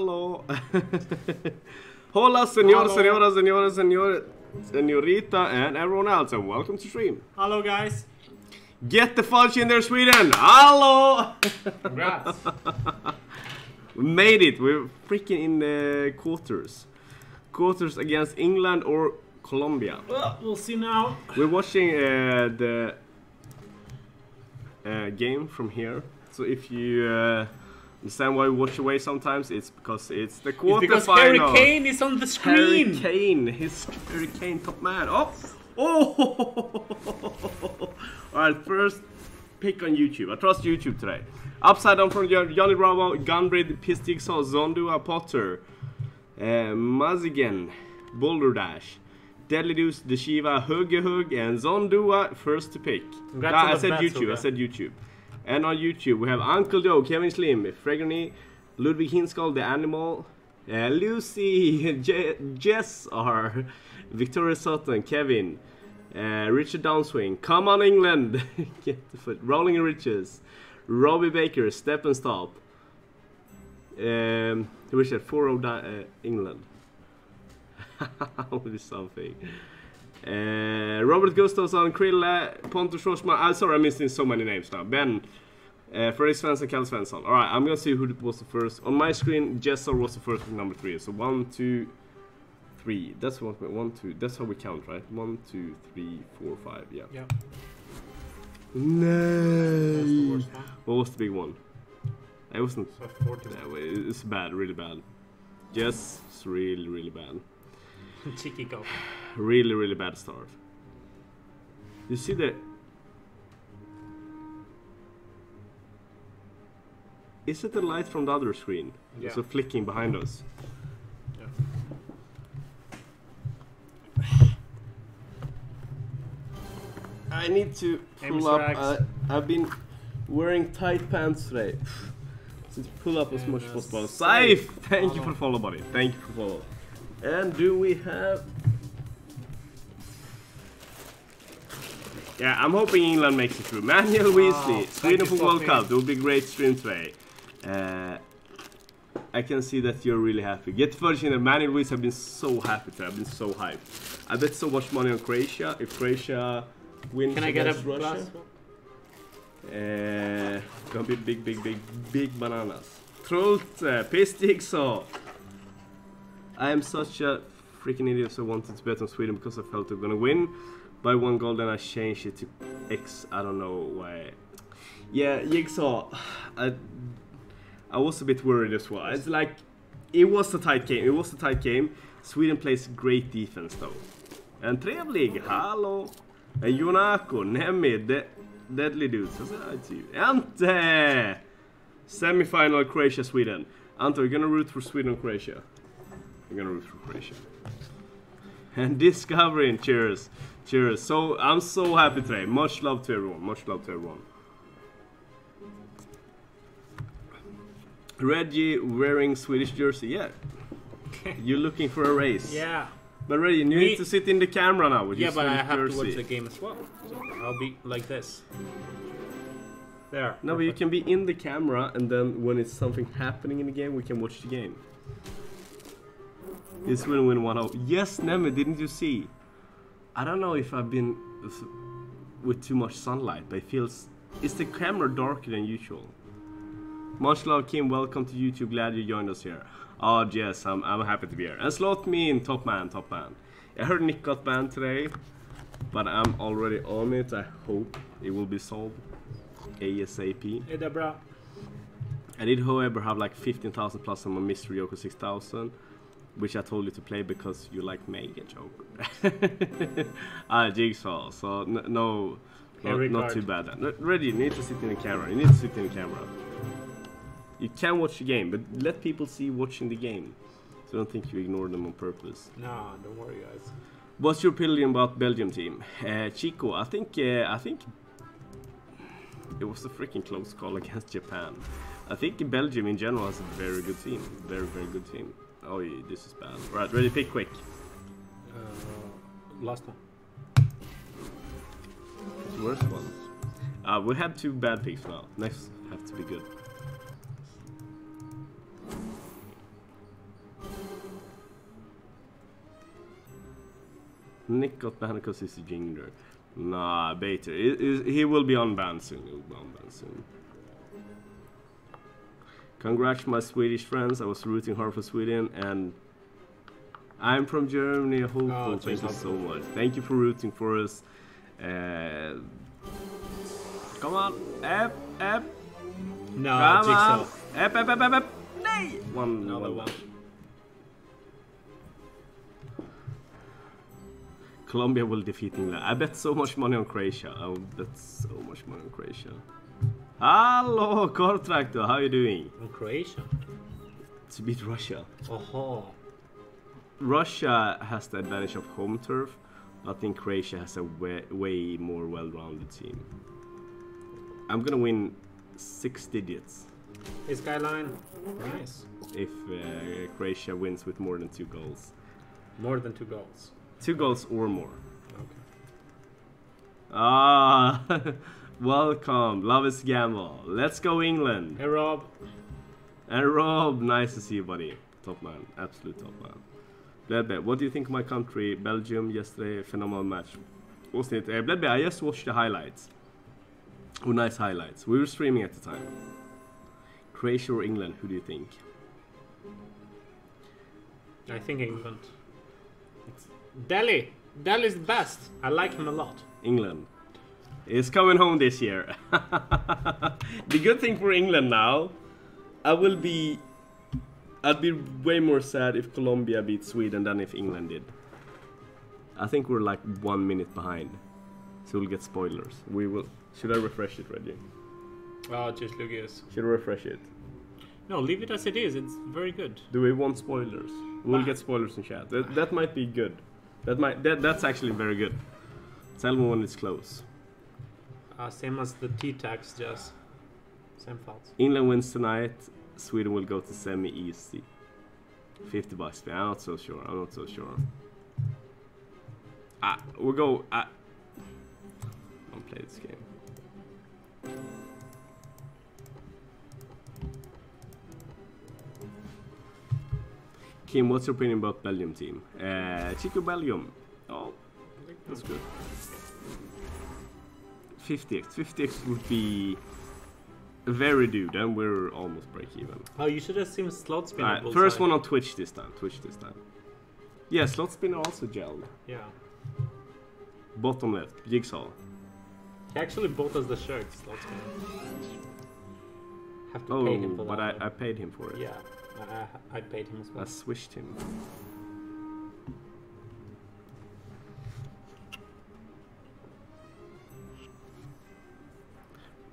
Hola, senor, Hello. senora, senora, senor, senorita, and everyone else, and welcome to stream. Hello guys. Get the fudge in there, Sweden! Hello! Congrats. we made it. We're freaking in the quarters. Quarters against England or Colombia. well, we'll see now. We're watching uh, the uh, game from here. So if you uh, understand why we watch away sometimes, it's because it's the It's because Harry. Kane is on the screen. Harry. Kane, his Harry Kane top man. Oh, oh! All right, first pick on YouTube. I trust YouTube today. Upside down from Johnny Bravo, Gunbreed, Pistixo, Zondua, Potter, uh, Mazigen, Boulder Dash, Deadly Deuce, The Shiva, Hugge Hug, and Zondua first to pick. Nah, I said YouTube. I said YouTube. And on YouTube we have Uncle Joe, Kevin Slim, Fregony, Ludwig Hinskall, The Animal, uh, Lucy, Je- Jess R, Victoria Sutton, Kevin, uh, Richard Downswing, Come on England, Get the foot, Rolling Riches, Robbie Baker, Step and Stop, um, Richard, 4 uh, England. Is something? Uh, Robert Gustafsson, Krille, Pontus Forsman. I'm sorry, I'm missing so many names now. Ben, uh, Fredrik Svensson, Kalle Svensson. All right, I'm gonna see who was the first. On my screen, Jessor was the first with number three. So one, two, three. That's what one, two. That's how we count, right? One, two, three, four, five. Yeah. Yeah. No. That's the worst one. What was the big one? It wasn't. So 40. Yeah, it's bad, really bad. Yes, it's really, really bad. Cheeky go. Really, really bad start. You see the. Is it the light from the other screen? Yeah. So flicking behind us. Yeah. I need to pull up. Uh, I've been wearing tight pants today. So to pull up as much as possible. safe. Thank you for follow, buddy. Thank you for follow. And do we have? Yeah, I'm hoping England makes it through. Manuel Weasley, thank Sweden for World Cup. It will be great stream today. Uh, I can see that you're really happy. Get Virgin and Weasley have been so happy today. I've been so hyped. I bet so much money on Croatia. If Croatia wins Can I get a Russia, plus? uh, gonna be big, big, big, big bananas. Trout, uh, Pistixo. I am such a freaking idiot, so I wanted to bet on Sweden because I felt they were gonna win by one goal. Then I changed it to X. I don't know why. Yeah, Jigsaw. I, I was a bit worried as well. It's like it was a tight game. It was a tight game. Sweden plays great defense though. And trevlig, hallå! And Jonako, Nemi, de Deadly Dudes. Ante! Semi-final Croatia, Sweden. Ante, we're gonna root for Sweden Croatia. We're gonna root for Croatia. And discovering, cheers. Cheers. So, I'm so happy today. Much love to everyone. Much love to everyone. Reggie wearing Swedish jersey, yeah. You're looking for a race. Yeah. But Reggie, you need to sit in the camera now with Yeah, your but I have jersey. to watch the game as well. So I'll be like this. There. No, but you can be in the camera, and then when it's something happening in the game, we can watch the game. This will win 1 0. Yes, Nemi, didn't you see? I don't know if I've been with too much sunlight, but it feels. Is the camera darker than usual? Much love, Kim. Welcome to YouTube. Glad you joined us here. Oh, yes, I'm, I'm happy to be here. And slot me in, top man, top man. I heard Nick got banned today, but I'm already on it. I hope it will be solved ASAP. Hey, Debra. I did, however, have like 15,000 plus on my Mystery Joker 6000, which I told you to play because you like Mega Joker. ah, Jigsaw, so n- no, not, not too bad. Then. Ready, you need to sit in the camera. You need to sit in the camera. You can watch the game, but let people see watching the game. So I don't think you ignore them on purpose. No, don't worry, guys. What's your opinion about Belgium team? Uh, Chico, I think uh, I think it was a freaking close call against Japan. I think Belgium in general has a very good team, very very good team. Oh, yeah, this is bad. Right, ready, pick quick. Uh, last one. The worst one. Uh, we had two bad picks now. Next have to be good. Nick got banned because he's a ginger. Nah, Bater. He, will be unbanned soon. He'll be unbanned soon. Congrats, my Swedish friends. I was rooting hard for Sweden, and I'm from Germany. Hopeful. Oh, thank you so much. Thank you for rooting for us. Uh, come on, up, up. No, Come jigsaw. On. Up, up, up, up, up. Ep. One, Another one. Colombia will defeat England. I bet so much money on Croatia. I bet so much money on Croatia. Hello, Kortraktor. How are you doing? In Croatia. To beat Russia. Oh, Russia has the advantage of home turf. I think Croatia has a way, way more well-rounded team. I'm gonna win six digits Hey, Skyline. Nice. if uh, Croatia wins with more than two goals. More than two goals. Two goals or more. Okay. Ah, welcome. Love is gamble. Let's go England. Hey, Rob. And Rob, nice to see you, buddy. Top man, absolute top man. Bledbe, what do you think of my country, Belgium, yesterday? Phenomenal match. Wasn't it? Uh, Bledbe, I just watched the highlights. Oh, nice highlights. We were streaming at the time. Croatia or England, who do you think? I think England. It's Dele. Dele's the best. I like him a lot. England is coming home this year. the good thing for England now, I will be. I'd be way more sad if Colombia beat Sweden than if England did. I think we're like one minute behind, so we'll get spoilers. We will. Should I refresh it, Reggie? Oh, just look, Lugius. Should refresh it? No, leave it as it is. It's very good. Do we want spoilers? We'll Ah. get spoilers in chat. That, that might be good. That might. That, that's actually very good. Tell me when it's close. Uh, same as the T-tax, just same thoughts. England wins tonight. Sweden will go to semi easy. 50 bucks. I'm not so sure. I'm not so sure. Ah, we'll go. Ah. I'll play this game. Kim, what's your opinion about Belgium team? Uh, Chico Belgium. Oh, that's good. 50x. 50x would be very due, then we're almost break even. Oh, you should have seen slot spin. Alright, first one on Twitch this time. Twitch this time. Yeah, slot spinner also gelled. Yeah. Bottom left, jigsaw. He actually bought us the shirt, slot spinner. Have to Oh, pay him for but. I, I paid him for it. Yeah, I, I paid him as well. I swished him.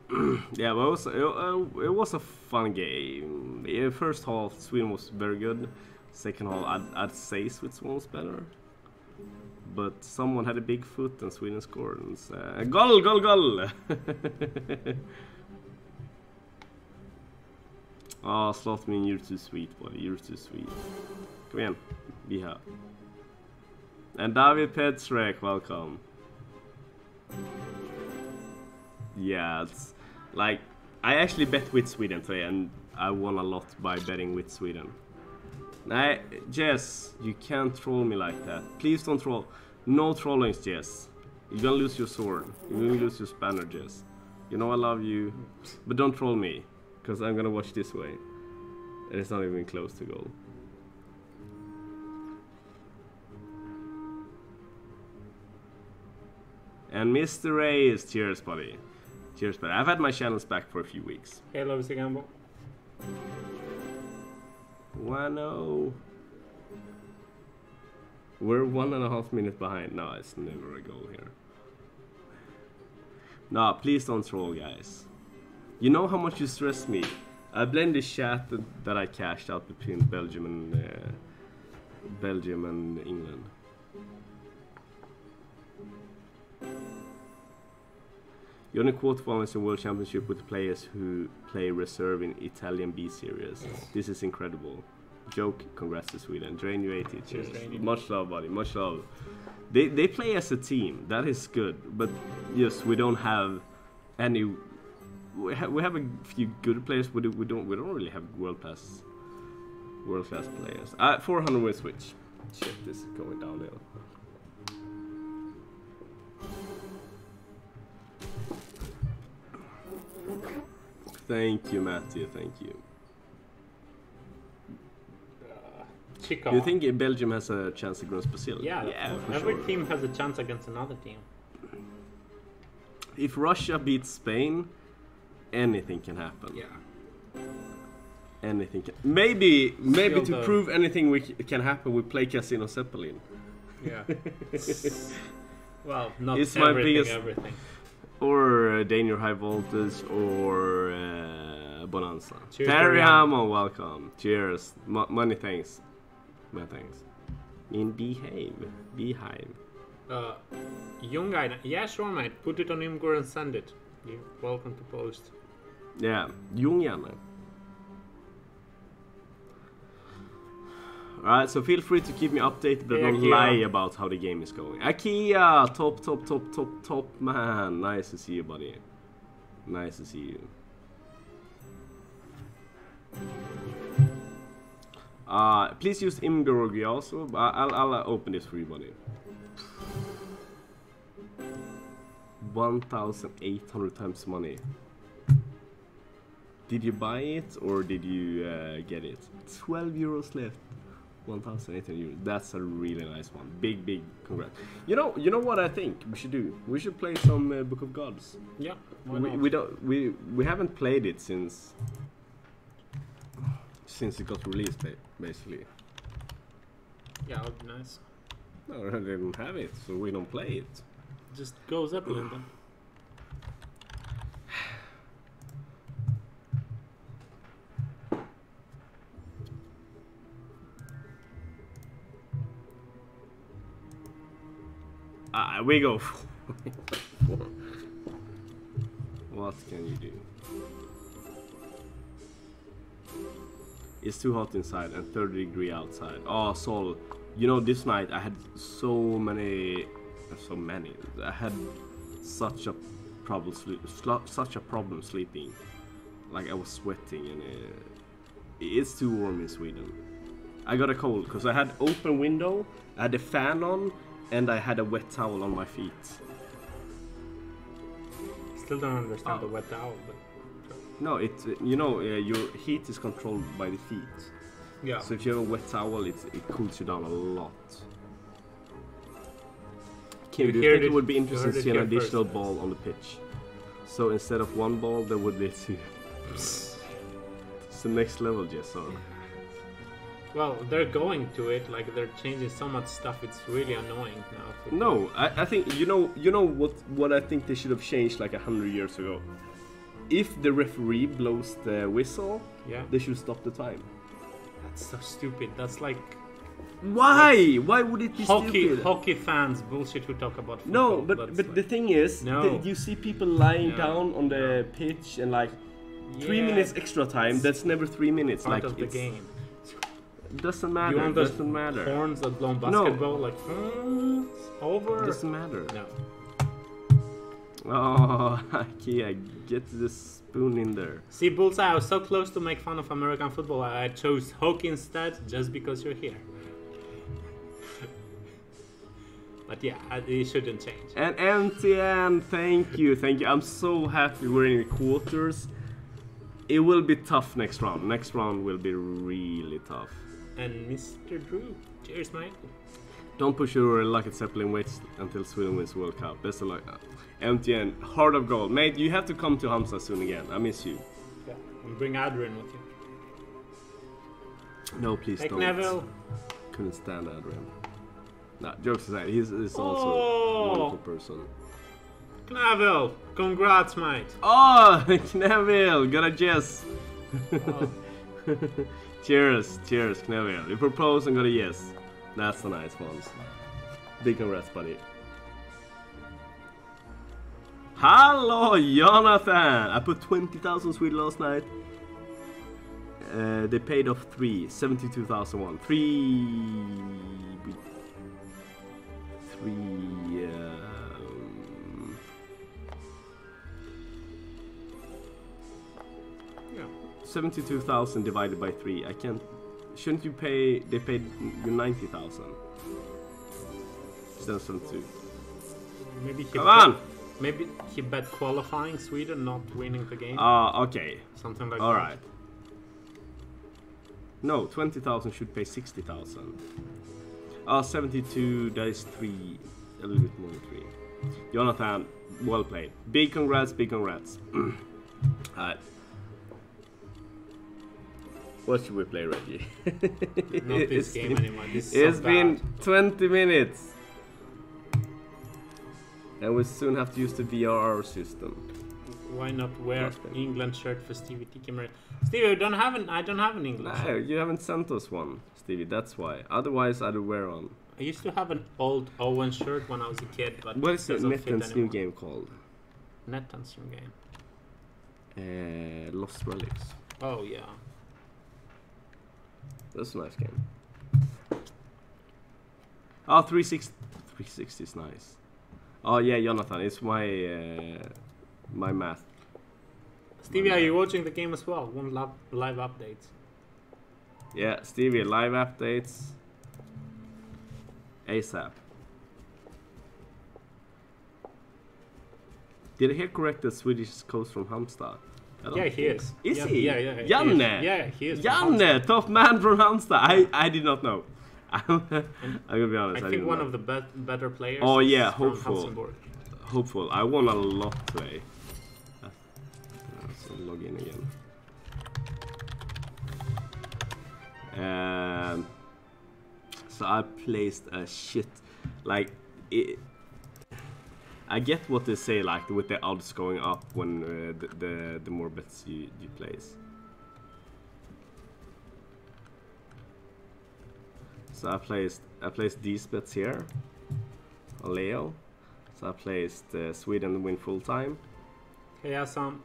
yeah, but it was, it, uh, it was a fun game. Yeah, first half, Sweden was very good. Second half, I'd, I'd say Switzerland was better. But someone had a big foot and Sweden scored. And uh, goal, goal, goal! Ah, Slotmin, you're too sweet, boy, You're too sweet. Kom igen, be här. And David Petrek, welcome. Yeah, it's like I actually bet with Sweden today, and I won a lot by betting with Sweden. Nej, Jess, you can't troll me like that. Please don't troll. No trolling, Jess. You're gonna lose your sword. You're gonna lose your spanner, Jess. You know I love you, but don't troll me, because I'm gonna watch this way. And it's not even close to goal. And Mr. Ray is cheers, buddy. Cheers, buddy. I've had my channels back for a few weeks. Hey, Lovis Gamble. Wano. Oh. We're one and a half minutes behind. No, it's never a goal here. No, please don't troll, guys. You know how much you stress me. I blame the chat that, that I cashed out between Belgium and uh, Belgium and England. You're in a quarterfinals in World Championship with players who play reserve in Italian B Series. This is incredible. Joke, congrats to Sweden. Drain you 80. Cheers. Cheers, Much love, buddy. Much love. They they play as a team. That is good. But yes, we don't have any we, ha we have a few good players. but we don't we don't really have world class world class players. Uh, 400 with switch. Shit, this is going downhill. Thank you, Matthew. Thank you. Uh, Chico. You think Belgium has a chance against Brazil? Yeah, yeah every sure. team has a chance against another team. If Russia beats Spain, anything can happen. Yeah. Anything can. Maybe, maybe Still to prove anything we can happen, we play Casino Zeppelin. Yeah. well, not It's my everything, biggest- everything. Or uh, Danger High Voltage, or uh, Bonanza. Cheers, Terry Hammond, welcome. Cheers. M- money thanks. Many thanks. In Behave. Beehive. Uh, young guy. Yeah, sure, mate. Put it on Imgur and send it. You're welcome to post. Yeah, Jung gärna. Alright, so feel free to keep me updated, but Hey, don't Akira. lie about how the game is going. Akia! Top, top, top, top, top, man. Nice to see you, buddy. Nice to see you. Uh, please use Imgorogi also. I'll, I'll uh, open this for you, buddy. 1,800 times money. Did you buy it or did you uh, get it? 12 euros left. 1,800 euros. That's a really nice one. Big, big congrats. You know, you know what I think we should do? We should play some uh, Book of Gods. Yeah. We, we don't we we haven't played it since since it got released, basically. Yeah, that'd be nice. No, I didn't have it, so we don't play it. Just go Zeppelin then. Ah, we go. what can you do? It's too hot inside and 30 degree outside. Oh, Sol, you know this night I had so many, so many. I had such a problem such a problem sleeping. Like I was sweating and uh, it's too warm in Sweden. I got a cold because I had open window, I had a fan on, and I had a wet towel on my feet. Still don't understand Oh. the wet towel, but No, it uh, you know uh, your heat is controlled by the feet. yeah. So if you have a wet towel, it it cools you down a lot. Kim, You do you think it it- would be interesting to see an here first, additional guys. ball on the pitch? So instead of one ball, there would be two. It's the next level, Jason. Well, they're going to it. Like they're changing so much stuff. It's really annoying now. No, I, I think you know you know what what I think they should have changed like a hundred years ago. If the referee blows the whistle, Yeah. they should stop the time. That's so stupid. That's like Why? Why would it be hockey stupid? hockey fans bullshit who talk about no, football. but That's but the thing is, No. th- you see people lying No. down on the pitch and like three minutes extra time. That's never three minutes. part like of the game. Doesn't You matter. want those Doesn't matter. horns that blow No. basketball? Like "Hmm, over. Doesn't matter. No. Oh, Ikea, get the spoon in there. See, Bullseye, I was so close to make fun of American football. I I chose hockey instead, just because you're here. but yeah, it shouldn't change. And MTN, thank you, thank you. I'm so happy we're in the quarters. It will be tough next round. Next round will be really tough. And Mr. Drew, cheers, mate. Don't push your luck at Zeppelin. Wait until Sweden wins World Cup. Best of luck. MTN, heart of gold, mate. You have to come to Hamza soon again. I miss you. Yeah. And bring Adrian with you. No, please Take don't. Neville. Couldn't stand Adrian. Nah, jokes aside, he's, he's also Oh. a wonderful person. Neville, congrats, mate. Oh, Neville, got a yes. Oh, cheers, cheers, Kneville. You proposed and got a yes. That's a nice one. Big congrats, buddy. Hello, Jonathan! I put 20,000 Sweden last night. Uh, they paid off three, 72,001. Three. Three. Um, 72,000 divided by 3. I can't. Shouldn't you pay. They paid you 90,000. Instead of 72. Maybe he Come on! Maybe he bet qualifying Sweden, not winning the game. Ah, okay. Something like All that. Alright. No, 20,000 should pay 60,000. Ah, 72, that is 3, a little bit more than 3. Jonathan, well played. Big congrats, big congrats. Alright. What should we play, Reggie? Not this game been- anymore. This is It's so been bad. 20 minutes. And we soon have to use the VAR system. Why not wear. England shirt for Stevie Marie? Stevie, I don't have an I don't have an England No, shirt. you haven't sent us one, Stevie, that's why. Otherwise, I'd wear one. I used to have an old Owen shirt when I was a kid, but What is it the doesn't fit NetEnt's new game called? NetEnt's new game. Uh, Lost Relics. Oh yeah. That's a nice game. Oh, 360, 360 is nice. Oh yeah, Jonathan, it's my uh, my math. Stevie, My are you watching the game as well? One live, live updates. Yeah, Stevie, live updates. ASAP. Did I hear correct that Swedish comes from Halmstad? Yeah, he is. Is yeah, he? Yeah, yeah. he Janne! is. Yeah, he is. Janne, top man from Halmstad. I, I did not know. I'm gonna be honest. I I, think didn't one know. of the bet better players. Oh, yeah, hopeful. Hopeful. I won a lot today. Uh, So log in again. Um, so I placed a shit like it. I get what they say like with the odds going up when uh, the, the the more bets you you place. So I placed I placed these bets here on Leo. So I placed uh, Sweden win full time, yeah, some.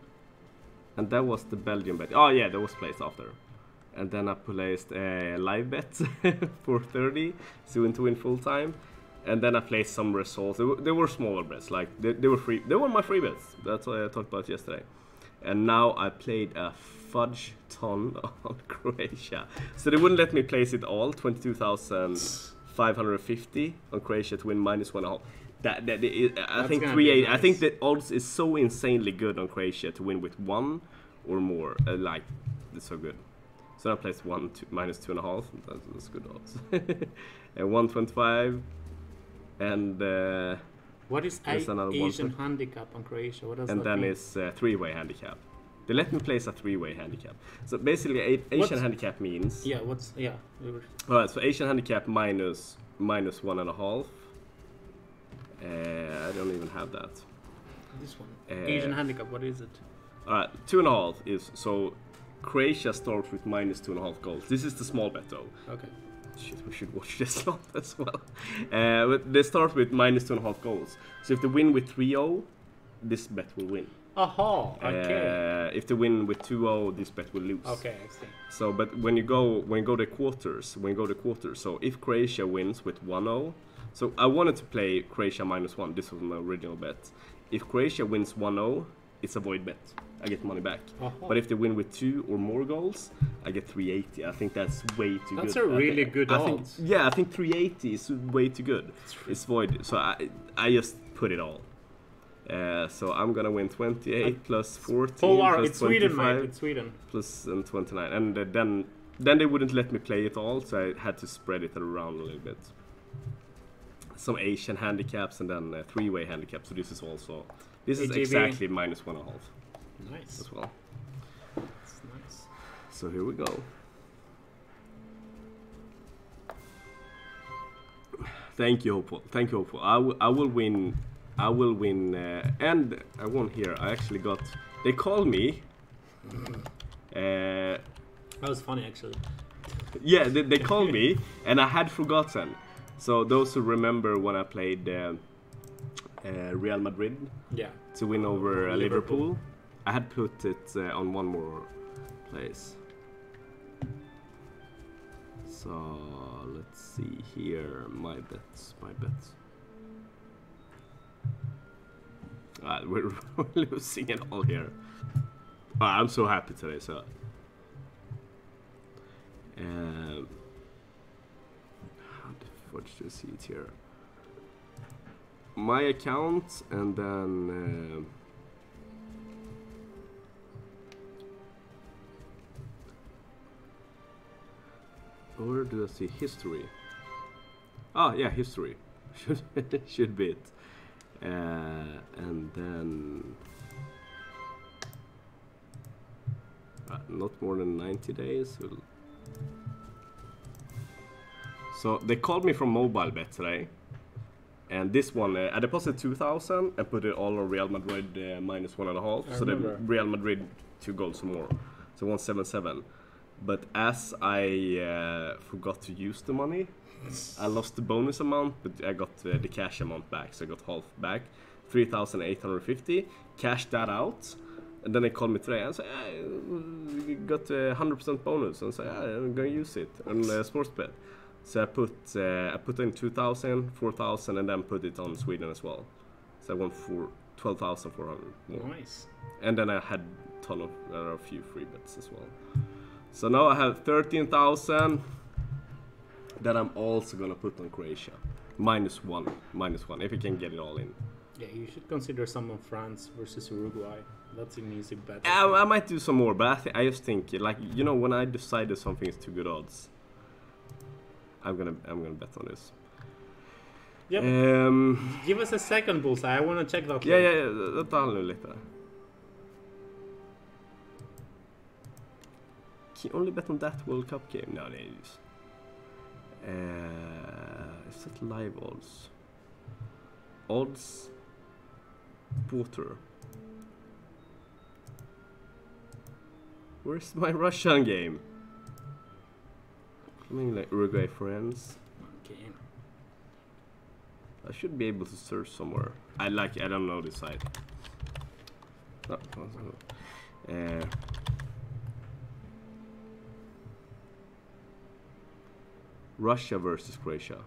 and that was the Belgian bet. Oh yeah, that was placed after. And then I placed a live bet for 30, Sweden to win full time. And then I placed some results. They were, they were smaller bets, like they, they were free. They were my free bets. That's what I talked about yesterday. And now I played a fudge ton on Croatia. So they wouldn't let me place it all, 22,550 on Croatia to win minus one and a half. That, I That's think three eight. I think nice. the odds is so insanely good on Croatia to win with one or more. Uh, like it's so good. So I placed one two, minus two and a half. That's, that's good odds. and one twenty five, and uh, What is There's a- another one Asian for- handicap on Croatia? What does and that then mean? it's uh, three way handicap. They let me place a three way handicap. So basically, a- Asian What's- handicap means Yeah, what's yeah? we were- Alright, so Asian handicap minus minus one and a half. Uh, I don't even have that. This one. Uh, Asian handicap. What is it? Alright, two and a half is so Croatia starts with minus two and a half goals. This is the small bet though. Okay. Shit, we should watch this slot as well. Uh, but they start with minus two and a half goals. So if they win with 3-0, this bet will win. Aha. Okay. Uh, if they win with 2-0, this bet will lose. okay. I see. So, but when you go when you go to quarters, when you go to quarters, so if Croatia wins with 1-0, so I wanted to play Croatia minus one. This was my original bet. If Croatia wins 1-0, it's a void bet. I get money back. Aha. But if they win with two or more goals, I get 380. I think that's way too good. That's a I really thi- good I think- odds. yeah, I think 380 is way too good. It's void. So I I just put it all. Uh, so I'm gonna win 28 plus 14 Polar. plus It's Sweden, 25 mate. It's Sweden. plus and 29 and uh, then then they wouldn't let me play it all so i had to spread it around a little bit some asian handicaps and then uh, three-way handicaps so this is also this is AGB. exactly minus one and a half Nice. as well That's nice. so here we go thank you hopeful thank you hopeful I will win i will win uh, and i won here i actually got they called me uh, That was funny actually. Yeah, they, they called me, and I had forgotten. So those who remember when I played uh, uh, Real Madrid Yeah. to win over uh, Liverpool. Liverpool, I had put it uh, on one more place. So let's see here, my bets, my bets. Ah, we're, losing it all here. Ah, I'm so happy today, so. Um, how fudge do I see it here? my account and then. Uh, where do I see history? Ah, yeah, history. Should should be it. Uh, and then uh, not more than 90 days. We'll so they called me from mobile bet today. And this one, uh, I deposited 2,000 and put it all on Real Madrid uh, minus one and a half. I so the remember. Real Madrid two goals or more. So 177. But as I uh, forgot to use the money, I lost the bonus amount, but I got uh, the cash amount back. So I got half back, 3,850. Cashed that out. And then they called me today and said, "Ah, you got a 100% bonus. And I said, yeah, I'm going to use it on uh, Sportsbet. So I put uh, I put in 2,000, 4,000, and then put it on Sweden as well. So I won for 12,400 more. Nice. And then I had a ton of are a few free bets as well. So now I have 13,000 that I'm also gonna put on Croatia. Minus one, minus one, if you can get it all in. Yeah, you should consider some of France versus Uruguay. That's an easy bet. I, I might do some more, but I, th- I just think like you know when I decided something is too good odds, I'm gonna I'm gonna bet on this. Yep. Um, Give us a second bullseye. I want to check that. Yeah, link. ja, ja, vänta nu lite. You only bet on that World Cup game? No, det är just... Uh, is that live odds? Odds? Water. Where's my Russian game? I mean like Uruguay friends. Okay. I should be able to search somewhere. I like. I don't know this site. No, uh, Russia versus Croatia.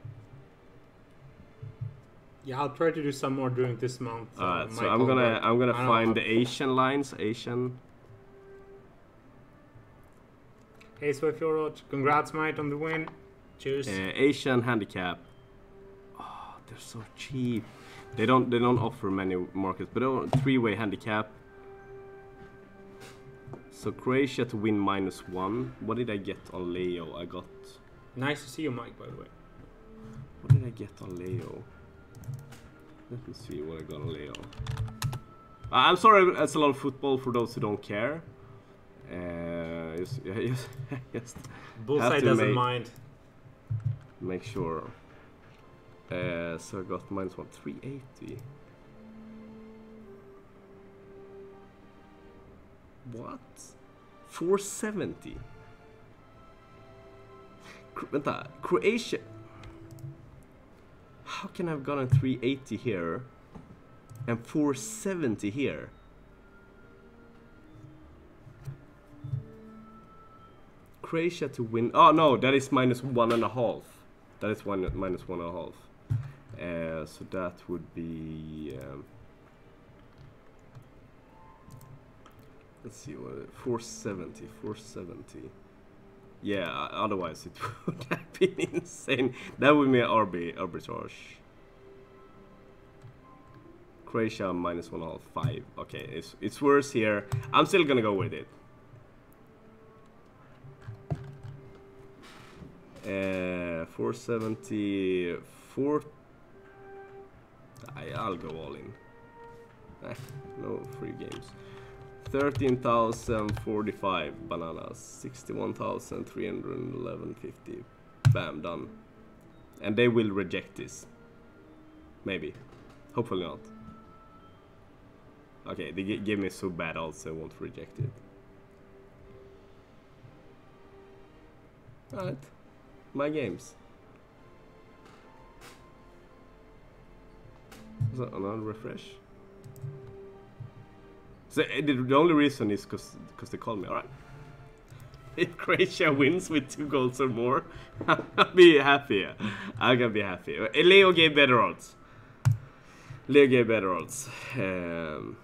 Yeah, I'll try to do some more during this month. uh, Alright, so I'm gonna but I'm gonna find know. the Asian lines. Asian. Hey, Swifjorot, congrats, mate, on the win. Cheers. Uh, Asian handicap. Oh, they're so cheap. They don't they don't offer many markets, but three-way handicap. So Croatia to win minus one. What did I get on Leo? I got. Nice to see you, Mike, by the way. What did I get on Leo? Let me see what I got on Leo. I'm sorry, that's a lot of football for those who don't care. Uh, just, just, just Bullseye doesn't make- mind. make sure. Uh, so I got minus one, 380. What? 470? Vänta, Croatia. How can I have gotten 380 here and 470 here? Croatia to win. Oh no, that is minus one and a half. That is one minus one and a half. Uh, so that would be. Um, let's see, what, 470, 470. Yeah, otherwise it would have been insane. That would be RB arbitrage. Croatia minus one and a half, five. Okay, it's it's worse here. I'm still gonna go with it. Uh, 470, four. I, I'll go all in. Eh, no free games. 13,045 bananas. 61,311.50. Bam, done. And they will reject this. Maybe. Hopefully not. Okay, they give me so bad I won't reject it. Alright. My games. Is that another refresh? So uh, the, only reason is because because they called me. All right. If Croatia wins with two goals or more, I'll be happy. I'm gonna be happy. Uh, Leo gave better odds. Leo gave better odds. Um,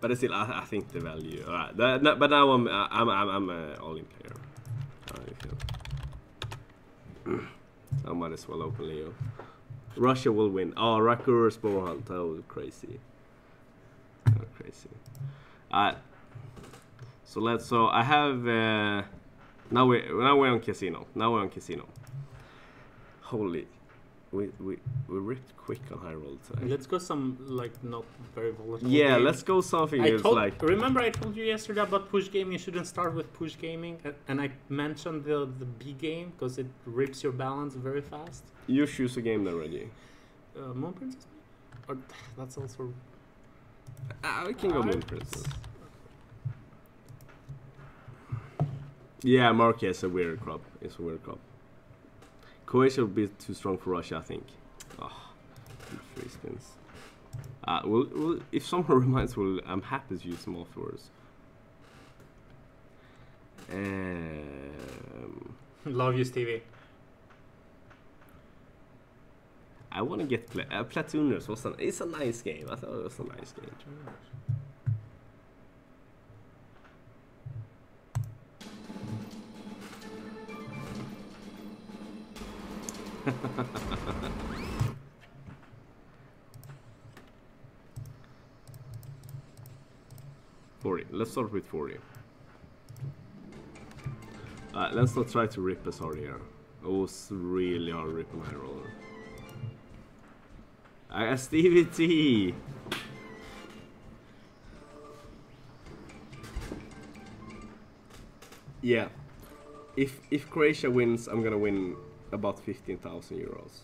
but still, I, I think the value. Alright, that, that- but now I'm I'm I'm, I'm a all-in player. Uh, if I might as well open Leo. Russia will win. Oh, Rakur. That was crazy. Crazy. Alright. So let's. So I have. Uh, now we now we're on casino. Now we're on casino. Holy, we we we ripped quick on high roll today. Let's go some like not very volatile. Yeah, game. let's go something I told, like. remember I told you yesterday about push game. You shouldn't start with push gaming, and I mentioned the the B game because it rips your balance very fast. You choose a game already. Uh, Moon Princess, or that's also Ah, we can go Uh, Moon Princess. Yeah, Marquez is a weird crop. It's a weird crop. Croatia will be too strong for Russia, I think. Oh, three spins. Uh, well, well, if someone reminds, well, I'm happy to use them afterwards. Um, love you, Stevie. I want to get pla- uh, Platooners. Was an, it's a nice game. I thought it was a nice game. Forty. Let's start with forty. Uh, let's not try to rip us hard here. It was really hard ripping my roller. I got Stevie T. Yeah. If if Croatia wins, I'm gonna win about fifteen thousand euros.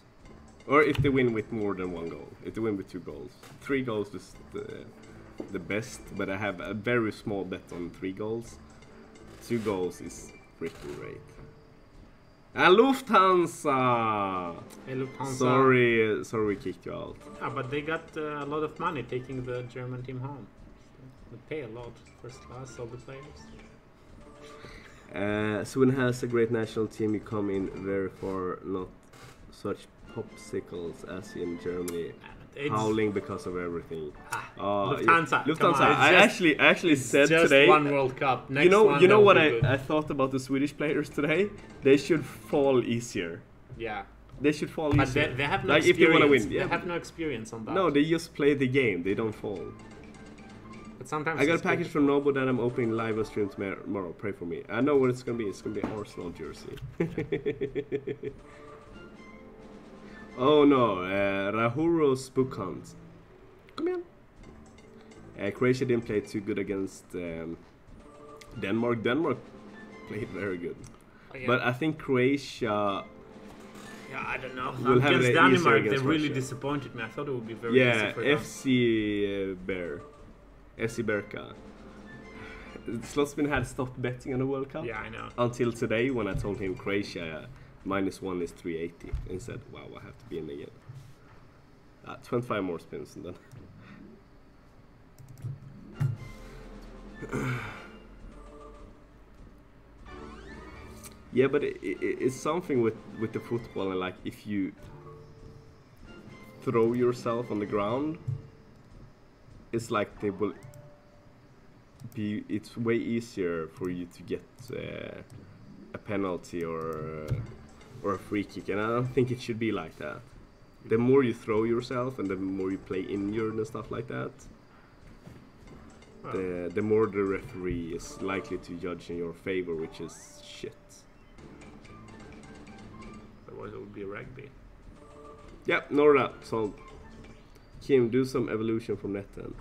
Or if they win with more than one goal. If they win with two goals. Three goals is the the best, but I have a very small bet on three goals. Two goals is freaking great. And Lufthansa! Hey, Lufthansa. Sorry, sorry we kicked you out. Yeah, but they got uh, a lot of money taking the German team home. They pay a lot, first class, all the players. Uh, Sweden has a great national team. You come in very far, not such popsicles as in Germany, It's howling because of everything. ah, Uh, Lufthansa. yeah, Lufthansa. I just- actually actually said just today. one World Cup. Next you know, one, you know what I, good. I thought about the Swedish players today? They should fall easier. yeah, They should fall but easier. they, they have no like if they experience. want to win. They have no experience on that. no, they just play the game. They don't fall. But sometimes I got a it's good. package from Noble that I'm opening live on stream tomorrow. tomorrow. Pray for me. I know what it's gonna be. It's gonna be Arsenal jersey. oh no, uh, Rahuro Spook Hunt. Come here. Uh, Croatia didn't play too good against um, Denmark. Denmark played very good, Oh, yeah. but I think Croatia. yeah, I don't know. we'll against it easier Denmark, they against really Russia. disappointed me. I thought it would be very Yeah, easy for them. FC uh, Bear, Berka. Slotspin had stopped betting on the World Cup. Yeah, I know. until today when I told him Croatia minus one is 380 and said, wow, I have to be in again. Uh, 25 more spins and then. yeah, but it, it, it's something with, with the football and like if you throw yourself on the ground, it's like they will be it's way easier for you to get uh, a penalty or uh, or a free kick and I don't think it should be like that. The more you throw yourself and the more you play injured and stuff like that, Well, the the more the referee is likely to judge in your favor, which is shit. otherwise it would be rugby. Yeah, Nora, so Kim, do some evolution from NetEnt.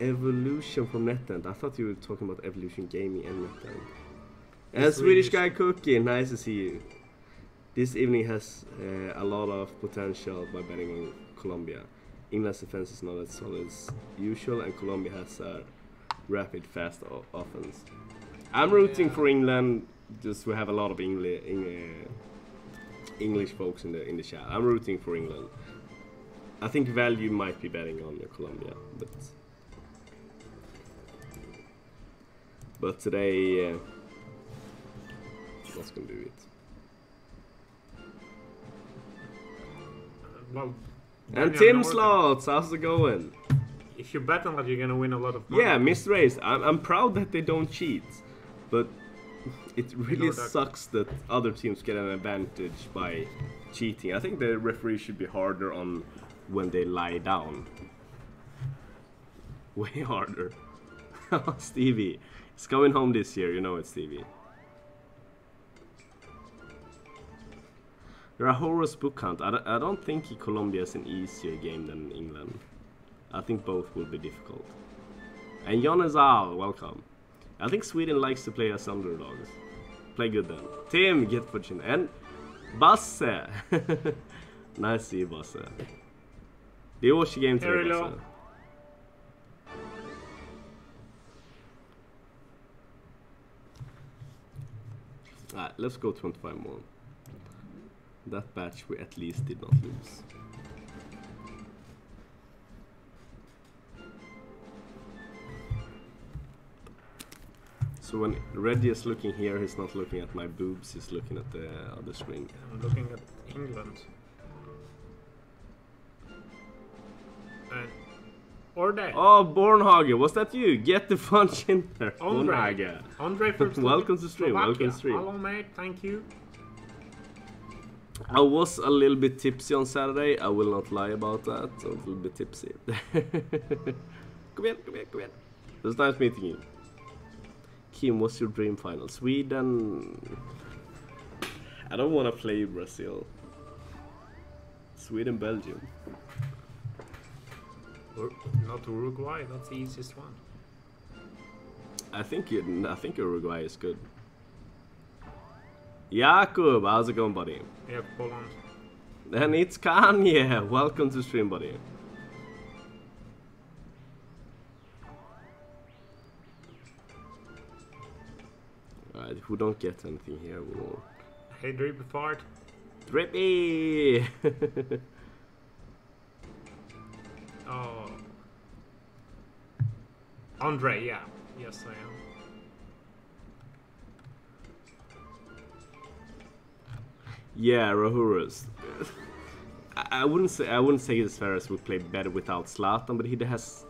Evolution from NetEnt. I thought you were talking about Evolution Gaming and NetEnt. And Swedish Swedish. guy cooking, nice to see you. This evening has uh, a lot of potential by betting on Colombia. England's defense is not as solid as usual, and Colombia has a rapid, fast o- offense. I'm rooting Yeah. for England. Just we have a lot of English English folks in the in the chat. I'm rooting for England. I think value might be betting on Colombia, but but today uh, what's gonna do it? Well, And Tim Slots, how's it going? If you bet on that, you're gonna win a lot of money. Yeah, Mr. Race. I'm, I'm proud that they don't cheat, but It really order- sucks that other teams get an advantage by cheating. I think the referee should be harder on when they lie down. Way harder. Stevie. It's coming home this year, you know it, Stevie. Rahoros Book Hunt. I, don't- I don't think Colombia is an easier game than England. I think both will be difficult. And Jan Azal, welcome. I think Sweden likes to play as underdogs. Play good then. Tim, get for chin. And Basse! nice to see you, Basse. Det är årsgame till dig. Basse. Alright, let's go 25 more. That batch we at least did not lose. So when Reggie is looking here, he's not looking at my boobs, he's looking at the other screen. I'm looking at England. And or they. Oh, ah, Bornhage, was that you? Get the punch in there. Andre. Bornhage. Andre from Welcome to stream, welcome to stream. Hello, mate. Thank you. I was a little bit tipsy on Saturday, I will not lie about that. A little bit tipsy. come here, come here, come here. It was nice meeting you. Kim, what's your dream final? Sweden. I don't want to play Brazil. Sweden, Belgium. Ur- not Uruguay. That's the easiest one. I think you, I think Uruguay is good. Jakub, how's it going, buddy? Yeah, Poland. And it's Kanye. Welcome to stream, buddy. Alright, we don't get anything here, we'll. Hey, Drippy Fart. Drippy! Oh. Andre, yeah. Yes, I am. yeah, Rahurus. I, wouldn't say I wouldn't say fair as we play better without Zlatan, but he has.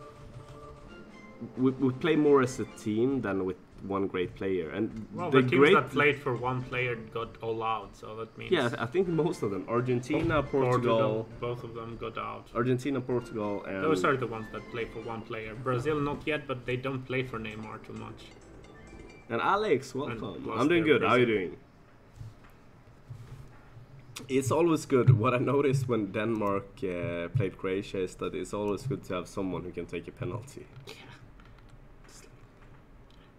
We, we play more as a team than with one great player, and Well, the the, teams great. that played for one player got all out, so that means yeah, I think most of them. Argentina, Portugal, both of them got out. Argentina, Portugal, and Those are the ones that play for one player. Brazil not yet, but they don't play for Neymar too much. and Alex. Welcome. plus I'm doing good. How are you doing? It's always good. What I noticed when Denmark uh, played Croatia is that it's always good to have someone who can take a penalty.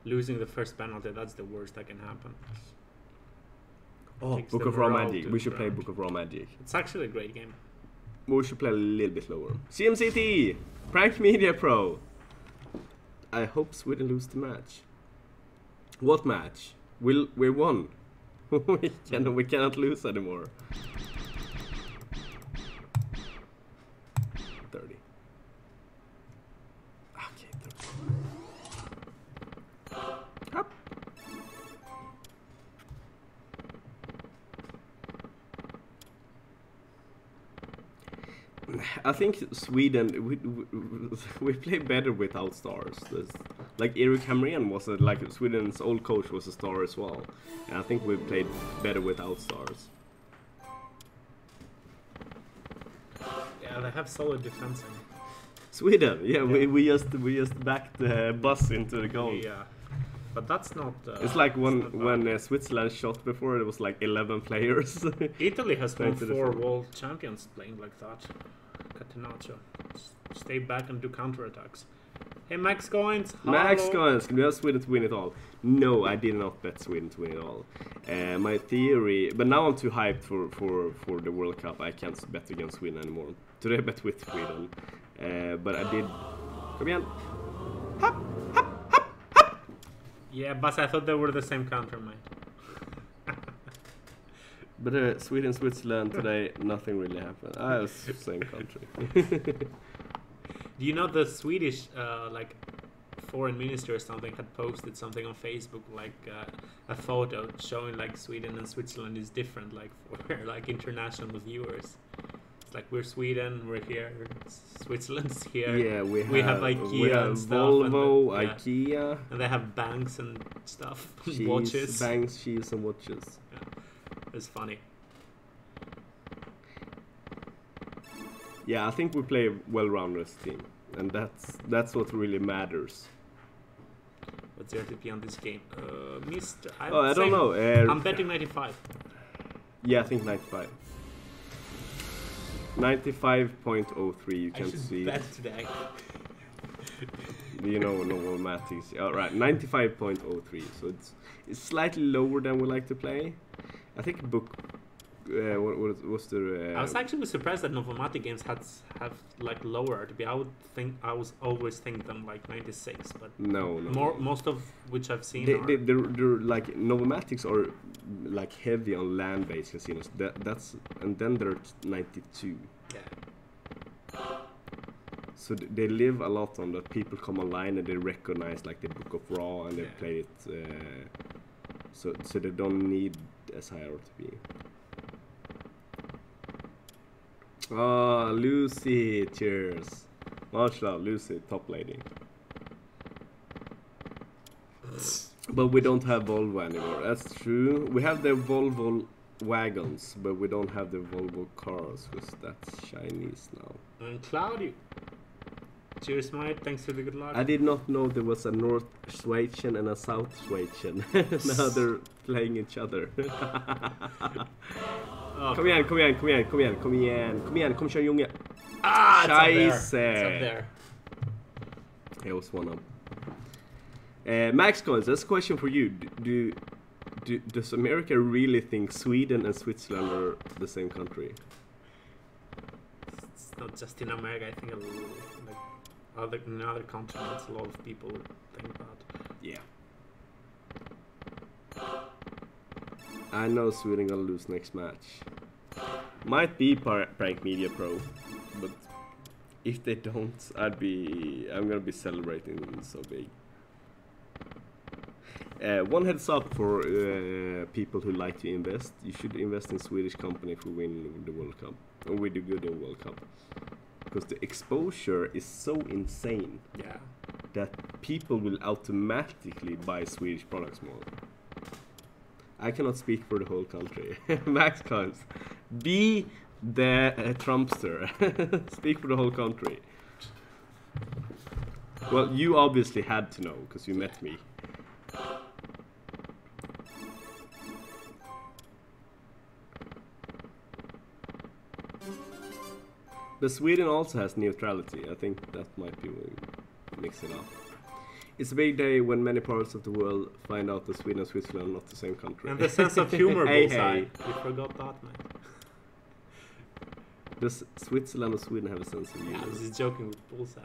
Losing the first penalty, that's the worst that can happen. Oh, Takes Book of Ra Magic. We should play. Book of Ra Magic. It's actually a great game. We should play a little bit lower. CMCT! Prank Media Pro! I hope Sweden lose the match. What match? We'll, we won. we, can, we cannot lose anymore. I think Sweden we, we, we play better without stars. There's, like Erik Hamrén was a, like Sweden's old coach was a star as well, and I think we played better without stars. Yeah, they have solid defense. Sweden, yeah, we, Yeah. we just we just backed the bus into the goal. Yeah, but that's not. Uh, It's like when when uh, Switzerland shot before it was like 11 players. Italy has won four world champions playing like that. Catenaccio. Stay back and do counterattacks. Hey, Max Coins. Max. Coins, can we have Sweden to win it all? No, I did not bet Sweden to win it all. Uh, my theory, but now I'm too hyped for, for, for the World Cup. I can't bet against Sweden anymore. Today I bet with Sweden, uh, but I did. Come again. Yeah, but I thought they were the same counter, mate. But uh, Sweden, Switzerland today, nothing really happened. I was same country. Do you know the Swedish, uh, like, foreign minister or something had posted something on Facebook, like uh, a photo showing like Sweden and Switzerland is different, like for like international viewers. It's like we're Sweden, we're here, Switzerland's here, Yeah, we have, We have IKEA we have and stuff and Volvo, the- yeah. IKEA, and they have banks and stuff, cheese, watches. banks, cheese, and watches. It's funny. Yeah, I think we play a well-rounded team, and that's that's what really matters. What's your TP on this game? Uh, Mister. I Oh, I don't know. Uh, I'm betting 95. Yeah, I think 95. 95.03, you I can should see. bet today. You know, no mathematics. All right, 95.03. So it's it's slightly lower than we like to play. I think book. Uh, what, what was the? Uh, I was actually surprised that Novomatic games had have like lower to be. I would think I was always think them like 96, but no, no. more most of which I've seen They, are they, they're, they're like Novomatics are like heavy on land-based casinos. That that's and then they're 92. yeah. So they live a lot on that. People come online and they recognize like the Book of Ra and they Yeah. play it. Uh, so so they don't need as high RTP. Ah, Lucy, cheers. Much love, Lucy, top lady. But we don't have Volvo anymore. That's true. We have the Volvo wagons, but we don't have the Volvo cars because that's Chinese now. And Cloudy. Cheers, mate. Thanks for the good luck. I did not know there was a North Swedish and a South Swedish. now they're playing each other. Oh, kom igen, kom igen, kom igen, kom igen, kom igen, kom igen, kom kör Junge. Ah, it's up there. It's Scheisse. up there. It was one up. Uh, Max Coins, that's a question for you. Do, do does America really think Sweden and Switzerland are the same country? It's not just in America. I think a little, like other in other continents, a lot of people think that. Yeah. I know Sweden gonna lose next match. Might be Prank Media Pro, but if they don't, I'd be I'm gonna be celebrating so big. Uh, one heads up for uh, people who like to invest: you should invest in Swedish company if we win the World Cup, we do good in World Cup, because the exposure is so insane Yeah. that people will automatically buy Swedish products more. I cannot speak for the whole country. Max comes. Be the uh, Trumpster. speak for the whole country. Well, you obviously had to know because you met me. But Sweden also has neutrality. I think that might be mix it up. It's a big day when many parts of the world find out that Sweden and Switzerland are not the same country. And the sense of humor, Hey, bullseye. hey. You forgot that, man. Does Switzerland and Sweden have a sense of Yeah, humor? I was just joking with bullseye.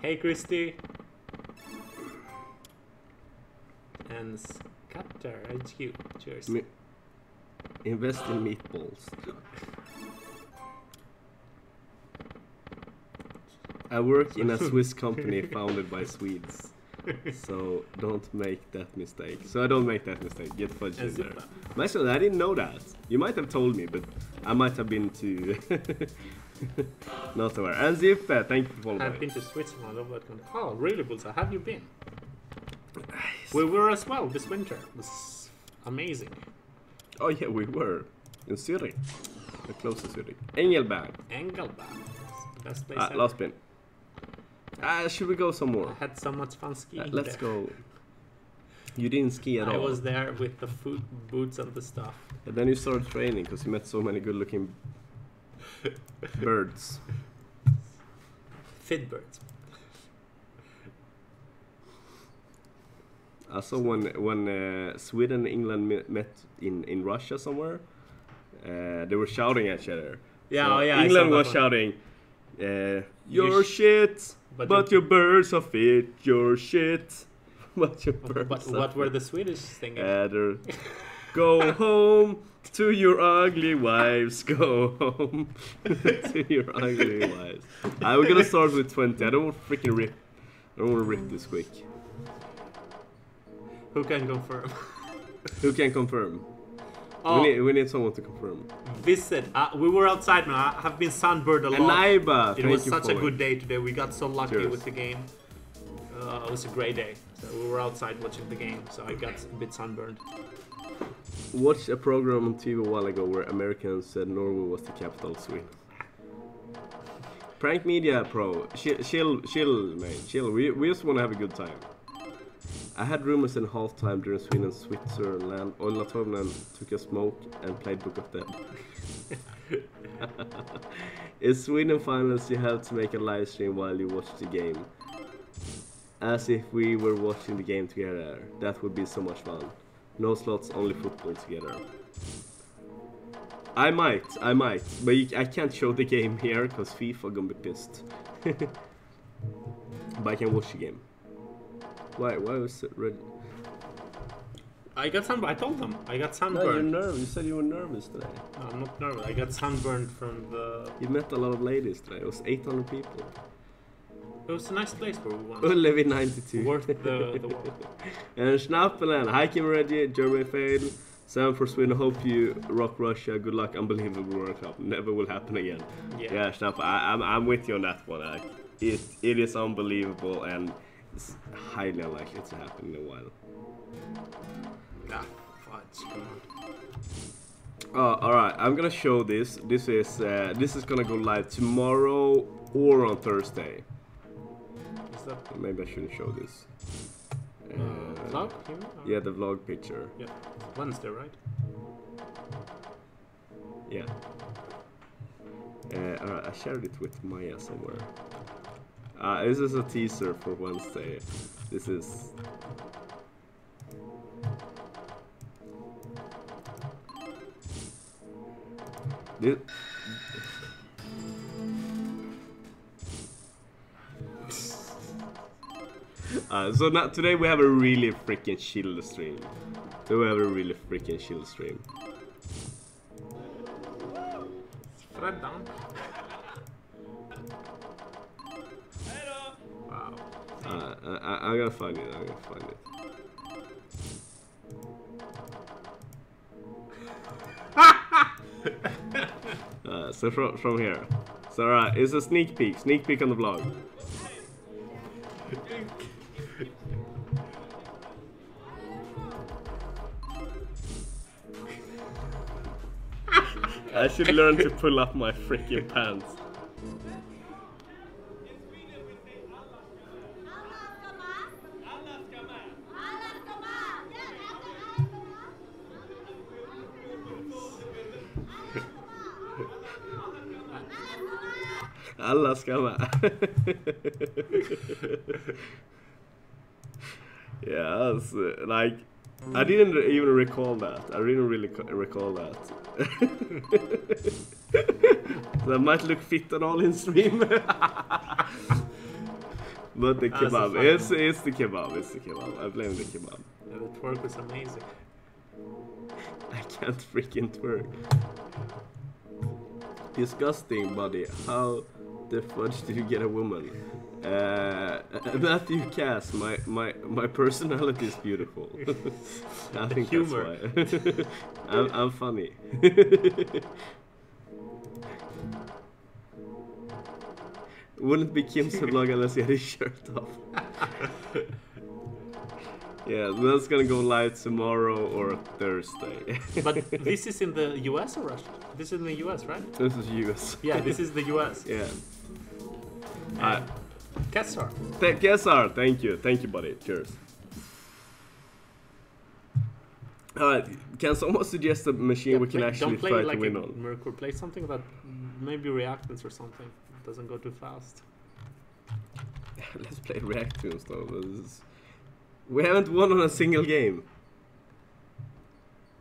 Hey, Christy. And Scatter HQ. Cheers. Me- Invest in meatballs. I work in a Swiss company founded by Swedes. So don't make that mistake. So I don't make that mistake. Get fudge in there. Zippa. Myself, I didn't know that. You might have told me, but I might have been too not aware. And Zippe, thank you for following. I've been to Switzerland. I've worked on- Oh, really, Bullseye? Have you been? We were as well this winter. It was amazing. Oh yeah, we were in Zurich, the closest Zurich. Engelberg. Engelberg. Best place Ah, ever. last spin. Ah, should we go some I had so much fun skiing Uh, let's there. go. You didn't ski at I all. I was there with the food boots and the stuff. And then you started training because you met so many good-looking birds. Fit birds. I saw when when uh, Sweden and England met in in Russia somewhere. Uh, they were shouting at each other. Yeah, So oh, yeah. England was one. shouting, uh, You "Your sh- shit, But, but, you- your birds are fit. Your shit, but your birds but what were the Swedish? Uh, they're, go home to your ugly wives. Go home to your ugly wives. Uh, we're gonna start with 20. I don't want to freaking rip. I don't want to rip this quick. Who can confirm? Who can confirm? Oh. We, need, we need someone to confirm. Visit. Uh, we were outside, man. I have been sunburned a lot. Naiba, It was such a good it. day today. We got so lucky Cheers. with the game. Uh, it was a great day. So we were outside watching the game, so I got a bit sunburned. Watched a program on TV a while ago where Americans said Norway was the capital of Sweden. Prank media, pro. Chill, chill, chill man. Chill. We, we just want to have a good time. I had rumors in halftime during Sweden and Switzerland. Ola Toivonen took a smoke and played Book of Dead. in Sweden finals, you have to make a live stream while you watch the game. As if we were watching the game together. That would be so much fun. No slots, only football together. I might, I might, but you, I can't show the game here because FIFA gonna be pissed. but I can watch the game. Why? Why was it red? I got sunburned. I told them. I got sunburned. No, you're nervous. You said you were nervous today. No, I'm not nervous. I got sunburned from the. You met a lot of ladies today. It was 800 people. It was a nice place for went. Ullevi 92. Worth the, the walk. and Schnappelen, hi Kim Reggie, Jeremy Fade, Sam for Sweden, hope you rock Russia, good luck, unbelievable World Cup, never will happen again. Yeah. Yeah, Schnapp, I, I'm, I'm with you on that one. I, it, it is unbelievable and it's highly unlikely to happen in a while. Ah, fudge. Uh, alright, I'm gonna show this. This is uh, this is gonna go live tomorrow or on Thursday. Maybe I shouldn't show this. uh, vlog? You Yeah, the vlog picture. Yeah. Wednesday, right? Yeah. Uh, alright, I shared it with Maya somewhere. Uh, this is a teaser for Wednesday. This is. This... Uh, so now, today we have a really freaking chill stream. Today we have a really freaking chill stream. Fred down. Uh, I, I, gonna find it. I'm gonna find it. uh, so from from here. So alright, it's a sneak peek. Sneak peek on the vlog. I should learn to pull up my freaking pants. Alla ska med. uh, like I didn't even recall that. I didn't really recall that. that might look fit and all in stream. but the kebab, funny it's it's the kebab, it's the kebab. I blame the kebab. Yeah, the twerk was amazing. I can't freaking twerk. Disgusting, buddy. How the fudge do you get a woman? Uh, Matthew Cass, my, my, my personality is beautiful. I think humor. that's why. I'm, I'm funny. Wouldn't be Kim's vlog unless he had his shirt off. yeah, that's gonna go live tomorrow or Thursday. But this is in the US or Russia? This is in the US, right? this is US. Yeah, this is the US. Yeah. Uh, Kessar. Th- Kesar, thank you, thank you, buddy. Cheers. Alright, can someone suggest a machine we can play- actually play try like to win a on? Merkur. Play something that maybe Reactoonz or something. Doesn't go too fast. Let's play Reactoonz though. Is... We haven't won on a single game.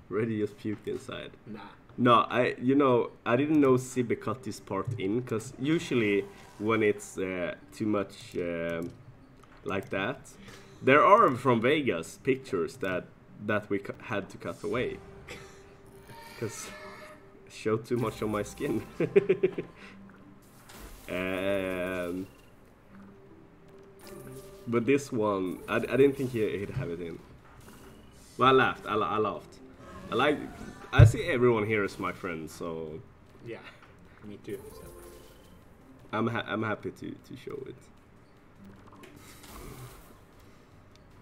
Ready just puked inside. Nah. No, I you know I didn't know Sibbe cut this part in because usually when it's uh, too much um like that, there are from Vegas pictures that that we had to cut away because show too much on my skin. um, but this one, I, I didn't think he, he'd have it in. Well, I laughed. I, I laughed. I like. I see everyone here as my friend, so Yeah, me too. So. I'm ha- I'm happy to to show it.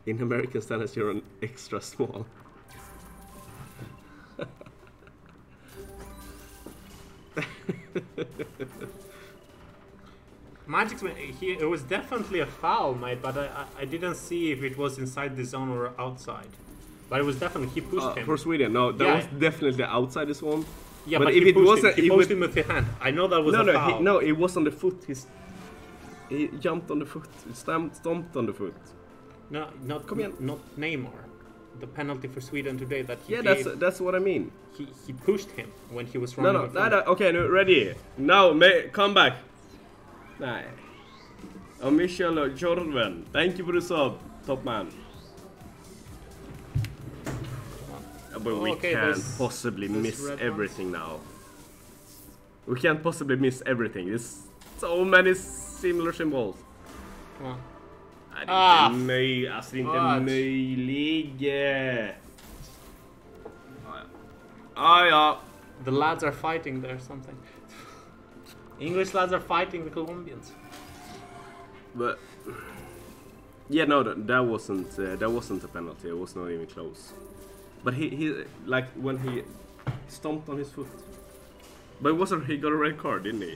In American standards, you're an extra small. Magic's he, it was definitely a foul, mate, but I, I, I didn't see if it was inside the zone or outside. But it was definitely he pushed Uh, him. for Sweden, no, that Yeah. was definitely outside this one. yeah, but but, if he it wasn't- him, he pushed would- him with the hand. I know that was no, a no, foul. he, no, it was on the foot. He's, he jumped on the foot, stamped, stomped on the foot. no, not Come not Neymar. The penalty for Sweden today that he Yeah, that's gave, that's what I mean. he, he pushed him when he was running. no, no, no, okay, no, ready. Now, may, come back. Nej. Oh, Michel Jordan, thank you for the sub, top man. But we Okay, can't possibly miss everything now. We can't possibly miss everything. There's so many similar symbols. Come on. Nej, det är Ah, inte möj, alltså det är inte what? möjligt. Ah, ja. Ah, ja. The lads are fighting there something. English lads are fighting the Colombians. But yeah, no, that, that wasn't uh, that wasn't a penalty. It was not even close. But he, he like when he stomped on his foot. But it wasn't he got a red card, didn't he?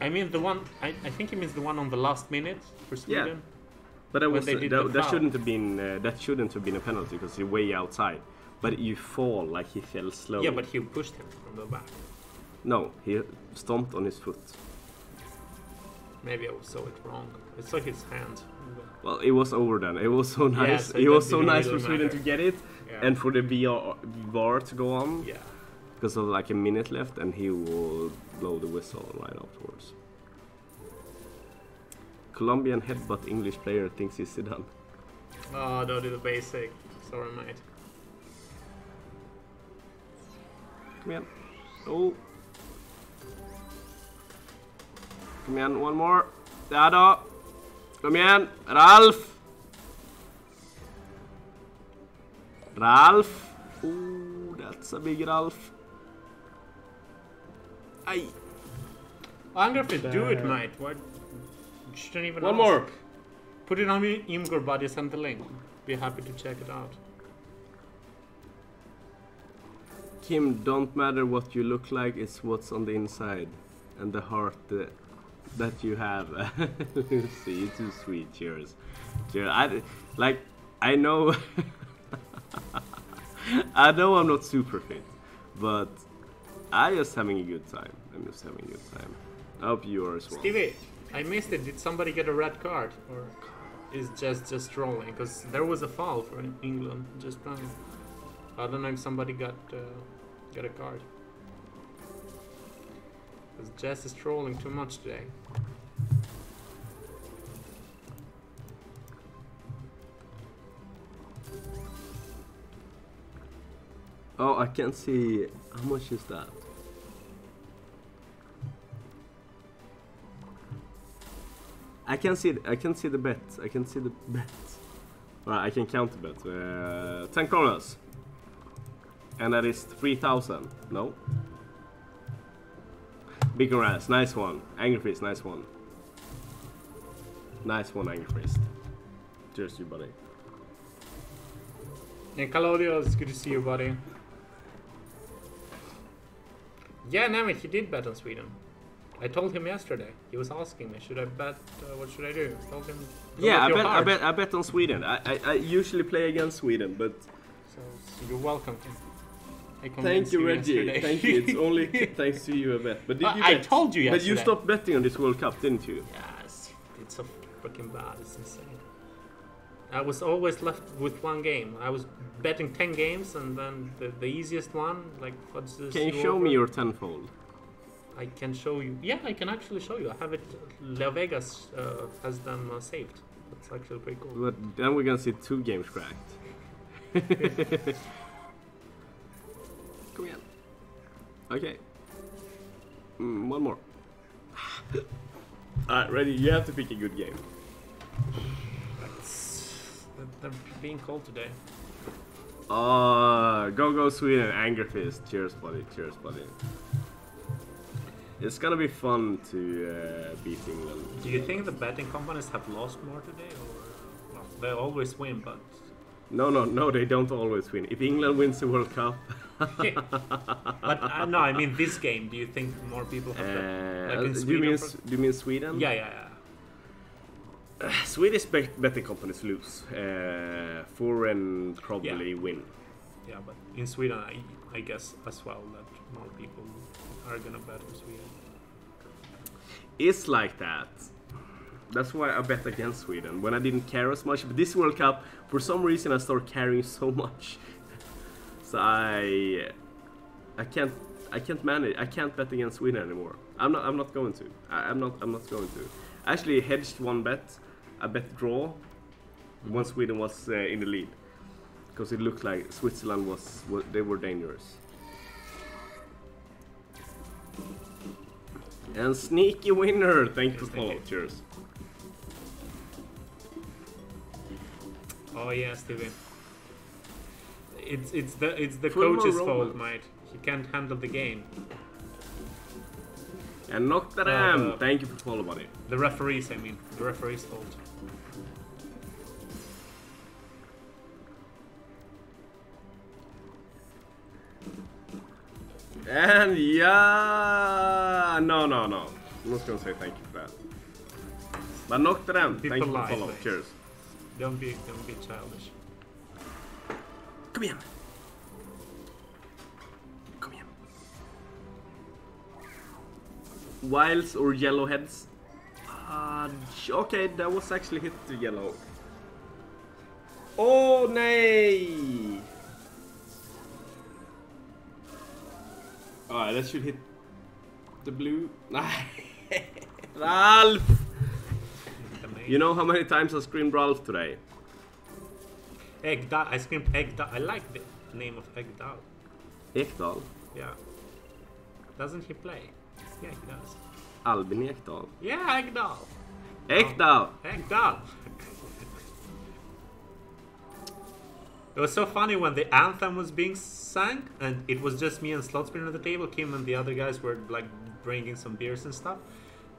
I mean the one. I, I think he means the one on the last minute for Sweden. Yeah. Sweden. But that was that, that shouldn't have been uh, that shouldn't have been a penalty because you're way outside. But you fall like he fell slow. Yeah, but he pushed him from the back. no, he stomped on his foot. Maybe I saw it wrong. I saw his hand. Well, it was over then. It was so nice. so it was so nice for Sweden matter. to get it, Yeah. and for the VR, VAR to go on. yeah. because of like a minute left and he will blow the whistle right afterwards. Colombian headbutt English player thinks he's Zidane. Oh, don't do the basic. Sorry, mate. Come igen. Oh. Kom igen, one more. Där då. Kom igen. Ralf. Ralf. Oh, that's a big Ralf. Aj. Angrafit, do it, There. mate. What? You shouldn't even One ask. more. Put it on me, Imgur buddy, send the link. Be happy to check it out. Kim, don't matter what you look like, it's what's on the inside and the heart uh, that you have. Lucy, you're too sweet. Cheers. Cheers. I, like, I know. I know I'm not super fit, but I'm just having a good time. I'm just having a good time. I hope you are as well. Stevie, I missed it. Did somebody get a red card, or is just just trolling? Because there was a foul for England just now. I don't know if somebody got uh, got a card. Because Jess is trolling too much today. Oh, I can't see. How much is that? I can see. I can see the bet. I can see the bet. Well, I can count the bet. Uh, Ten kronas. And that is three thousand. No. Big ass, nice one. Angry Fist, nice one. Nice one, Angry Fist. Cheers, you buddy. And Claudio, it's good to see you, buddy. Yeah, Nemeth, he did bet on Sweden. I told him yesterday. He was asking me, should I bet? Uh, what should I do? I told him. Yeah, I bet. I bet. I bet on Sweden. I, I, I usually play against Sweden, but So, so you're welcome. I Thank you, Reggie. Thank you. It's only thanks to you I bet. But did I- you I told you yesterday. But you stopped betting on this World Cup, didn't you? Yes, it's so freaking bad. It's insane. I was always left with one game. I was betting 10 games, and then the, the easiest one, like, what's this? Can you show me your tenfold? I can show you. Yeah, I can actually show you. I have it. LeoVegas uh, has them uh, saved. That's actually pretty cool. But then we're gonna see two games cracked. Come igen. Okay. Mm, one more. Alright, ready? You have to pick a good game. They're- being cold today. Oh, go go Sweden, Anger Fist. Cheers, buddy. Cheers, buddy. It's gonna be fun to uh, beat England. Do you think the betting companies have lost more today, or well, they always win? But No, no, no, they don't always win. If England wins the World Cup, but uh, no, I mean this game. Do you think more people have uh, Like in do you mean do you mean Sweden? Yeah, yeah, yeah. Swedish bet- betting companies lose. Uh, foreign probably win. Yeah, but in Sweden, I, I guess as well that more people are gonna bet on Sweden. It's like that. That's why I bet against Sweden when I didn't care as much. But this World Cup, for some reason, I started caring so much. So I, I can't, I can't manage. I can't bet against Sweden anymore. I'm not. I'm not going to. I, I'm not. I'm not going to. I actually hedged one bet. I bet draw. When Sweden was uh, in the lead, because it looked like Switzerland was. wa- They were dangerous. And sneaky winner. Thank you for follow. Cheers. Oh yeah, Steven. It's it's the it's the Full coach's fault, mate. He can't handle the game. And Noctadam. Uh, Thank you for follow, buddy. The referees, I mean, the referee's fault. And yeah, no, no, no. I'm not gonna say thank you for that. But Noctadam, Be thank you for follow. please. Cheers. Don't be don't be childish. Kom igen. Kom igen. Wilds or yellowheads? Uh, okay, that was actually hit the yellow. Oh nej! That should hit the blue. Ralph! You know how many times I screamed Ralph today? Egg Dal. I screamed Egg Dal. I like the name of Egg Dal. Ekdal. Yeah. Doesn't he play? Yeah, he does. Albin Ekdal. Yeah, Egg Dal. Ekdal! It was so funny when the anthem was being sung, and it was just me and Slotspinner at the table. Kim and the other guys were like bringing some beers and stuff,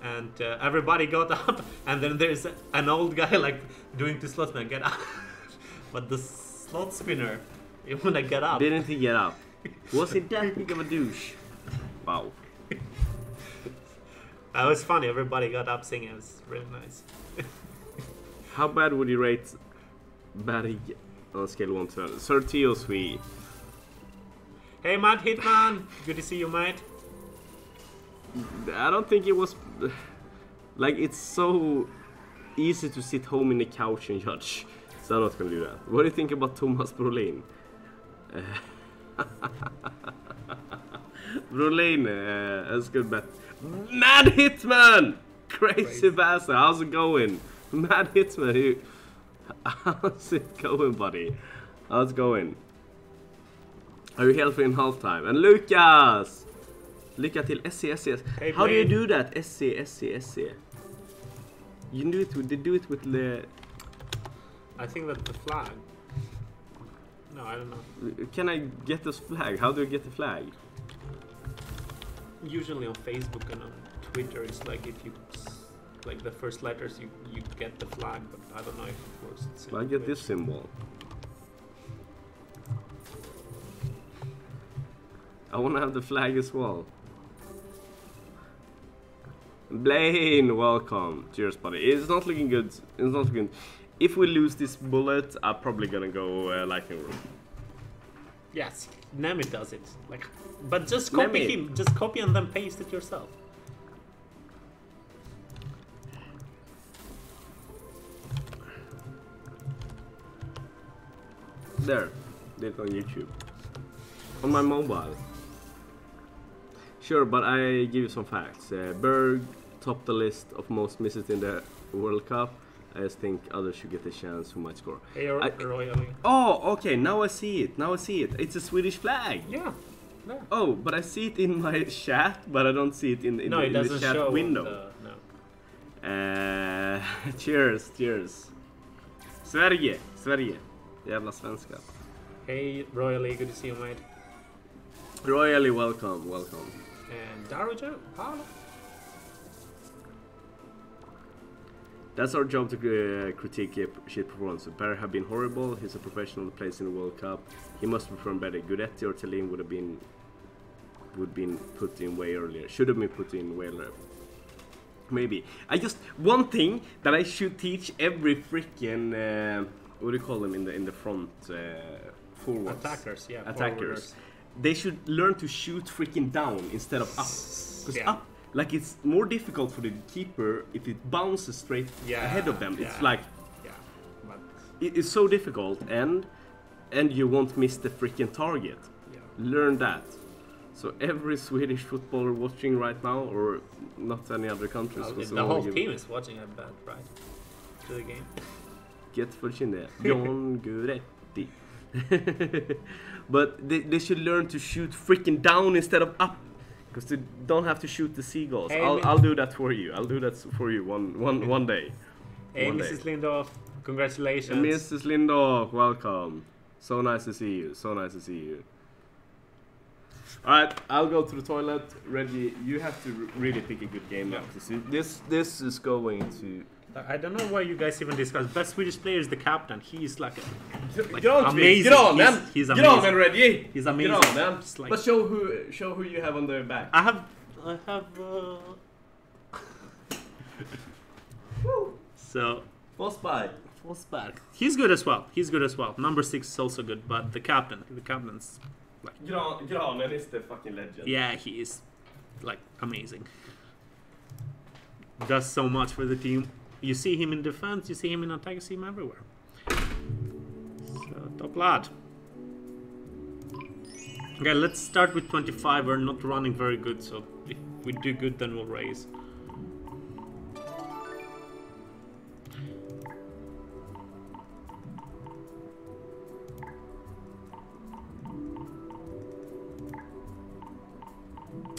and uh, everybody got up. And then there's an old guy like doing to Slotspinner, get up. but the slot spinner, he wouldn't get up. Didn't he get up? Was he that big of a douche? Wow. That was funny. Everybody got up singing. It was really nice. How bad would you rate Barry on a scale 1 to 10? Sir Tio Sweet. Hey, Matt Hitman. Good to see you, mate. I don't think it was. Like, it's so easy to sit home in the couch and judge. So I'm not gonna do that. What do you think about Thomas Brolin? Uh, Brolin, uh, that's good bet. Mad Hitman! Crazy, Crazy. bastard, how's it going? Mad Hitman, you, how's it going, buddy? How's it going? Are you healthy in halftime? And Lucas! Lycka till SC, SC. Hey, How do you Blaine. do that? SC, SC, SC. You do it with, they do it with the... I think that the flag. No, I don't know. Can I get this flag? How do I get the flag? Usually on Facebook and on Twitter, it's like if you like the first letters, you you get the flag. But I don't know if it works. the same I get this symbol. I want to have the flag as well. Blaine, welcome. Cheers, buddy. It's not looking good. It's not looking. Good. If we lose this bullet, I'm probably gonna go uh, lightning room. Yes, Nemi does it. Like, but just copy him. Just copy and then paste it yourself. There, did on YouTube. On my mobile. Sure, but I give you some facts. Uh, Berg topped the list of most misses in the World Cup. I just think others should get a chance who might score. I- Oh, okay, now I see it. Now I see it. It's a Swedish flag. Yeah. No. Oh, but I see it in my chat, but I don't see it in, in, no, the, it in the doesn't chat show window. the- no. Eh, cheers, cheers. Sverige, Sverige. Jävla svenska. Hey, Royally, good to see you, mate. Royally welcome, welcome. And Darujo, hello. That's our job to uh, critique shit performance. Barry have been horrible. He's a professional who plays in the World Cup. He must perform better. Guidetti or Thelin would have been would been put in way earlier. Should have been put in way earlier. Maybe. I just one thing that I should teach every freaking uh, what do you call them in the in the front uh, forwards Attackers, yeah. attackers. forwarders. They should learn to shoot freaking down instead of up. Because Yeah. up, like it's more difficult for the keeper if it bounces straight Yeah, ahead of them. It's like Yeah, but it- it's so difficult, and and you won't miss the freaking target. yeah. Learn that. So every Swedish footballer watching right now, or not any other countries, the whole team is watching, I bet, right? To the game. Get for Kinde. John Guidetti. but they, they should learn to shoot freaking down instead of up. Because they don't have to shoot the seagulls. Hey, I'll, I'll do that for you. I'll do that for you one, one, one day. Hey, One Mrs. day. Lindorf, congratulations. And Mrs. Lindorf, welcome. So nice to see you. So nice to see you. Alright, I'll go to the toilet. Reggie, you have to really pick a good game now. Yeah. 'cause you- This, this is going to. I don't know why you guys even discuss. Best Swedish player is the captain. He's like, a, Get on, amazing. Get on, He's- man. he's Get on, amazing. man, Reggie. he's amazing. Get on, man. Just like- but show who, show who you have on the back. I have, I have. Uh... so Forsberg. Forsberg. He's good as well. He's good as well. Number six is also good, but the captain, the captain's, Get on, get on, man. It's the fucking legend. yeah, he is like amazing. Does so much for the team. You see him in defense, you see him in attack, you see him everywhere. So top lad. Okay, let's start with 25. We're not running very good, so if we do good, then we'll raise.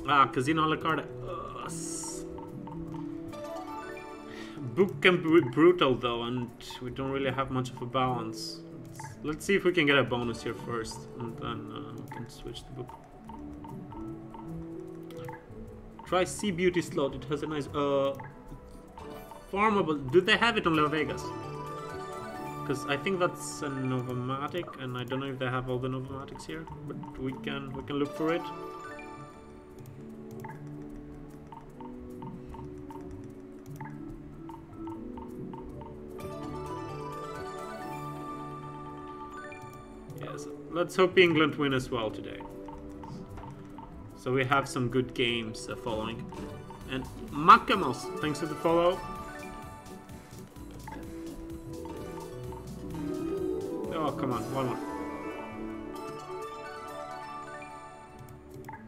Ah, Casino a. Book can be brutal though, and we don't really have much of a balance. Let's, let's see if we can get a bonus here first, and then uh, we can switch the book. Try Sea Beauty slot. It has a nice uh farmable. Do they have it on LeoVegas? Because I think that's a Novomatic, and I don't know if they have all the Novomatics here, but we can we can look for it. Yes, let's hope England win as well today. So we have some good games uh, following. And Makamos, thanks for the follow. Oh, come on, one more.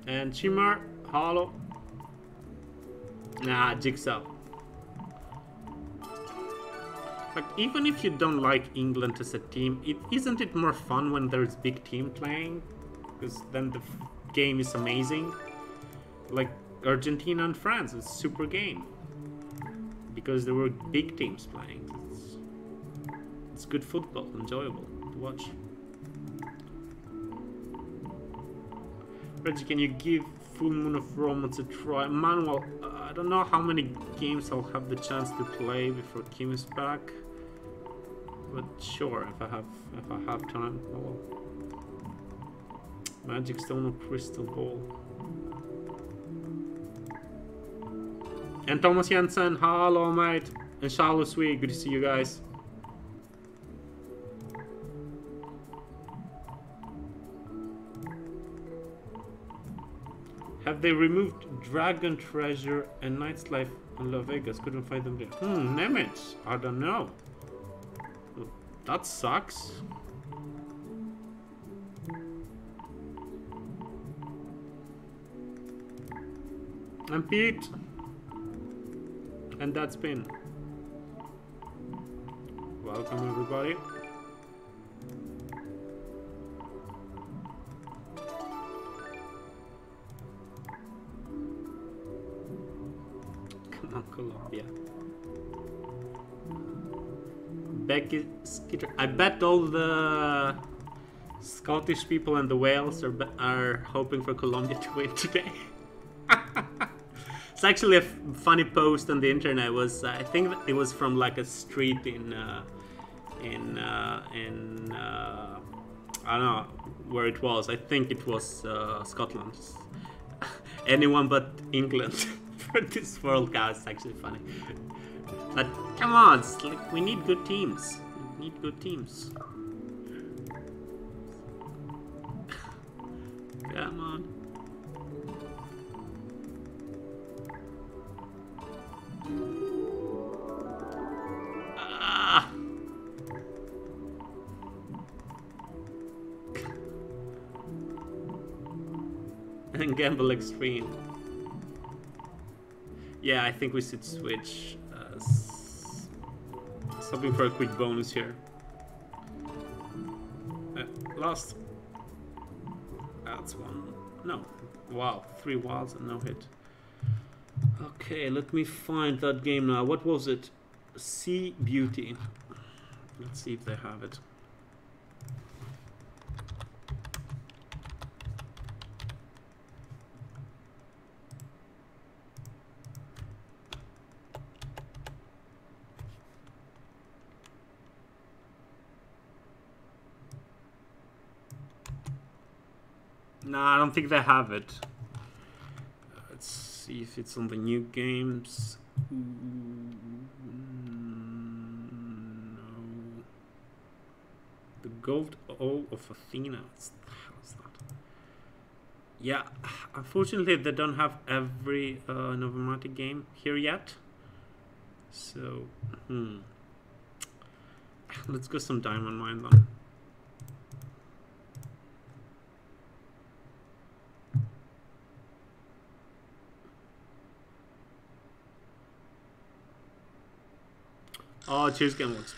And Chimar, Hollow. Nah, Jigsaw. Like, even if you don't like England as a team, it isn't it more fun when there's big team playing? Because then the game is amazing. Like Argentina and France, it's a super game. Because there were big teams playing. It's, it's good football, enjoyable to watch. Reggie, can you give Full Moon of Romance a try? Manuel, I don't know how many games I'll have the chance to play before Kim is back. But sure, if I have if I have time, I. Magic Stone or Crystal Ball. And Thomas Jensen, hello mate. And Charles Sweet, good to see you guys. Have they removed Dragon Treasure and Knight's Life on Las Vegas? Couldn't find them there. Hmm, Nemitz. I don't know. That sucks. I'm Pete. And that's been. Welcome everybody. Come on, Colombia. Becky Skitter. I bet all the Scottish people and the Wales are, are hoping for Colombia to win today. it's actually a funny post on the internet. It was I think it was from like a street in uh, in uh, in uh, I don't know where it was. I think it was uh, Scotland. Anyone but England for this World Cup is actually funny. But come on, like we need good teams. We need good teams. Come on. Ah. and gamble extreme. Yeah, I think we should switch. Uh, s- something for a quick bonus here. Uh, last. That's one. No. Wow, three wilds and no hit. Okay, let me find that game now. What was it? Sea Beauty. Let's see if they have it. No, I don't think they have it. Let's see if it's on the new games. Mm, No. The Gold O of Athena. What's the hell is that? Yeah, unfortunately they don't have every uh, Novomatic game here yet. So, hmm. Let's go some Diamond Mine then. Oh, cheers, Game Watch.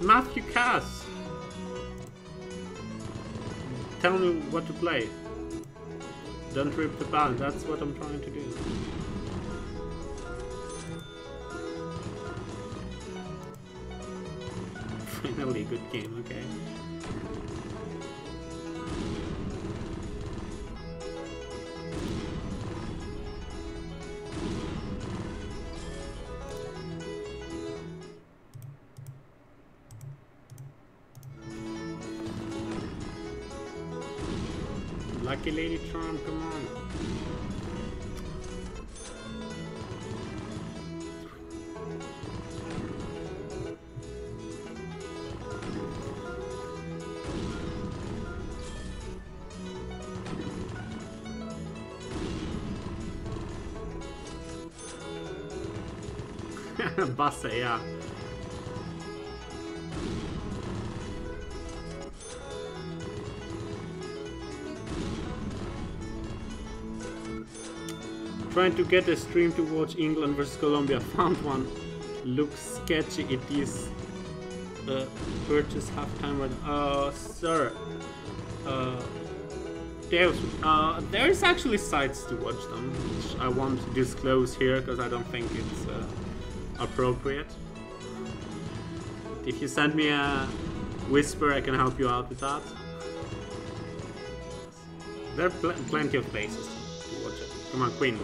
Matthew Cass. Tell me what to play. Don't rip the band. That's what I'm trying to do. Finally, a good game. Okay. Trying to get a stream to watch England versus Colombia. Found one. Looks sketchy. It is uh, purchase halftime Uh, sir. Uh, there's, uh, there's actually sites to watch them, which I won't disclose here because I don't think it's uh, appropriate. If you send me a whisper, I can help you out with that. There are pl- plenty of places to watch it. Come on, Queen.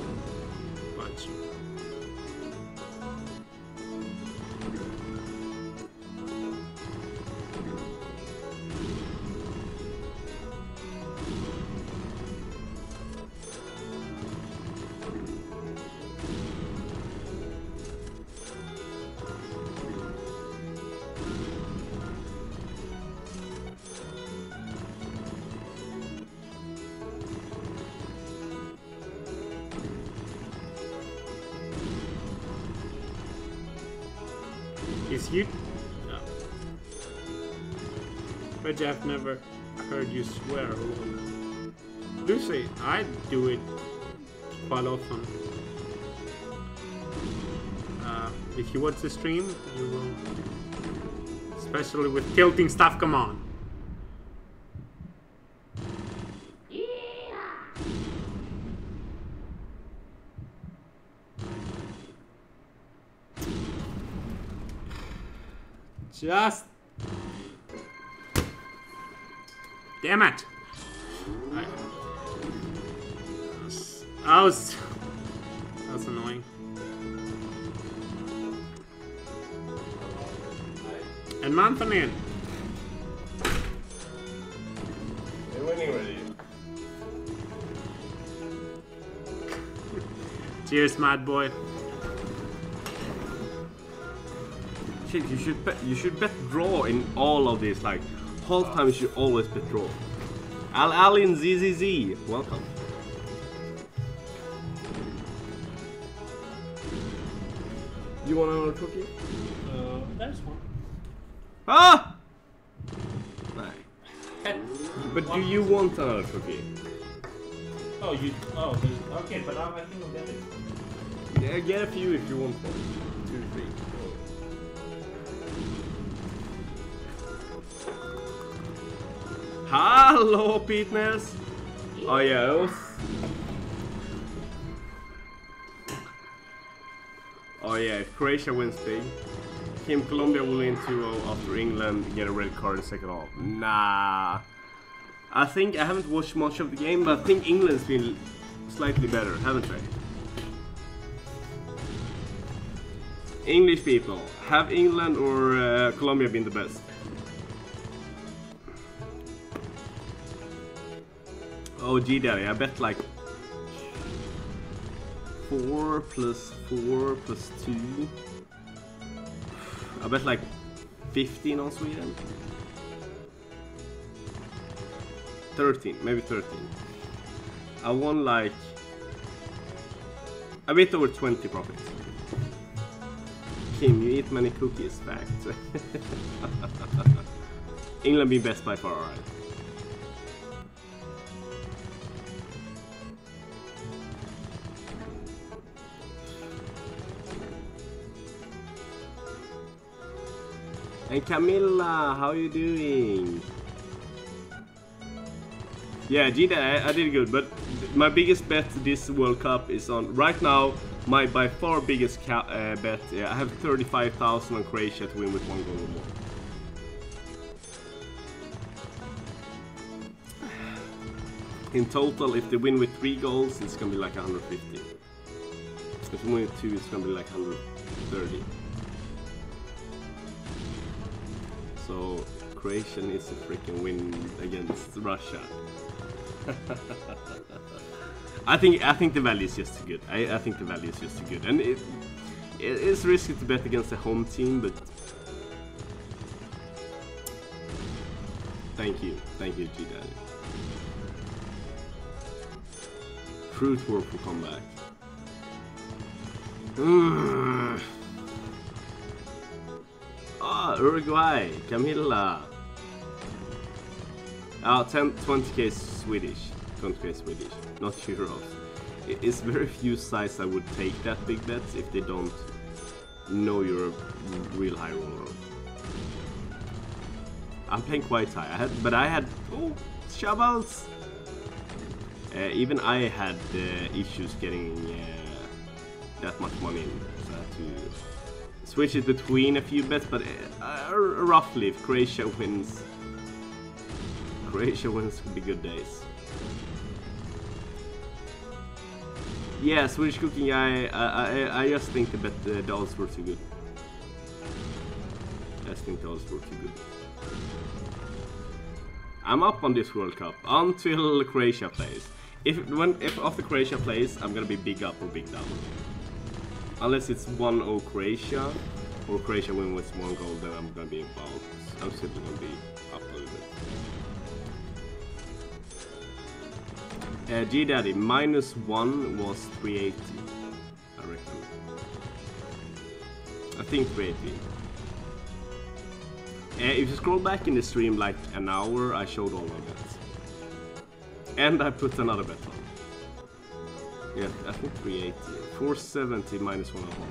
Often. Uh, if you watch the stream, you will Especially with tilting stuff, come on. Just... Damn it! I... That was... And Manfanin. They're winning already. Cheers, mad boy. Shit, you should bet you should bet draw in all of these. Like half time you should always bet draw. Al Alin ZZZ, welcome. You want another cookie? There's one. Ah! Nej. But do you want another cookie? Oh, you. Oh. Okay, but I, I think I'll get it. Yeah, get a few if you want one. Two, three. Hallå Pitness! Oh yeah, it was... Oh yeah, if Croatia wins big. Team Colombia will win 2-0 after England get a red card in second half. Nah. I think I haven't watched much of the game, but I think England's been slightly better, haven't they? English people, have England or uh, Colombia been the best? Oh, G Daddy, I bet like 4 plus 4 plus 2. Bet like 15 on Sweden. 13, maybe 13. I won like a bit over 20 profits. Kim, you eat many cookies, fact. England be best by far, alright. And Camilla, how are you doing? Yeah, Gina, I, I did good, but my biggest bet this World Cup is on right now. My by far biggest uh, bet. Yeah, I have 35,000 on Croatia to win with one goal or more. In total, if they win with three goals, it's gonna be like 150. If they win with two, it's gonna be like 130. So Croatia needs to freaking win against Russia. I think I think the value is just too good. I, I think the value is just too good, and it, it is risky to bet against a home team, but thank you, thank you, G Daddy. Fruit Warp will come back. Mm. Ah, Uruguay, Camilla. Ah, 10, 20k Swedish. 20k Swedish, not euros. It's very few sites I would take that big bets if they don't know you're a real high roller. I'm playing quite high. I had, but I had oh shovels. Uh, even I had uh, issues getting uh, that much money in, so I had to switch it between a few bets, but uh, roughly, if Croatia wins, Croatia wins could be good days. Yeah, Swedish cooking guy. I, I, I just think the bet the dolls were too good. I just think dolls were too good. I'm up on this World Cup until Croatia plays. If when if after Croatia plays, I'm gonna be big up or big down. Unless it's 1-0 Croatia, or Croatia win with one goal, then I'm gonna be about. I'm still gonna be up a little bit. Uh, G Daddy minus one was 380. I reckon. I think 380. Uh, if you scroll back in the stream like an hour, I showed all my bets. And I put another bet on. Yeah, I think 380. 470 minus one oh at home.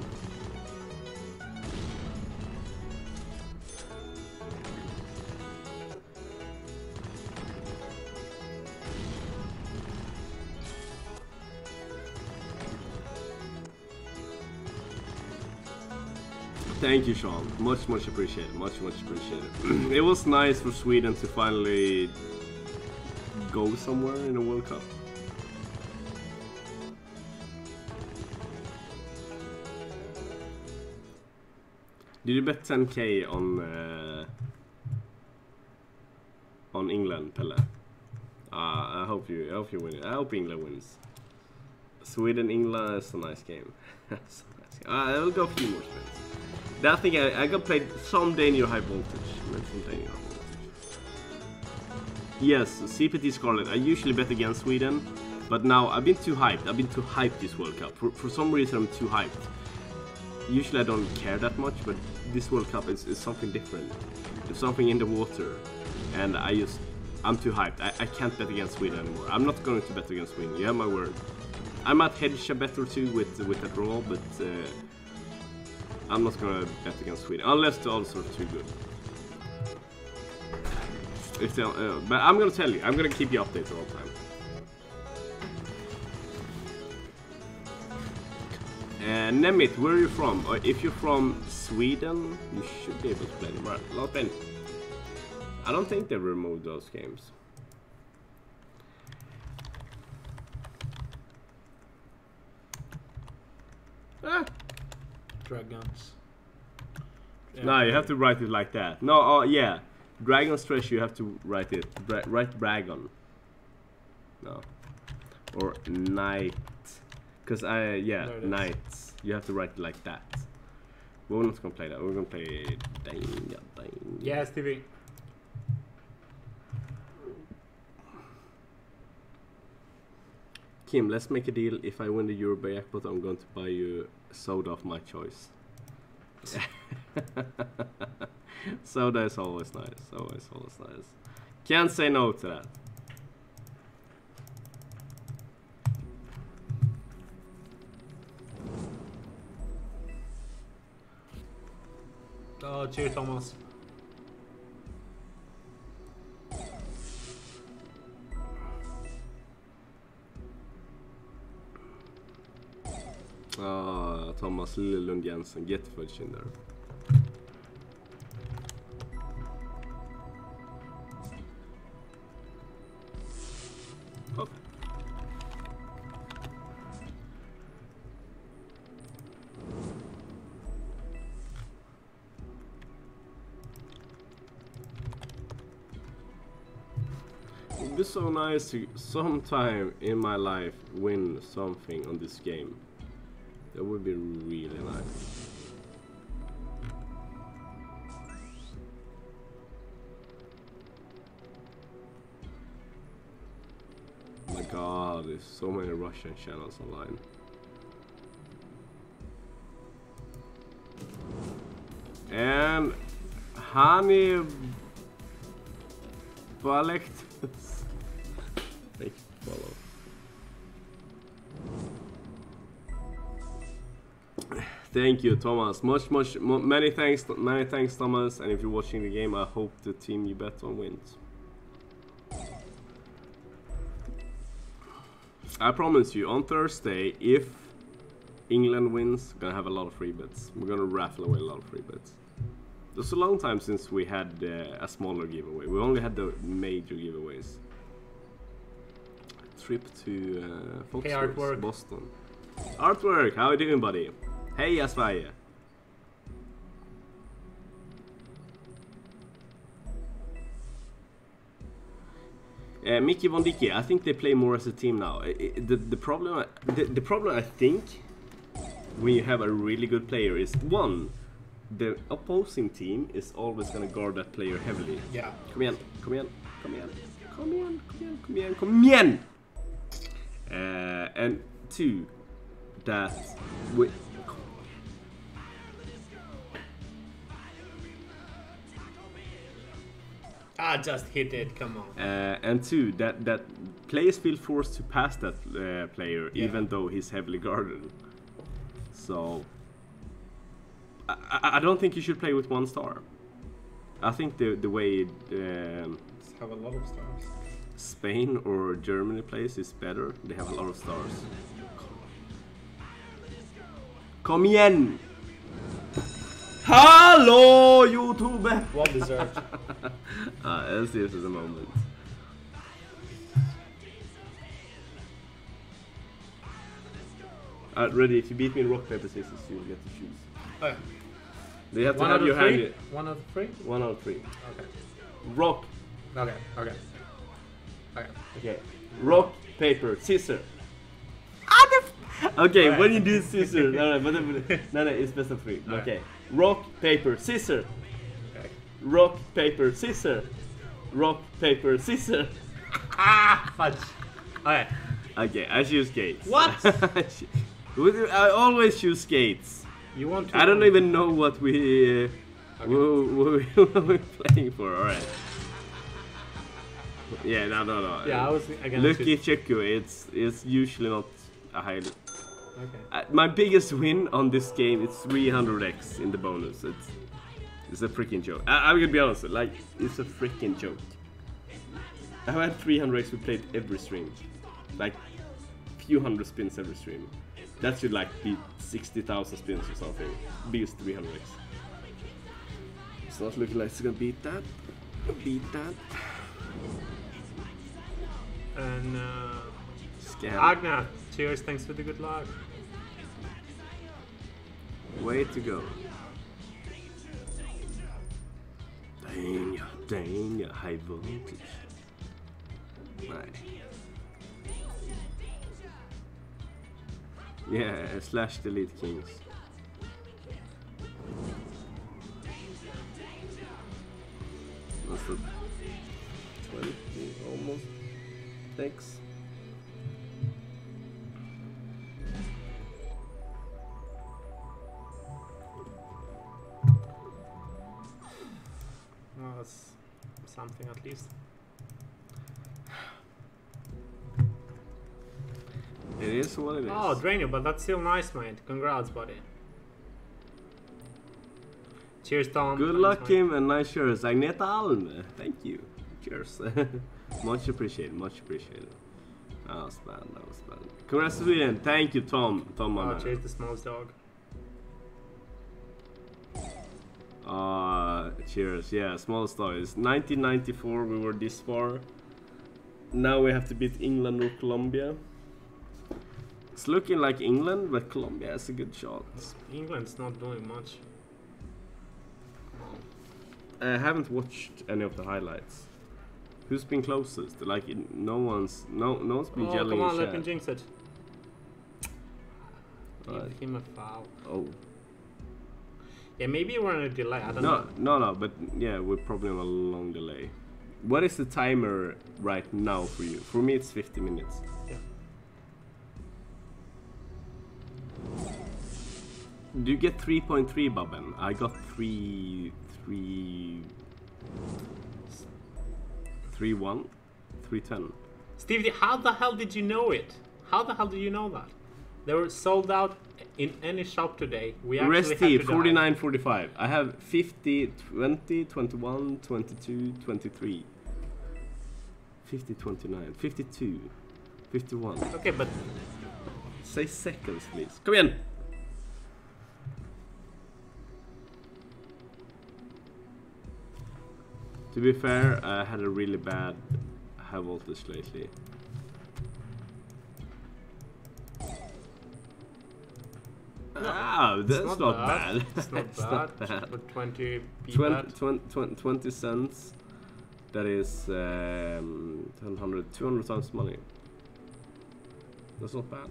Thank you, Sean. Much, much appreciated. Much, much appreciated. it was nice for Sweden to finally go somewhere in a World Cup. Did you bet 10k on uh, on England, Pelle? Uh, I hope you. I hope you win. I hope England wins. Sweden, England is a nice game. Nice. Uh, I'll go a few more spins. That thing I, I got played someday near high voltage. Yes, CPT Scarlet. I usually bet against Sweden, but now I've been too hyped. I've been too hyped this World Cup. For, for some reason, I'm too hyped. Usually, I don't care that much, but this World Cup is, is something different. There's something in the water, and I just I'm too hyped. I, I can't bet against Sweden anymore. I'm not going to bet against Sweden. Have my word. I might hedge a bet or two with with that draw, but uh, I'm not gonna bet against Sweden unless the odds are too good. If they, uh, but I'm gonna tell you, I'm gonna keep you updated all the time. Uh, Nemit, where are you from? Or if you're from Sweden, you should be able to play them. Right, lot. I don't think they removed those games. Ah, Dragons. Yeah. no, you have to write it like that. No, oh yeah, Dragon Stress. You have to write it. Bra- write Dragon. No, or Knight. Cause I yeah is. Knights. You have to write like that. We're not gonna play that. We're gonna play Danger, Danger. Yes, TV. Kim, let's make a deal. If I win the Euro jackpot, I'm going to buy you soda of my choice. soda is always nice. Always, always nice. Can't say no to that. Oh, cheers, Thomas. Ah, Thomas Lillelund Jensen, get fudge in so nice to sometime in my life win something on this game. That would be really nice. Oh my god, there's so many Russian channels online. And Hani Balektus. Thank you, Thomas. Much, much, many thanks, many thanks, Thomas. And if you're watching the game, I hope the team you bet on wins. I promise you, on Thursday, if England wins, we're gonna have a lot of free bets. We're gonna raffle away a lot of free bets. It was a long time since we had uh, a smaller giveaway. We only had the major giveaways. Trip to uh, Foxwoods, artwork. Boston. Artwork, how are you doing, buddy? Heja Sverige! Uh, Mickey Von Dicke, I think they play more as a team now. The, the problem, the, the problem I think, when you have a really good player is one, the opposing team is always gonna guard that player heavily. Yeah. Kom igen, kom igen, kom igen, kom igen, kom igen, kom igen, kom igen! Uh, and two, that Ah, just hit it. Come on. Uh, and two, that that players feel forced to pass that uh, player Yeah. even though he's heavily guarded. So I, I- I don't think you should play with one star. I think the the way um, have a lot of stars. Spain or Germany plays is better. They have a lot of stars. Kom igen! Hallå Youtube! Well deserved. Uh, this is the moment. Uh, ready, if you beat me in rock, paper, scissors, you will get to choose. Okay. They have to One have out your of hand. three. One out of three. One out of three. Okay. Rock. Okay. Okay. Okay. Okay. Rock, paper, scissors. Okay, when you do scissors, no, no, but, no, no, it's best of three. Okay. Rock, paper, scissors. Okay. Rock, paper, scissors. Rock, paper, scissors. Ah, fudge. Okay. Okay, I choose skates. What? I always choose skates. You want to? I don't even know what we uh, Okay. what, what we're playing for. All right. Yeah, no, no, no. Yeah, I was again. Lucky Cheku, it's it's usually not a high. Okay. Uh, my biggest win on this game is 300x in the bonus. It's it's a freaking joke. I, I'm gonna be honest, like it's a freaking joke. I've had 300x. We played every stream, like few hundred spins every stream. That should like be 60,000 spins or something. Biggest 300x. It's not looking like it's gonna beat that. Beat that. And uh, Scam. Agna, cheers. Thanks for the good luck. Way to go. Dang, dang, high voltage. Nej. Yeah, slash delete kings. What's the 20 almost? Thanks. Well, that's something at least. It is what it oh, is. Oh, Drainio, but that's still nice, mate. Congrats, buddy. Cheers, Tom. Good Thanks, luck, mate. Kim, and nice shirts. Agneta Alm, thank you. Cheers. much appreciated, much appreciated. That was bad, that was bad. Congrats to Sweden, thank you, Tom. Tom, my Oh, man. cheers, the smallest dog. Uh, cheers, yeah, small stories. 1994, we were this far. Now we have to beat England or Colombia. It's looking like England, but Colombia has a good shot. England's not doing much. I haven't watched any of the highlights. Who's been closest? Like, no one's, no, no one's been Oh, yelling come on, let me jinx it. Right. Give him a foul. Oh. Yeah, maybe we're on a delay. I don't No, know. no, no, but yeah, we're probably on a long delay. What is the timer right now for you? For me, it's 50 minutes. Yeah. Do you get 3.3, Babben? I got 3... 3... 3 1? 310. Steve, how the hell did you know it? How the hell did you know that? They were sold out in any shop today. We actually Rest had T, to 49 45. I have 50, 20, 21, 22, 23. 50, 29, 52, 51. Okay, but Say seconds, please. Kom igen! To be fair, I had a really bad high voltage lately. Ah, that's it's not, bad. It's not bad. not bad. For 20 20, 20, 20, 20 cents. That is um, 100, 200 times money. That's not bad.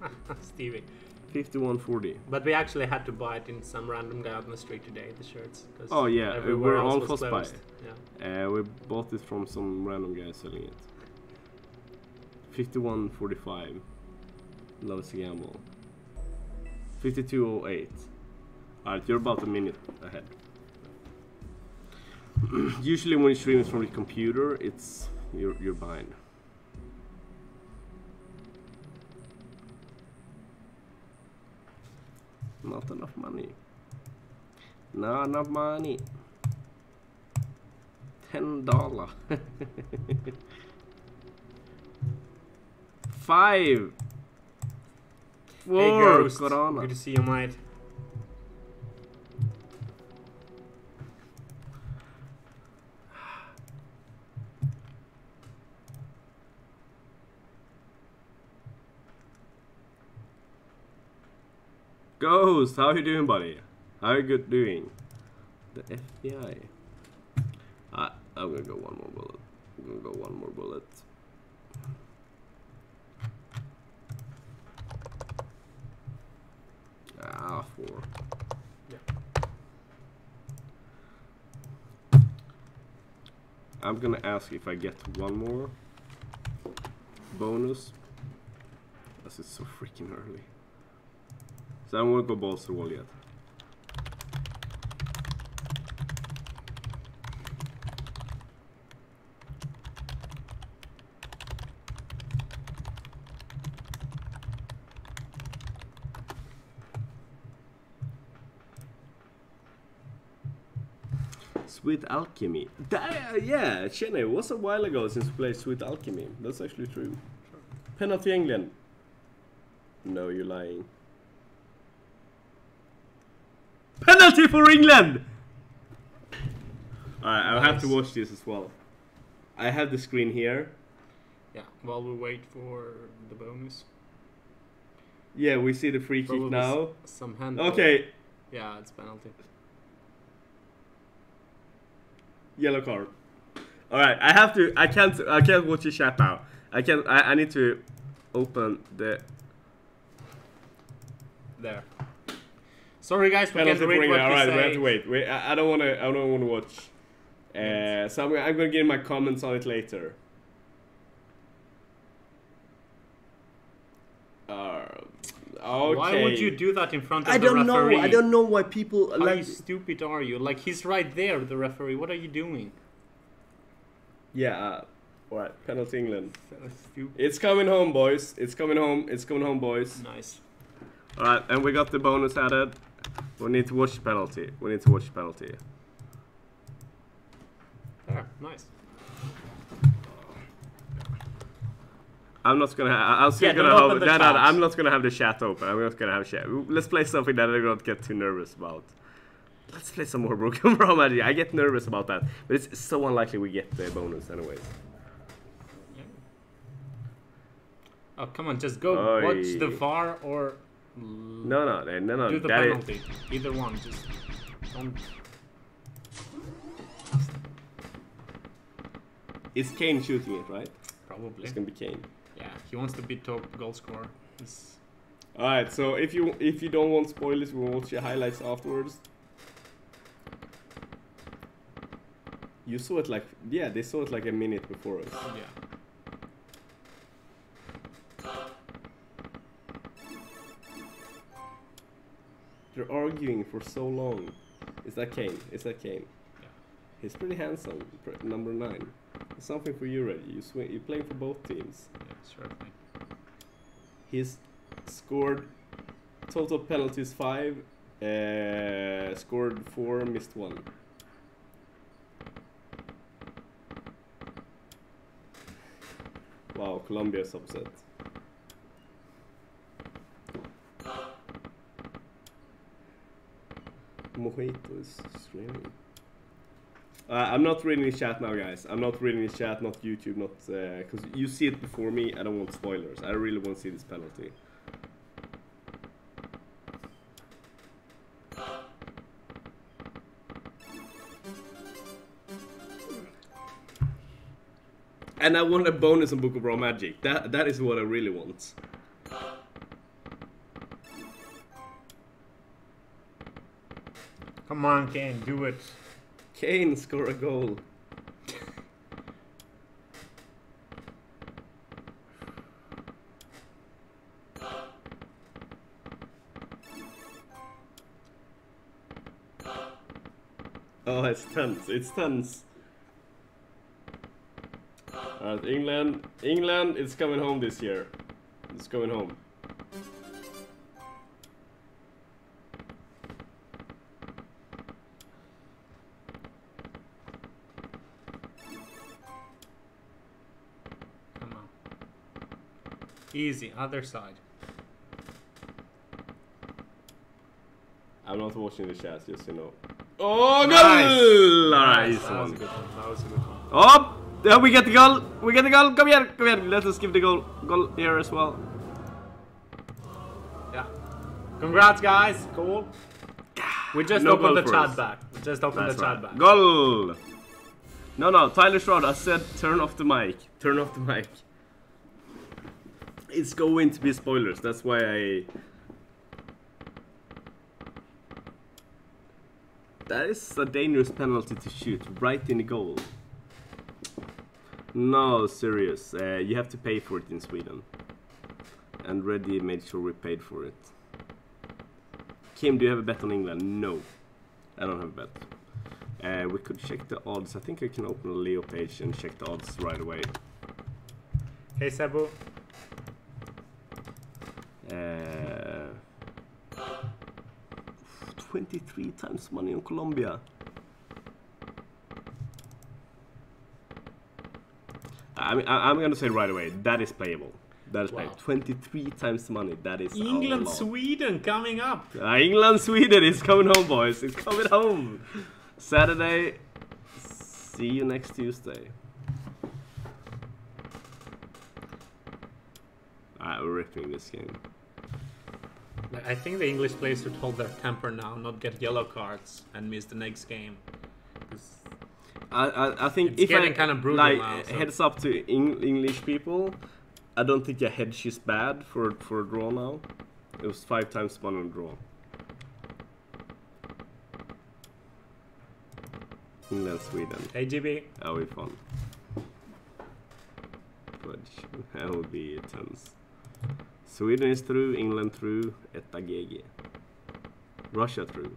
Stevie. 5140. But we actually had to buy it in some random guy on the street today, the shirts. Oh, yeah, uh, we're all forced by Yeah. Uh, we bought it from some random guy selling it. 5145. Loves a gamble. 5208. Alright, you're about a minute ahead. Usually when you stream from the computer, it's you're you're behind. Not enough money. Not enough money. Ten dollar. Five. four. Hey, Ghost. Good to see you, mate. Ghost, how you doing, buddy? How you good doing? The FBI. I, ah, I'm gonna go one more bullet. I'm gonna go one more bullet. Ah, four. I'm gonna ask if I get one more bonus. As it's so freaking early. So I won't go balls to the wall yet. Sweet Alchemy. That, yeah, Cheney, it was a while ago since we played Sweet Alchemy. That's actually true. Penalty England. No, you're lying. Penalty for England! Alright, I'll have to watch this as well. I have the screen here. Yeah, while we wait for the bonus. Yeah, we see the free kick now. Some hand. Okay, Yeah, it's penalty. Yellow card. Alright, I have to I can't I can't watch the chat now. I can I, I need to open the There. Sorry, guys, we can't read what Alright, you we have to wait. wait I, I don't wanna I don't wanna watch. Uh, so I'm, I'm gonna give my comments on it later. Uh, okay. Why would you do that in front of I the don't know. referee? I don't know why people How like. stupid are you? Like he's right there, the referee. What are you doing? Yeah. Uh, alright, penalty England. So stupid. It's coming home, boys. It's coming home. It's coming home, boys. Nice. Alright, and we got the bonus added. We need to watch the penalty. We need to watch the penalty. There, nice. I'm not gonna. Ha- I'm still Yeah, gonna. Have, the no, no, chat. no, I'm not gonna have the chat open. I'm not gonna have chat. Let's play something that I don't get too nervous about. Let's play some more Book of Ra Magic. I get nervous about that, but it's so unlikely we get the bonus anyways. Oh come on, just go Oi. watch the VAR or No, no, no, no, no. do the that is- penalty. Either one, just don't. it's Kane shooting it, right? Probably. It's gonna be Kane. He wants to be top goal scorer. He's- All right. So if you if you don't want spoilers, we'll watch the highlights afterwards. You saw it like yeah, they saw it like a minute before us. yeah. They're arguing for so long. Is that Kane? Is that Kane? Yeah. He's pretty handsome. pr- Number nine. Something for you, Reggie. You swing. You playing for both teams. Yeah, thing. He's scored total penalties five. Uh, scored four, missed one. Wow, Colombia's upset. Mojito is streaming. Uh, I'm not reading the chat now, guys. I'm not reading the chat, not YouTube, not because you see it before me. I don't want spoilers. I really want to see this penalty. And I want a bonus on Book of Ra Magic. That that is what I really want. Come on, Kane, do it. Kane score a goal. Oh, it's tense. It's tense. Alright, England. England is coming home this year. It's coming home. Easy, other side. I'm not watching the chat, just you know. Oh, goal! Nice. Nice, easy that was a good one. That was a good one. Oh, there we get the goal. We get the goal. Come here, come here. Let us give the goal, goal here as well. Yeah. Congrats, guys. Cool. We just No opened the chat us. back. We just opened That's the chat back. Goal. No, no, Tyler Stroud. I said turn off the mic. Turn off the mic. It's going to be spoilers. That's why I. That is a dangerous penalty to shoot right in the goal. No, serious. Uh, you have to pay for it in Sweden. And Reddy made sure we paid for it. Kim, do you have a bet on England? No. I don't have a bet. Uh, we could check the odds. I think I can open a Leo page and check the odds right away. Hey, Sebu. Uh, 23 times money on Colombia. I mean, I, I'm gonna say right away that is playable. That is Wow. playable. 23 times money. That is England. Sweden coming up. Uh, England, Sweden is coming home, boys. It's coming home. Saturday. See you next Tuesday. Alright, we're ripping this game. I think the English players should hold their temper now, not get yellow cards and miss the next game. I, I, I think It's if getting I kinda brutal like now, so- heads up to Eng- English people, I don't think a hedge is bad for for a draw now. It was five times one on a draw. England, Sweden. AGB. That will be fun. Fudge. That would be tense. Sweden is through, England through, etta GG. Russia through.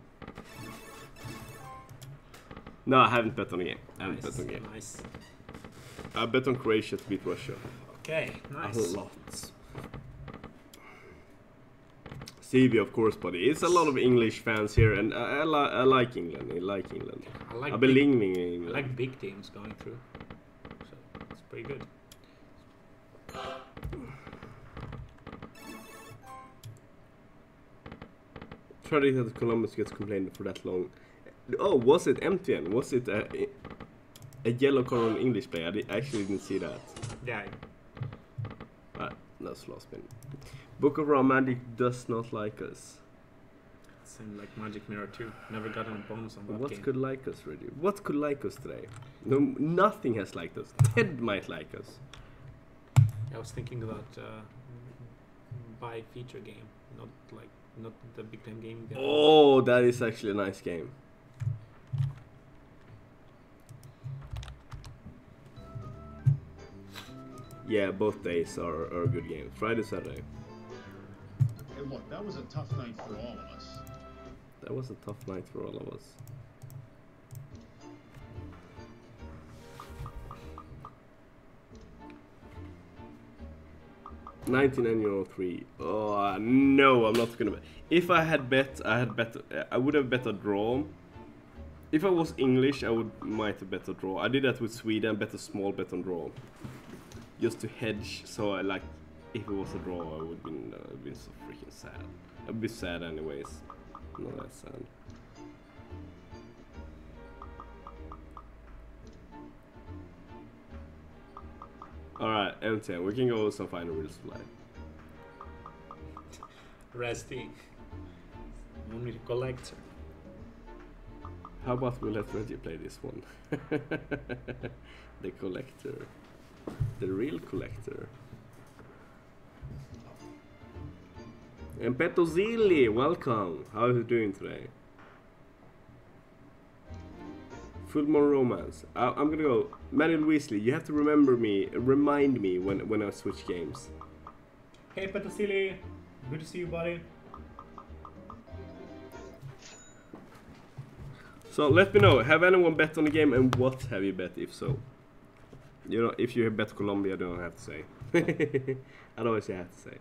No, I haven't bet on a game. I haven't Nice. bet on a game. Nice. I bet on Croatia to beat Russia. Okay, nice. A lot. Stevie, of course, buddy. It's a lot of English fans here, and I, I, li- I like England. I like England. I like I believe in I like big teams going through. So it's pretty good. Tragic that Columbus gets complained for that long. Oh, was it MTN? Was it a, a yellow card on English player? I, actually didn't see that. Yeah, Ah, that's last spin. Book of Ra Magic does not like us. in like Magic Mirror 2. Never got a bonus on that What game. could like us, really? What could like us today? No, nothing has liked us. Ted might like us. I was thinking about uh, buy feature game, not like not the big time game. game. Oh, that is actually a nice game. Yeah, both days are, are good games. Friday, Saturday. Hey, look, that was a tough night for all of us. That was a tough night for all of us. Nineteen euro three. Oh no, I'm not gonna bet. If I had bet, I had bet. I would have bet a draw. If I was English, I would might have bet a draw. I did that with Sweden, bet a small bet on draw, just to hedge. So I like, if it was a draw, I would been uh, been so freaking sad. I'd be sad anyways. Not that sad. Alright, M10, we can go with some final rules live. Resting. Only collector. How about we let Reggie play this one? the collector. The real collector. And Petozili, welcome. How are you doing today? Full Moon Romance. I, I'm gonna go. Manuel Weasley, you have to remember me, remind me when when I switch games. Hey Petasili, good to see you, buddy. So let me know. Have anyone bet on the game, and what have you bet? If so, you know, if you have bet Colombia, don't have to say. Otherwise, you have to say.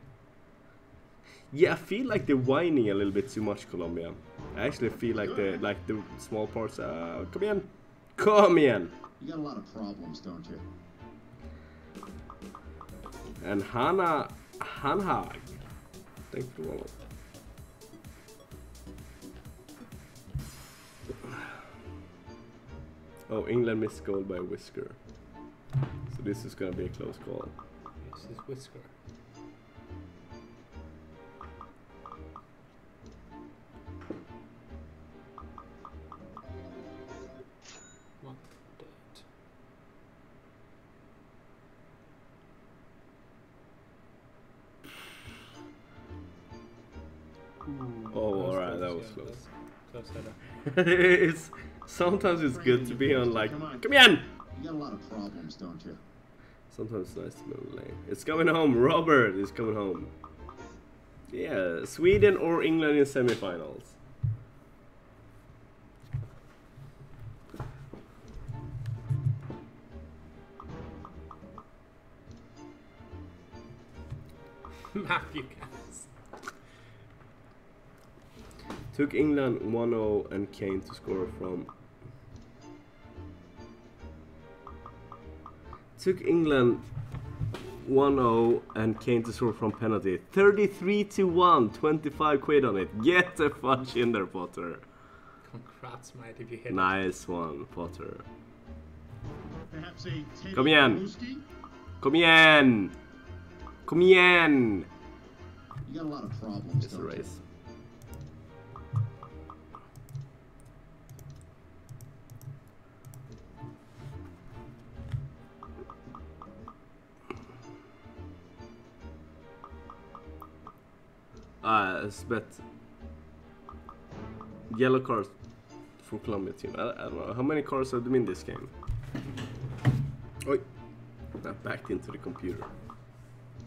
Yeah, I feel like they're whining a little bit too much, Colombia. I actually feel like the like the small parts. Uh, come in, Come in. You got a lot of problems, don't you? En Hanna Hanhag. Tänkte det var något. Oh, England missed goal by Whisker. So this is gonna be a close call. This is Whisker. it's sometimes it's good to be on like Come on. come in. You got a lot of problems, don't you? Sometimes it's nice to be on lane. It's coming home. Robert is coming home. Yeah, Sweden or England in semifinals. Matthew Cass. Took England 1-0 and Kane to score from. Took England 1-0 and Kane to score from penalty. 33 to 1, 25 quid on it. Get the fudge in there, Potter. Congrats, mate, if you hit it. Nice one, Potter. Perhaps a Teddy Kom igen. Bruschi? Kom igen! Kom igen! You got a lot of problems, It's a don't you? Uh, it's bet yellow cards for Colombia team. I, I don't know how many cards have them in this game. Oi, I backed into the computer.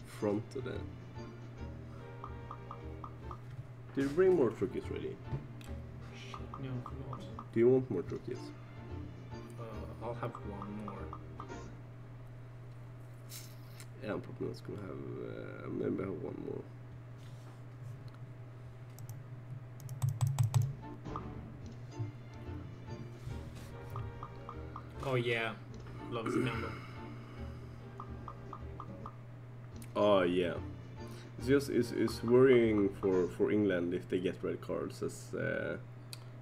Front to the. Did you bring more truckies ready? Shit, no, not. Do you want more truckies? Uh, I'll have one more. Yeah, I'm probably not gonna have. Uh, maybe I have one more. Oh yeah, love is number. Oh yeah, it's just it's, it's worrying for for England if they get red cards as. Uh,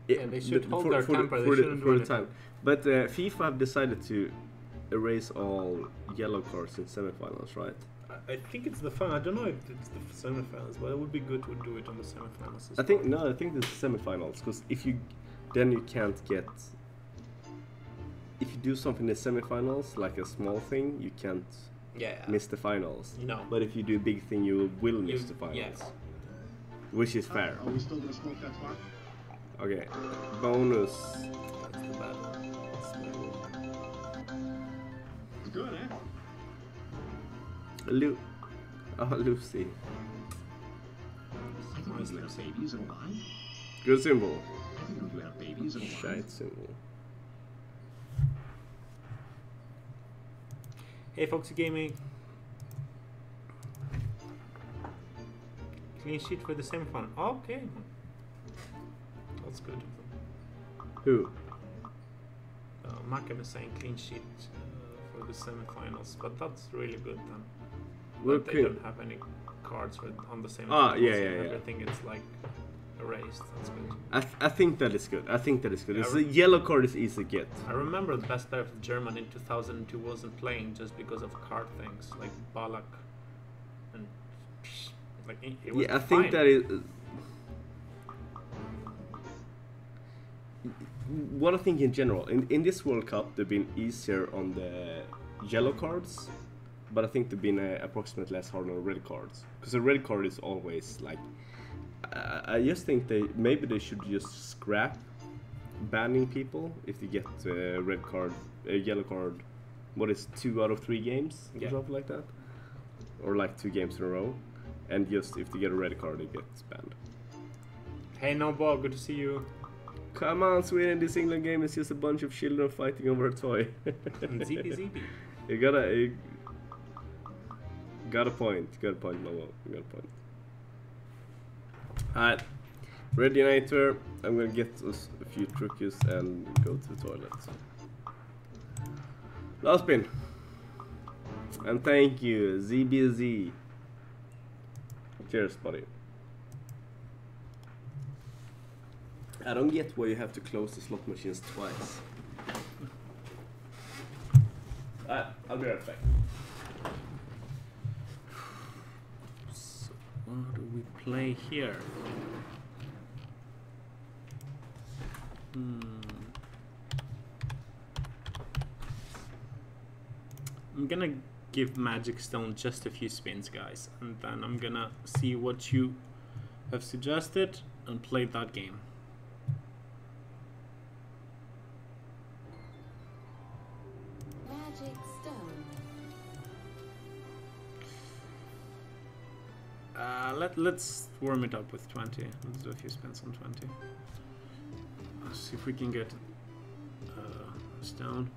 Yeah, they should hold for, their for the- temper, they for the, shouldn't do for the time. But uh, FIFA have decided to erase all yellow cards in semifinals, right? I- think it's the final. I don't know if it's the semifinals, but it would be good to do it on the semifinals. I think well. no, I think it's the semifinals because if you then you can't get if you do something in the semifinals like a small thing, you can't Yeah. miss the finals. No. But if you do a big thing, you will miss You- the finals, yes. which is Uh, fair. Are we still gonna smoke that far? Okay, bonus. That's the bad one. It's good, eh? Lu- oh, Lucy. I think we do have babies and alive. Good symbol. I think we do have babies and alive. Shite symbol. Hey, Foxy Gaming. Clean sheet for the semifinal. Okay. That's good. Who? Uh, Macam is saying clean sheet uh, for the semifinals, but that's really good then. Well, But they don't have any cards for, on the semifinals. Ah, yeah, yeah, yeah. Everything is like erased. That's good. I, th- I think that is good. I think that is good. Yeah, It's I a yellow card is easy to get. I remember the best player of Germany in 2002 wasn't playing just because of card things like Ballack and like it it was Yeah, I think that is. What I think in general, in, in this World Cup, they've been easier on the yellow cards, but I think they've been uh, approximately less hard on the red cards. Because a red card is always like. I, I just think they maybe they should just scrap banning people if they get a red card, a yellow card. What is two out of three games Yeah. or something like that, or like two games in a row, and just if they get a red card, they get banned. Hey, no ball, good to see you. Come on, Sweden! This England game is just a bunch of children fighting over a toy. Zippy Zippy. you gotta, you got a point. Got a point. You got a point. Alright, Readinator. I'm gonna get us a few truckies and go to the toilet. Last spin. And thank you, ZBZ. Cheers, buddy. I don't get why you have to close the slot machines twice. Uh, I'll be right back. So, what do we play here? Hmm. I'm gonna give Magic Stone just a few spins, guys, and then I'm gonna see what you have suggested and play that game. Uh, let let's warm it up with 20. Let's do a few spins on 20. Let's see if we can get uh, stone.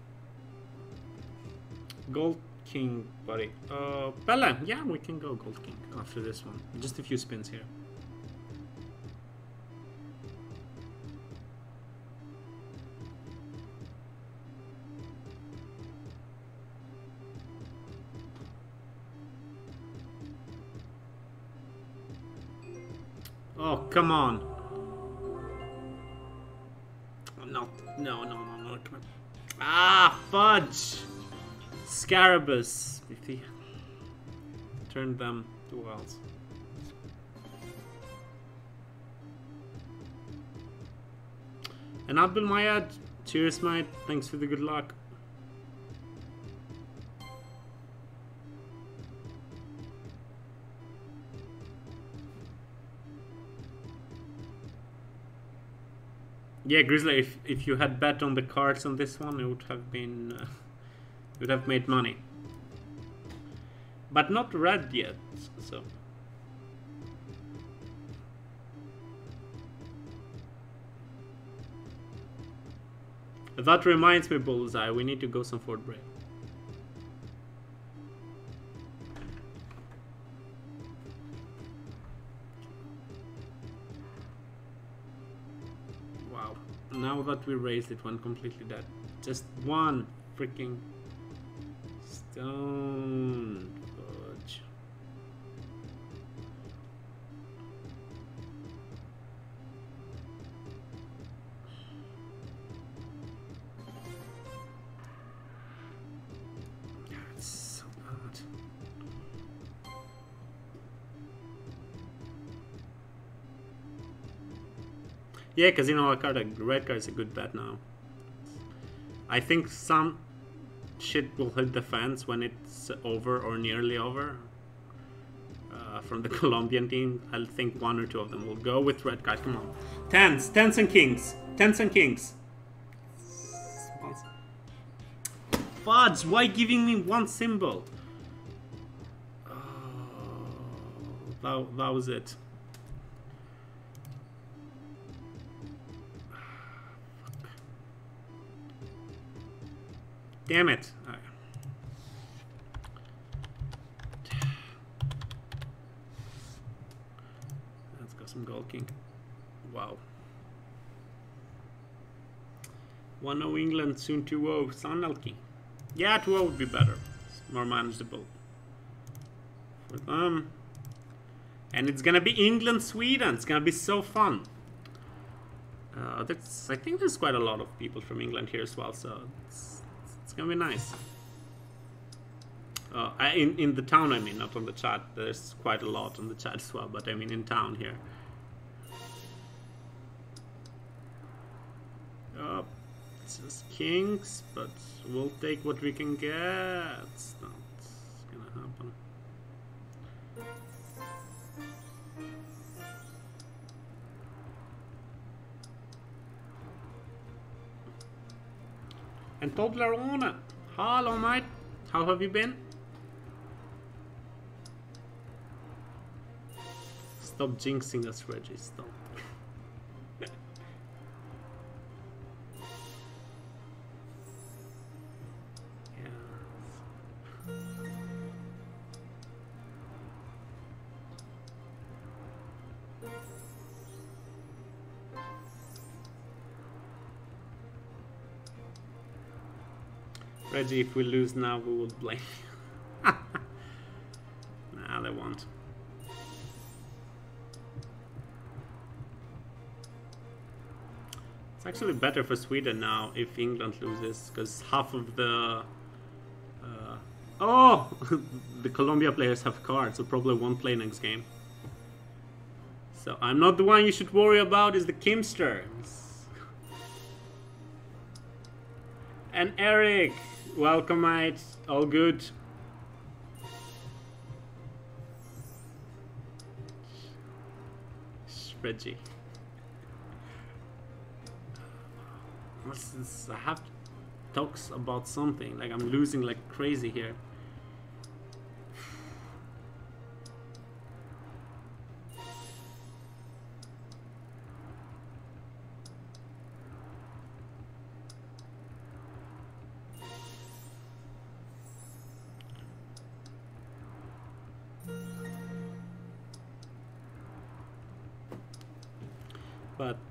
Gold King, buddy. Uh, Bella, yeah, we can go Gold King after this one. Just a few spins here. Oh, come on. I'm Not, no, no, no, no, come on. Ah, fudge! Scarabus. If he turned them to wilds. And Abdul Mayad, cheers, mate. Thanks for the good luck. Yeah, Grizzly, if, if you had bet on the cards on this one, it would have been. Uh, you would have made money. But not red yet, so. That reminds me, Bullseye, we need to go some Fort Brave. Now that we raised it, went completely dead. Just one freaking stone. Yeah, because you know a card, red card is a good bet now. I think some shit will hit the fence when it's over or nearly over. Uh, from the Colombian team, I think one or two of them will go with red card. Come on, tens, tens and kings, tens and kings. Fudge, why giving me one symbol? Oh, that, that was it. Damn it. Alright. Let's go some gold king. Wow. 1 0 England, soon 2 0 Sun King. Yeah, 2 0 would be better. It's more manageable for them. And it's gonna be England Sweden. It's gonna be so fun. Uh, that's, I think there's quite a lot of people from England here as well, so it's gonna be nice. Uh, in in the town, I mean, not on the chat. There's quite a lot on the chat as well, but I mean in town here. Uh, it's just kings, but we'll take what we can get. And Toblerone. Hello, mate. How have you been? Stop jinxing us, Reggie. Stop. Reggie, if we lose now, we will blame you. nah, they won't. It's actually better for Sweden now if England loses, because half of the uh, Oh, the Colombia players have cards, so probably won't play next game. So I'm not the one you should worry about. Is the Kimster and Eric? Welcome, mate. All good. Reggie. This? I have talks about something. Like I'm losing like crazy here.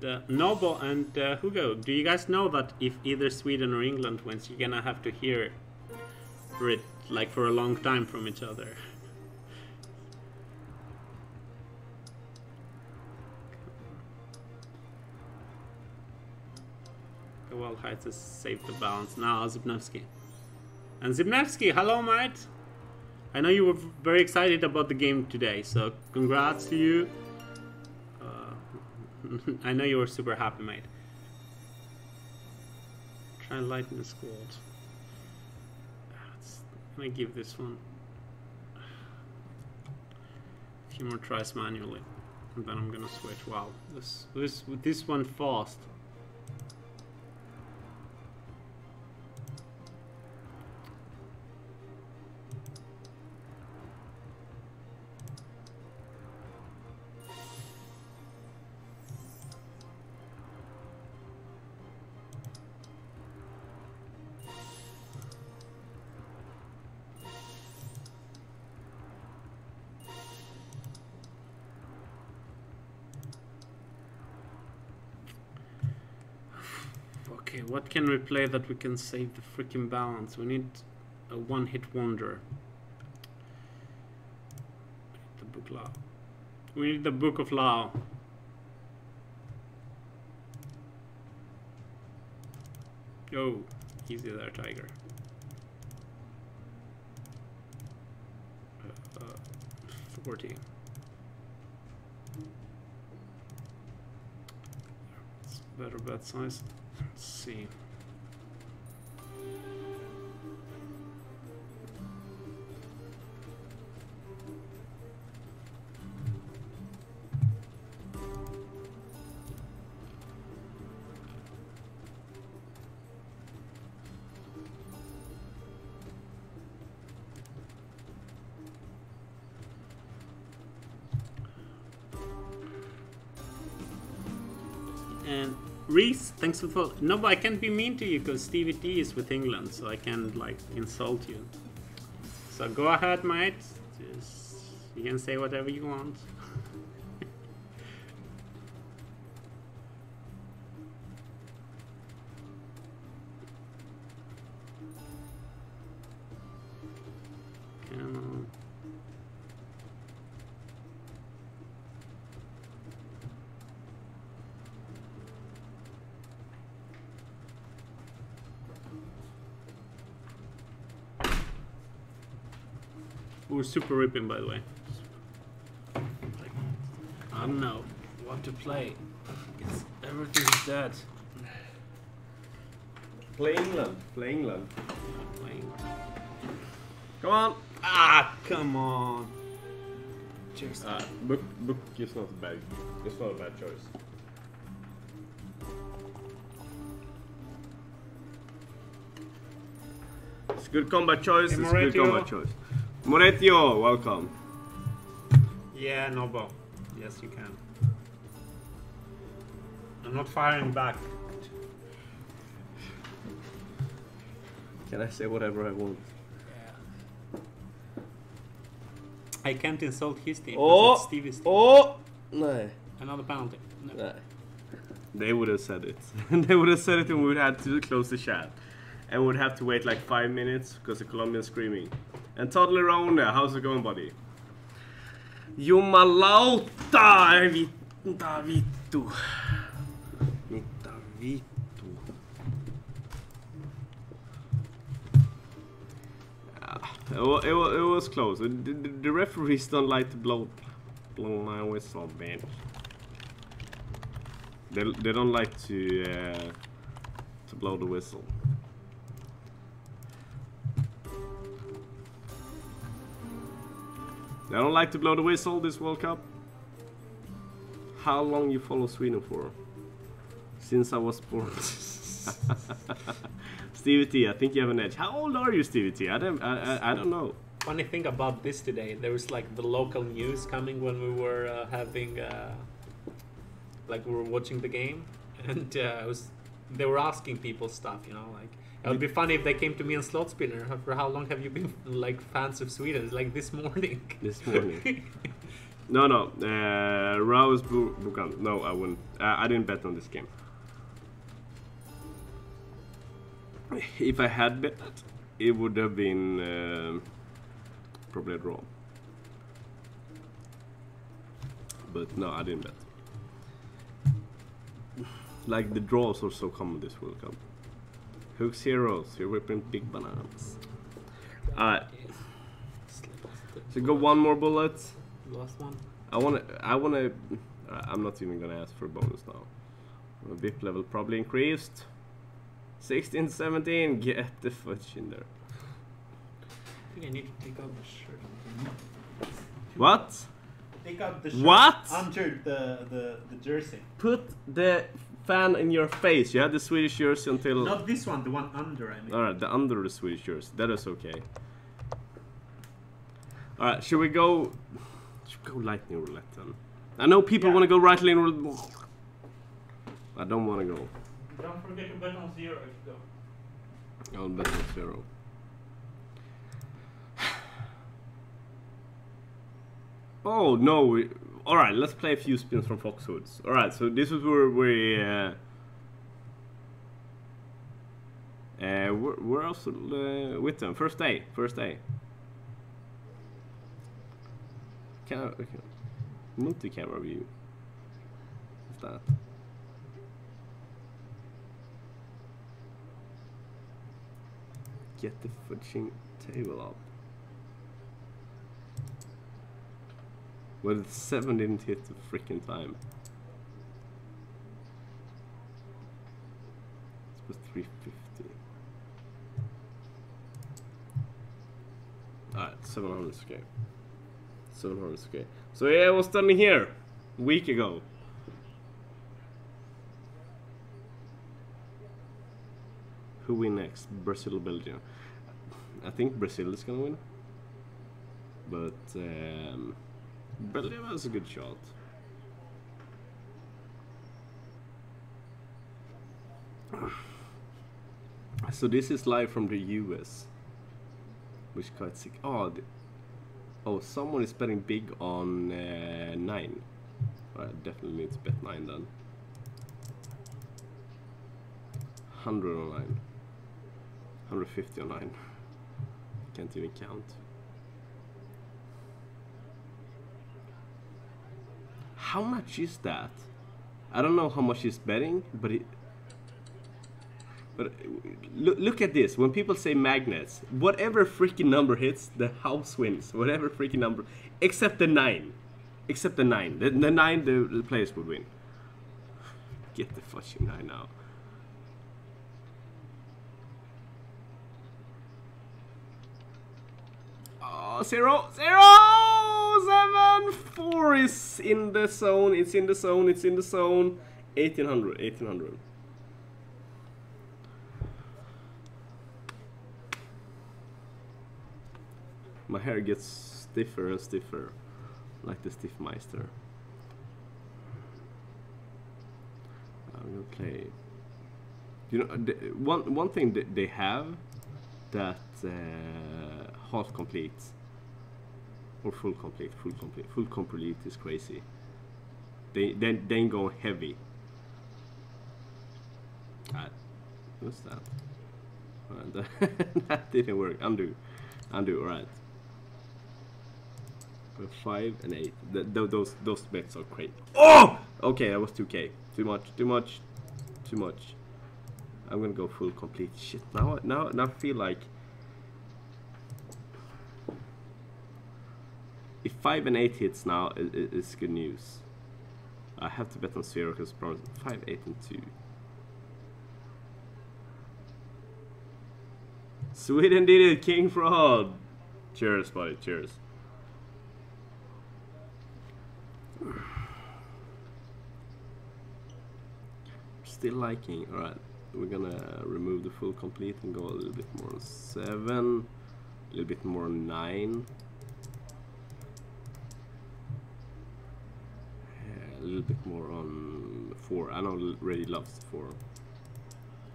Uh, Nobo and uh, Hugo, do you guys know that if either Sweden or England wins, you're gonna have to hear it like for a long time from each other? Well, Heights has saved the balance now, Zibnevsky. And Zibnevsky, hello, mate. I know you were very excited about the game today, so congrats to you. I know you were super happy, mate. Try squad. Let's, let me give this one a few more tries manually, and then I'm gonna switch. Wow, this this this one fast. What can we play that we can save the freaking balance? We need a one-hit wonder. The book Lao. We need the book of Lao. Oh, easy there, Tiger. Uh, uh, 40. Better bet size. Let's No, but I can't be mean to you because Stevie T is with England, so I can't like insult you. So go ahead, mate. Just you can say whatever you want. Super ripping, by the way. Like, I don't know what to play. It's, everything's dead. Play England. Play England. Not playing. Come on. Ah, come on. Uh, book, book is not a bad. It's not a bad choice. It's a good combat choice. Hey, it's a good combat choice. Moretio, welcome. Yeah, Nobo. Yes, you can. I'm not firing back. Can I say whatever I want? I can't insult his team. Oh, it's Stevie's team. oh, No. Another penalty. No. Nej. They would have said it. they would have said it and we would have to close the chat. And we would have to wait like five minutes because the Colombian's screaming. And Toddler Rona, how's it going buddy? Jumalauta! Vittu? Mitä vittu? Ja, It wa- it, wa- it was close. The, the, the referees don't like to blow blow my whistle, man. They, they don't like to uh, to blow the whistle. They don't like to blow the whistle this World Cup. How long you follow Sweden for? Since I was born. Stevie T, I think you have an edge. How old are you, Stevie T? I don't, I, I, I don't know. Funny thing about this today, there was like the local news coming when we were uh, having, uh, like we were watching the game, and uh, was they were asking people stuff, you know, like it would be funny if they came to me and Slot Spinner. For how long have you been like fans of Sweden? It's like this morning. This morning. No, no. Uh, Rouse Bukan. No, I wouldn't. Uh, I didn't bet on this game. If I had bet, it would have been um probably a draw. But no, I didn't bet. Like the draws are so common this World Cup. Hooks heroes, you're whipping big bananas. Alright, so go one more bullet. Last one. I wanna, I wanna, uh, I'm not even gonna ask for a bonus now. Uh, VIP level probably increased. 16, 17, get the fudge in there. I think I need to take out the shirt. What? Take out the shirt What? under the, the, the jersey. Put the fan in your face. You had the Swedish jersey until. Not this one, the one under, I mean. Alright, the under the Swedish jersey. That is okay. Alright, should we go. Should we go lightning roulette then? I know people Yeah. wanna go right lightning roulette. I don't wanna go. Don't forget to bet on zero if you go. I'll bet on zero. Oh no! We, all right, let's play a few spins from Foxwoods. All right, so this is where we. Uh, uh, we're, we're also uh, with them. First day, first day. Can I, okay. multi-camera view? What's that? Get the fudging table up. Well, the 7 didn't hit the freaking time. This was 350. Alright, 700 is okay. 700 is okay. So yeah, I was standing here a week ago. Who win next? Brazil or Belgium? I think Brazil is gonna win. But um, Belgium has a good shot. So this is live from the US. Which is quite sick. Oh, oh, someone is betting big on uh, nine. I definitely need to bet nine then. Hundred on nine. 150 on 9. Can't even count. How much is that? I don't know how much he's betting, but it. But look, look at this. When people say magnets, whatever freaking number hits, the house wins. Whatever freaking number, except the nine, except the nine. The, the nine, the, the players would win. Get the fucking nine now. Oh, zero, zero, seven, four is in the zone. It's in the zone. It's in the zone. 1800, 1800. My hair gets stiffer and stiffer, like the stiff meister. I'm play. You know, the, one one thing that they have that uh, half complete or full complete, full complete, full complete is crazy. They then then go heavy. Ah, what's that? Alright, that, that didn't work. Undo, undo. Right. Five and eight. Th- th- those those bets are great. Oh, okay, that was two k. Too much. Too much. Too much. I'm gonna go full complete. Shit. Now, now, now I feel like five and eight hits now, i i- it's good news. I have to bet on zero because five, eight, and two. Sweden did it, King Fraud. Cheers, buddy. Cheers. Still liking. All right, we're gonna remove the full complete and go a little bit more on seven, a little bit more on nine. Yeah, a little bit more on four. I know l- Ray loves four.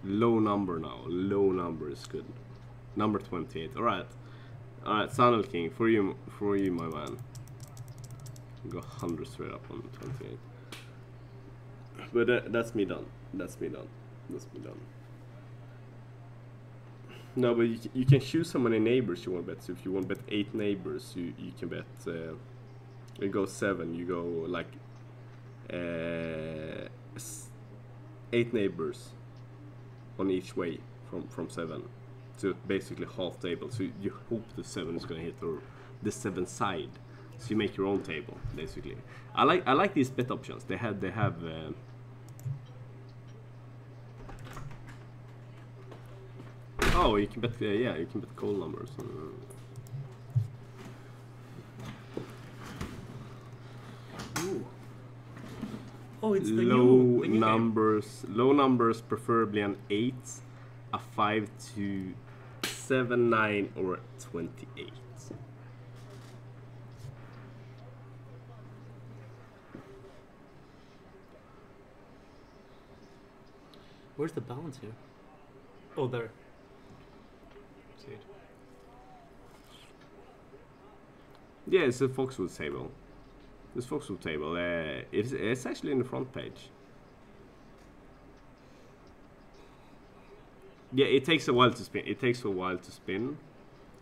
Low number now. Low number is good. Number twenty-eight. All right, all right. Sanel King for you, for you, my man. Go hundred straight up on twenty-eight. But that's me done. That's me done. That's me done. No, but you, you can choose how many neighbors you want to bet. So if you want to bet eight neighbors, you, you can bet. Uh, you go seven. You go like eight neighbors on each way from from seven. So basically half table. So you hope the seven is gonna hit or the seven side. So you make your own table basically. I like I like these bet options. They have they have. Uh, Oh, you can bet. Uh, yeah, you can bet goal numbers. Uh, Oh, it's the low new, the new game. numbers. Low numbers, preferably an eight, a five to seven, nine, or twenty-eight. Where's the balance here? Oh, there. See it. Yeah, it's a Foxwood table. This Foxwood table. Uh, it's it's actually in the front page. Yeah, it takes a while to spin. It takes a while to spin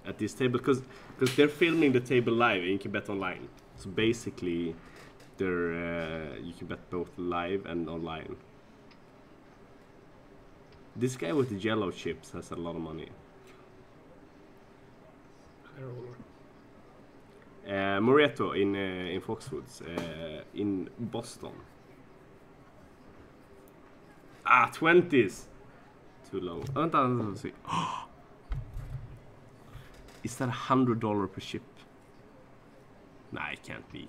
at this table because because they're filming the table live and you can bet online. So basically, they're uh, you can bet both live and online. This guy with the yellow chips has a lot of money. High roller. Uh, Moretto in uh, in Foxwoods uh, in Boston. Ah, twenties. Too low. Vänta, vänta, se. Is that a hundred dollar per ship? Nah, it can't be.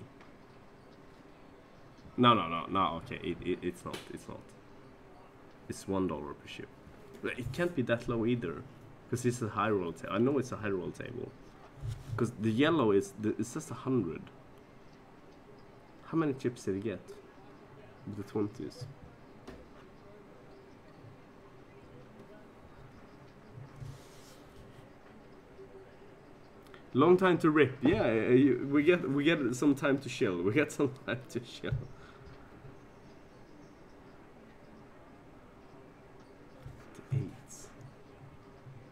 No, no, no, no. Okay, it, it, it's not. It's not. It's one dollar per ship. It can't be that low either, because it's a high roll table. I know it's a high roll table. Because the yellow is the, it's just a hundred. How many chips did he get? The twenties. Long time to rip. Yeah, uh, you, we get we get some time to chill. We get some time to chill. The eights.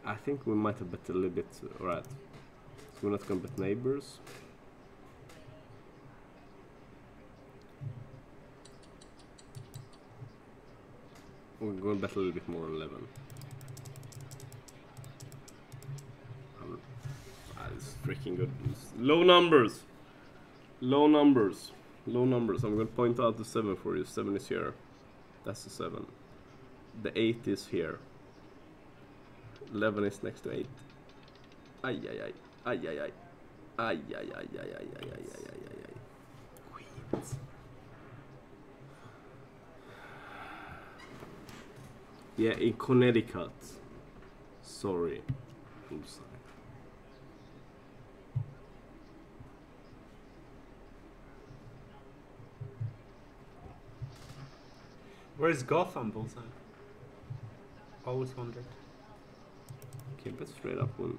I think we might have bet a little bit. Alright. We're not bet neighbors. We're gonna bet a little bit more on 11. Um, ah, it's freaking good. It's low numbers! Low numbers. Low numbers. I'm gonna point out the 7 for you. 7 is here. That's the 7. The 8 is here. 11 is next to 8. Ay, ay, ay. Ay, ay, ay. Ay, ay, ay, ay, ay, ay, ay, ay, ay, ay, ay. Queens. Yeah, in Connecticut. Sorry. Bullseye. Where's Gotham Bullseye? Always wondered. Okay, bet straight up one.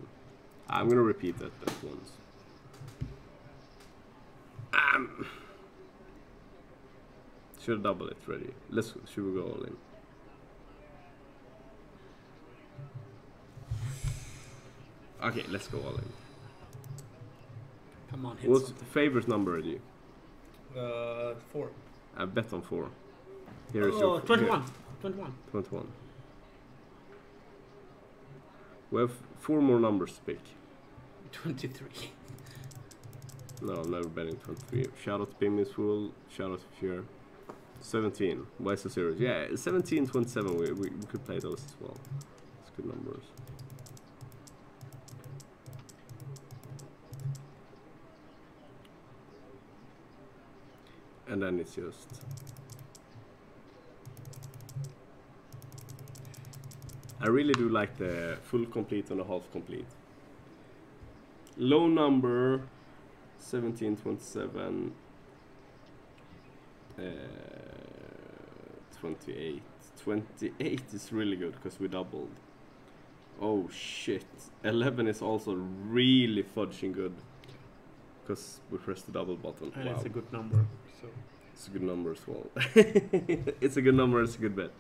I'm gonna repeat that bet once. Um. Should double it ready. Let's should we go all in? Okay, let's go all in. Come on, hit What's something. favorite number are you? Uh, four. I bet on four. Here is Oh, your 21. 21. 21. We have four more numbers to pick. 23. No, never betting 23. Shout out to Pimmis Fool. Shout out to Fear. 17. Why so serious? Yeah, 17, 27. We, we, we could play those as well. It's good numbers. And then it's just. I really do like the full complete and the half complete. Low number 1727 uh, 28 28 is really good because we doubled. Oh shit. 11 is also really fudging good because we pressed the double button. And wow. it's a good number. So. It's a good number as well. It's a good number it's a good bet.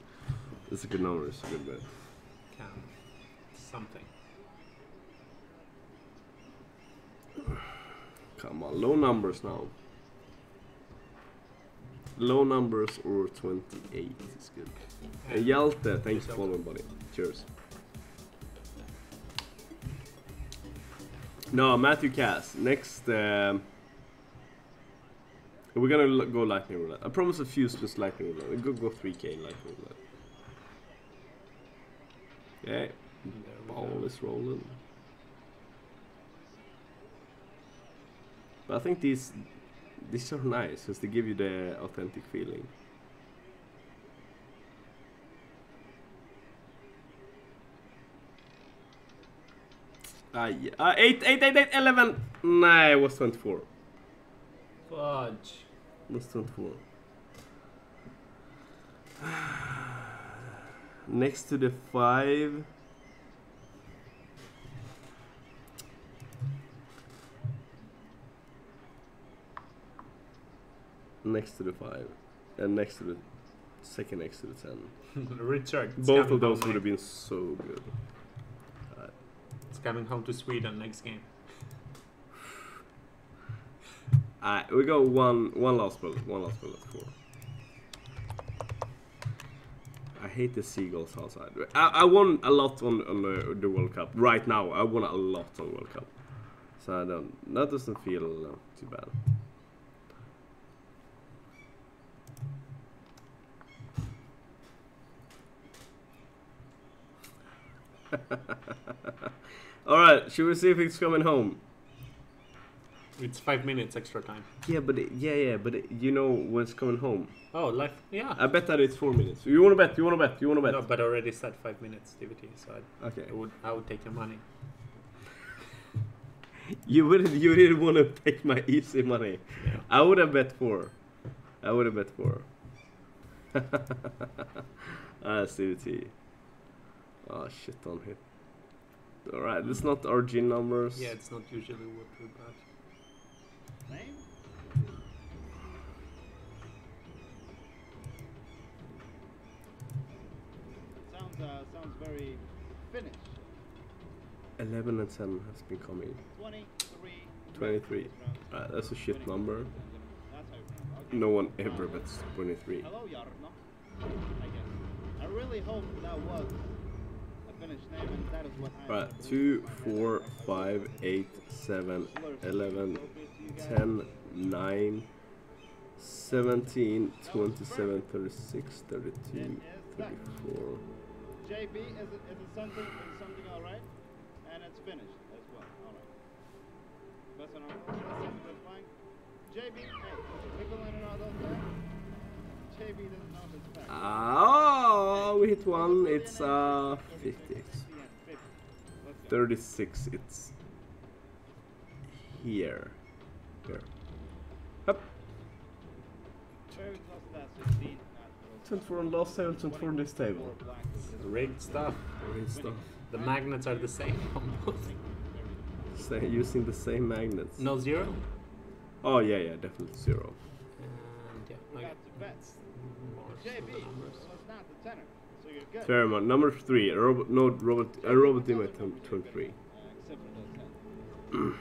It's a good number it's a good bet. Can something. Come on low numbers now low numbers or 28 is good And thanks for following, buddy. Cheers. No, Matthew Cass. Next, um, we're gonna go lightning roulette. I promise a few just lightning roulette. We'll go go 3k lightning roulette. Okay, ball is rolling. But I think these these are nice because they give you the authentic feeling. Ah, yeah. uh, 8, 8, 8, 8, 11. Nah, it was 24. Fudge. It was 24. Next to the 5. Next to the 5. And next to the second next to the 10. Richard. Both of those would have been so good. It's coming home to Sweden next game. Alright, we got one one last bullet. One last bullet. Four. I hate the seagulls outside. I, I won a lot on, on the, the World Cup. Right now, I won a lot on World Cup. So I don't, that doesn't feel uh, too bad. Alright, should we see if it's coming home? It's five minutes extra time. Yeah, but it, yeah, yeah, but it, you know when it's coming home. Oh, life. Yeah. I bet that it's four minutes. You wanna bet? You wanna bet? You wanna bet? No, but I already said five minutes, DVT. So I, Okay. I would, I would take your money. You wouldn't. You didn't wanna take my easy money. Yeah. I would have bet four. I would have bet four. ah, CVT. Oh shit on hit. Alright, it's not our G numbers. Yeah, it's not usually what we bet. Name? Sounds uh, sounds very Finnish. 11 and 10 has been coming. 23. 23. Uh, that's a shit number. That's how you pronounce it. Okay. No one ever bets 23. Hello, Jarno. I guess. I really hope that was a Finnish name, and that is what I. Alright, 2, 4, 5, 8, 7, 11, 10, 9, 17, 27, 36, 32, 34. JB, is it, is it something, is something alright? And it's finished as well, on our that's something that's fine. JB, hey, in and there. JB doesn't know his facts. Oh, we hit one. It's uh 50. Let's go. 36. It's here. Here. Up. Very close to that 16. not 24 on last table, 24 on this table. Four Rigged stuff. Great stuff. The magnets are the same on both. Sa- using the same magnets. No zero. Oh yeah, yeah, definitely zero. And yeah, We okay. the bets. JB the numbers. was not the tenor, so you're good. Fair amount. Number three. A robot. No, robot. A robot team at 23. Uh, except for those 10.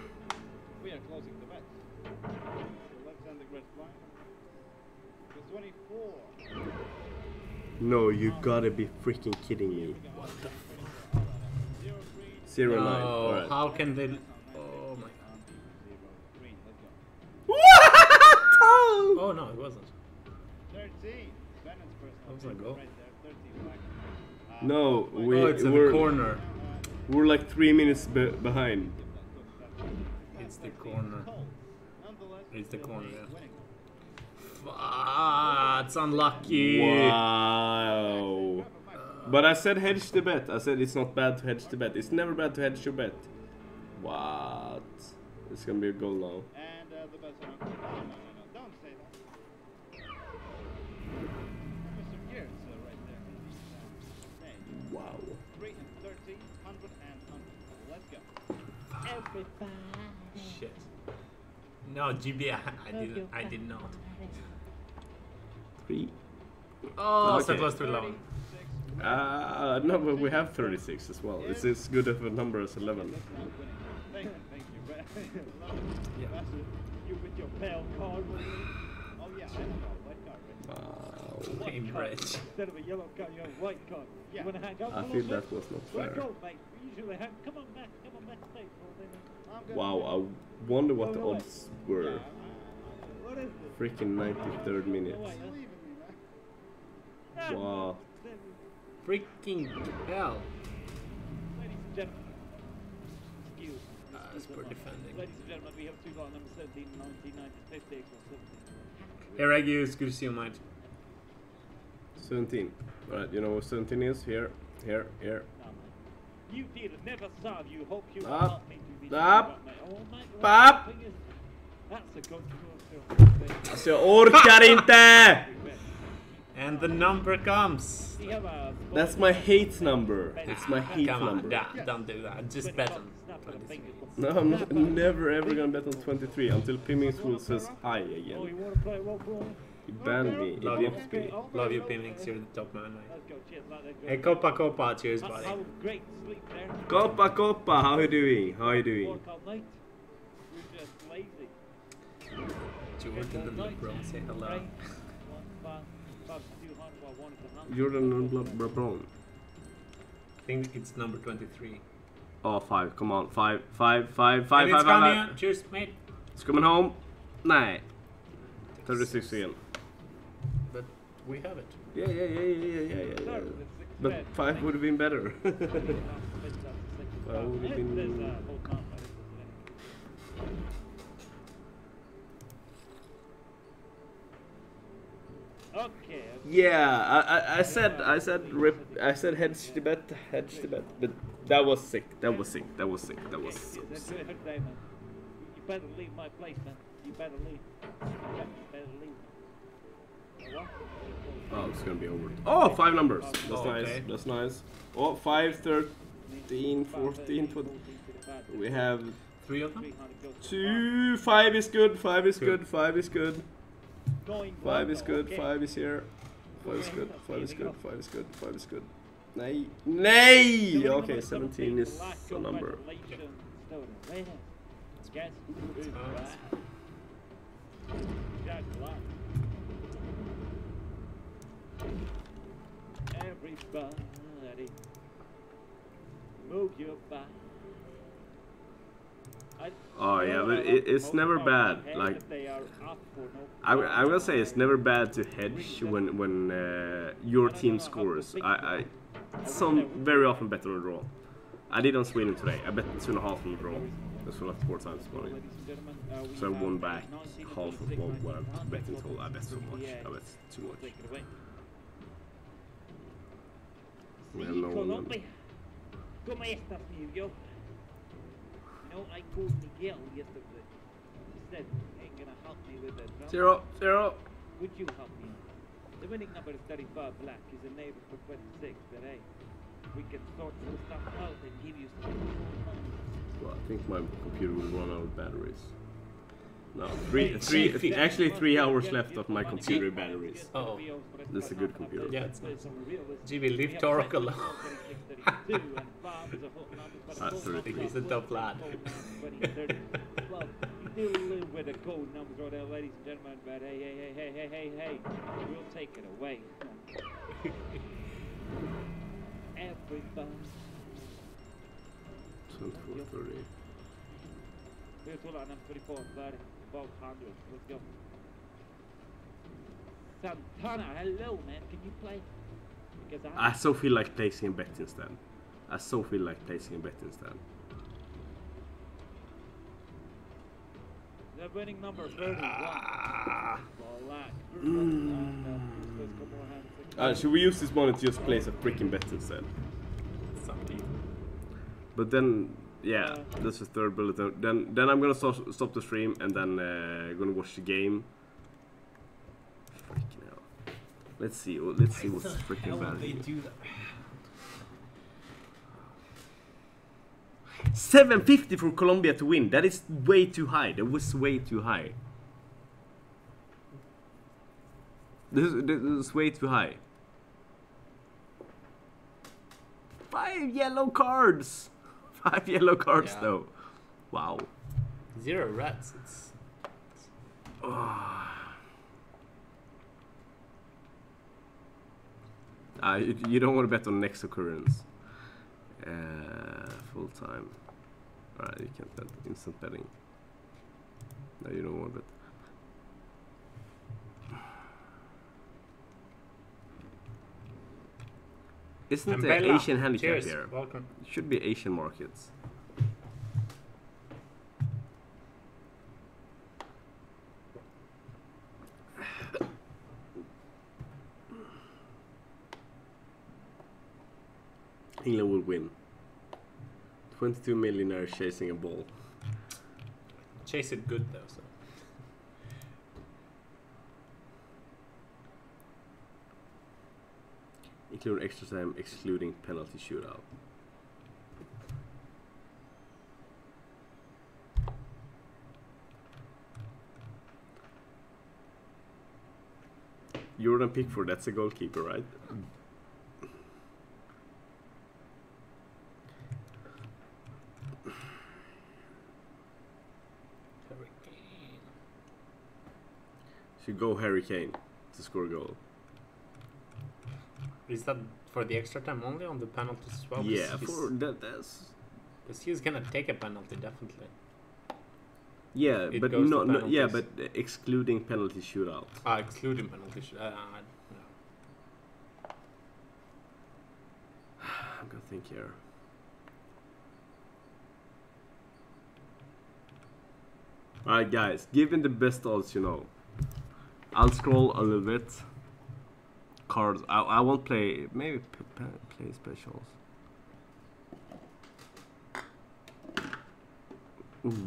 we are closing the bet. So let's end the grid blind. 24. No, you gotta be freaking kidding me. What the Zero green. Zero nine. No, Alright. how can they? Oh my god. Zero green. Let's it wasn't. 13. Bennett's personal That was a favorite goal. No, we oh, it's in the we're, corner. we're like three minutes be- behind. It's the corner. It's the corner, a yeah. winning. Ah, it's unlucky. Wow. But I said hedge the bet. I said it's not bad to hedge the bet. It's never bad to hedge your bet. What? It's gonna be a goal now. Go. Everybody. Shit. No, GB, I, I didn't. I did not. Three. Oh, so close to 11. Uh, no, but we have 36 as well. It's as good of a number as 11. Thank you, thank you. Yeah. You with your pale card. Oh yeah, I know. White card, right? Wow. Cambridge. Instead of a yellow card, you have a white card. Yeah. You want to hang out I a feel that was not fair. go, mate? We usually hang. Come on back. Come on back stage. For a minute. I'm good. Wow, I wonder what the odds were. What is this? Freaking 93rd minute. No way, Believe huh? in me, man. Ah, Wow. Freaking hell. Ladies and gentlemen, excuse me. Uh, it's for defending. Ladies and gentlemen, we have two law number 17, 1990, 50, 17. Hey, Reggie, it's good to see you, mate. 17. Alright, you know what 17 is? Here, here, here. Now, You did never serve you. Hope you will Up. help me to be Up. My God. Up. the thing is, That's a controversial thing. Orkar inte! And the number comes. We have a That's my hate number. It's my ah, hate Come on, number. nah, don't do that. Just bet on 23. No, I'm not, never ever gonna bet on 23 until Pimming School says hi Oh, you again. Want to play role play? He banned me, he Love you. blocked me. Love you, Pimmix. You're the top man, mate. Let's go. Cheers, lad. Hey, Copa Copa. Cheers, How- buddy. How great sleep there. Coppa Coppa, how you doing? How are you doing? Work all night. You're just lazy. Jordan and LeBron say hello. Right? One, five, five, two hundred, one is a hundred. Jordan and LeBron. I think it's number 23. Oh, five, come on. Five, five, five, five, and it's five, five, coming. five. Cheers, mate. It's coming home. Nej. 36 again. We have it. Yeah, yeah, yeah, yeah, yeah, yeah, yeah, Sir, yeah. it's six But five would have been better. Five would have been- Okay. yeah, I, I, I said, I said, rip, I said hedge the bet, hedge the bet, but that was sick. That was sick. That was sick. That was so sick. You better leave my place, man. You better leave. You better leave. You what? Oh, it's gonna be over. Oh, five numbers. That's Oh, nice. okay. That's nice. Oh, 5, 13, 14, 20. We have Three of them? two. Five is good. Five is Good. good. Five is good. Five is good. Five is here. Five is good. Five is good. Five is good. Five is good. Nay. Nay! Doing Okay, number 17 is lack a of number. ventilation, Stoner. Right here. Guess who's Oh, back? Jack Black. Everybody, move your body. Oh, yeah, but it- it's never bad, like- if they are up for no I'm, I'm gonna say it's never bad to hedge when when uh, your team scores. I, I some very often bet on a draw. I did on Sweden today. I bet two and a half on the draw. That's what four times money. Ladies and gentlemen, uh, So I won back half of 26, what, what I bet in total. I bet so much. I bet too much. Take it away. We have Sí, no one. Colombia. ¿Cómo estás, mi yo? You know, I called Miguel yesterday. He said, ain't gonna help me with that drum. Zero, zero. Would you help me? The winning number is 35 black. He's a neighbor for 26. But hey, we can sort some stuff out and give you some Well, I think my computer will run out of batteries. No, three, three, actually three hours left of my computer batteries. Oh. That's a good computer. Yeah, it's nice. GB, leave Torok alone. Ah, That's terrific. He's a top lad. well, live with the code numbers right there, ladies and gentlemen, but hey, hey, hey, hey, hey, hey, hey, we'll take it away. Everybody. 24, 30. We're told on number 34, buddy. About 100. Let's go. Santana, hello, man. Can you play? Because I. I so feel like placing a bet instead. I so feel like placing a bet instead. The winning number 31. Black. And, uh, first couple of hands. Should we use this money to just place a freaking bet instead? It's up to you. But then, yeah, that's the third bullet. Then, then I'm gonna stop, stop the stream and then uh, gonna watch the game. Freaking hell. Let's see. Let's see what's freaking bad. here. do that? 750 for Colombia to win. That is way too high. That was way too high. This is, this is way too high. Five yellow cards. Five yellow cards Yeah. though. Wow. Zero reds. It's Uh, you, you don't want to bet on next occurrence. Uh, full time. Alright, you can't bet instant betting. No, you don't want to bet. Isn't there Asian handicap cheers. here? Welcome. It should be Asian markets. England will win. 22 millionaires chasing a ball. Chase it good though. So Including extra time, excluding penalty shootout. Jordan Pickford, that's a goalkeeper, right? Hurricane. Should go Harry Kane to score a goal. Is that for the extra time only on the penalties as well? yeah, for that, that's Because he's gonna take a penalty definitely. yeah, It but goes to no, no, yeah, but excluding penalty shootout. Ah, excluding penalty. shootout. Uh, uh, no. I'm gonna think here. Alright, guys, given the best odds you know, I'll scroll a little bit. Cards. I, I won't play. Maybe play specials.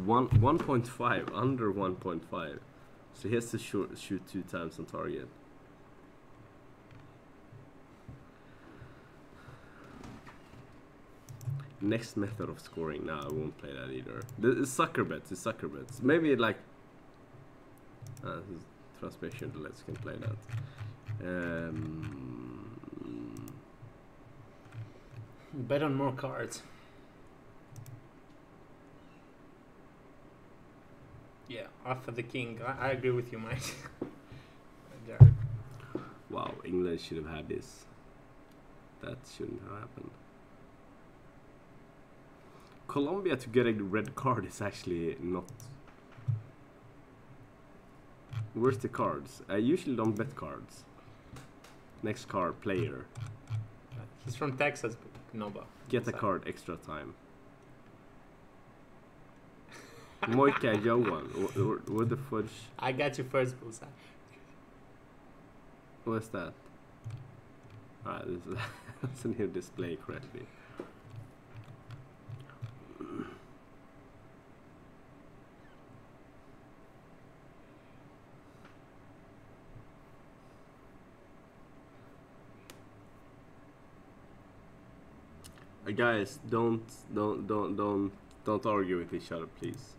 One one point five under one point five, so he has to shoot shoot two times on target. Next method of scoring. No, I won't play that either. The, sucker bets. The sucker bets. Maybe like. Uh, transmission. Let's can play that. Um, Bet on more cards. Yeah, after the king. I, I agree with you, Mike. Wow, England should have had this. That shouldn't have happened. Colombia to get a red card is actually not. Where's the cards? I usually don't bet cards. Next card, player. He's from Texas, Nova. Get a So- card, extra time. Moika Johan. Wh- wh- What the fudge? I got you first, Bullseye. What's that? Alright, this is that's a new display correctly. Guys, don't don't don't don't don't argue with each other, please.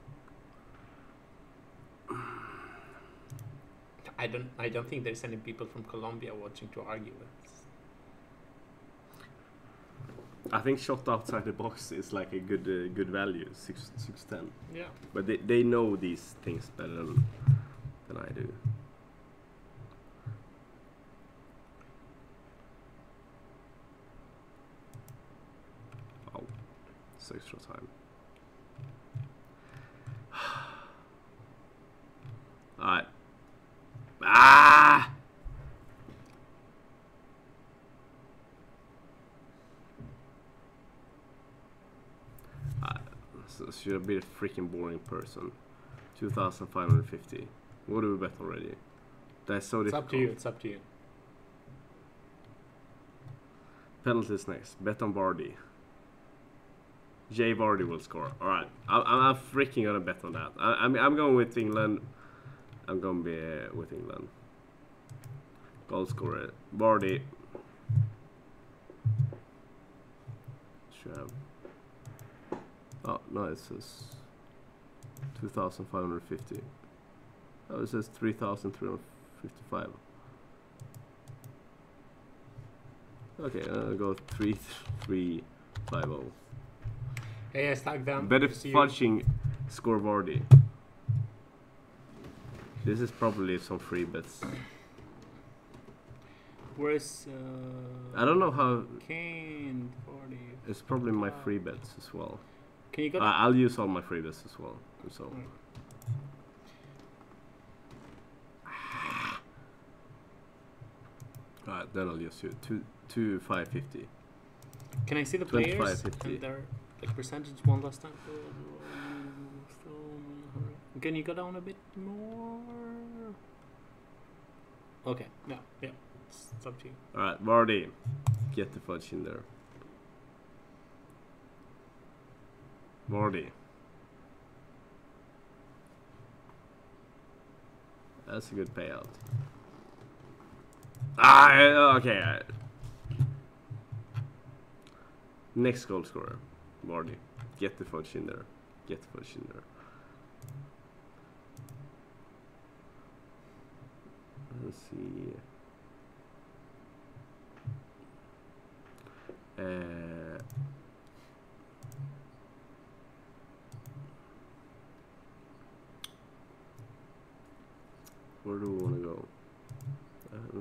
I don't. I don't think there's any people from Colombia watching to argue with. I think shot outside the box is like a good uh, good value, six six ten. Yeah. But they, they know these things better than than I do. Extra time. Alright. Ah! So should have been a freaking boring person. 2,550. What do we bet already? That's so it's difficult. It's up to you, it's up to you. Penalties next. Bet on Vardy. Jay Vardy will score. All right, I'm, I'm freaking gonna bet on that. I, I'm, I'm going with England. I'm gonna be uh, with England. Goal scorer Vardy. Should have. Oh no, it says 2,550. Oh, it says 3,355. Okay, I'll go three three five oh. Hey, I tagged them. Better fudging scoreboardy. This is probably some free bets. Where's uh, I don't know how. Kane? 40. It's probably my free bets as well. Can you go? I I'll use all my free bets as well. So Mm. alright, then I'll use you two two five fifty. Can I see the 25, players 50. and their like percentage one last time? Can you go down a bit more? Okay, no, yeah, it's, up to you. Alright, Vardy, get the fudge in there. Vardy. That's a good payout. Ah, okay. Next goal scorer, Vardy. Get the fudge in there. Get the fudge in there. Let's see. Uh, where do we want to go? Uh,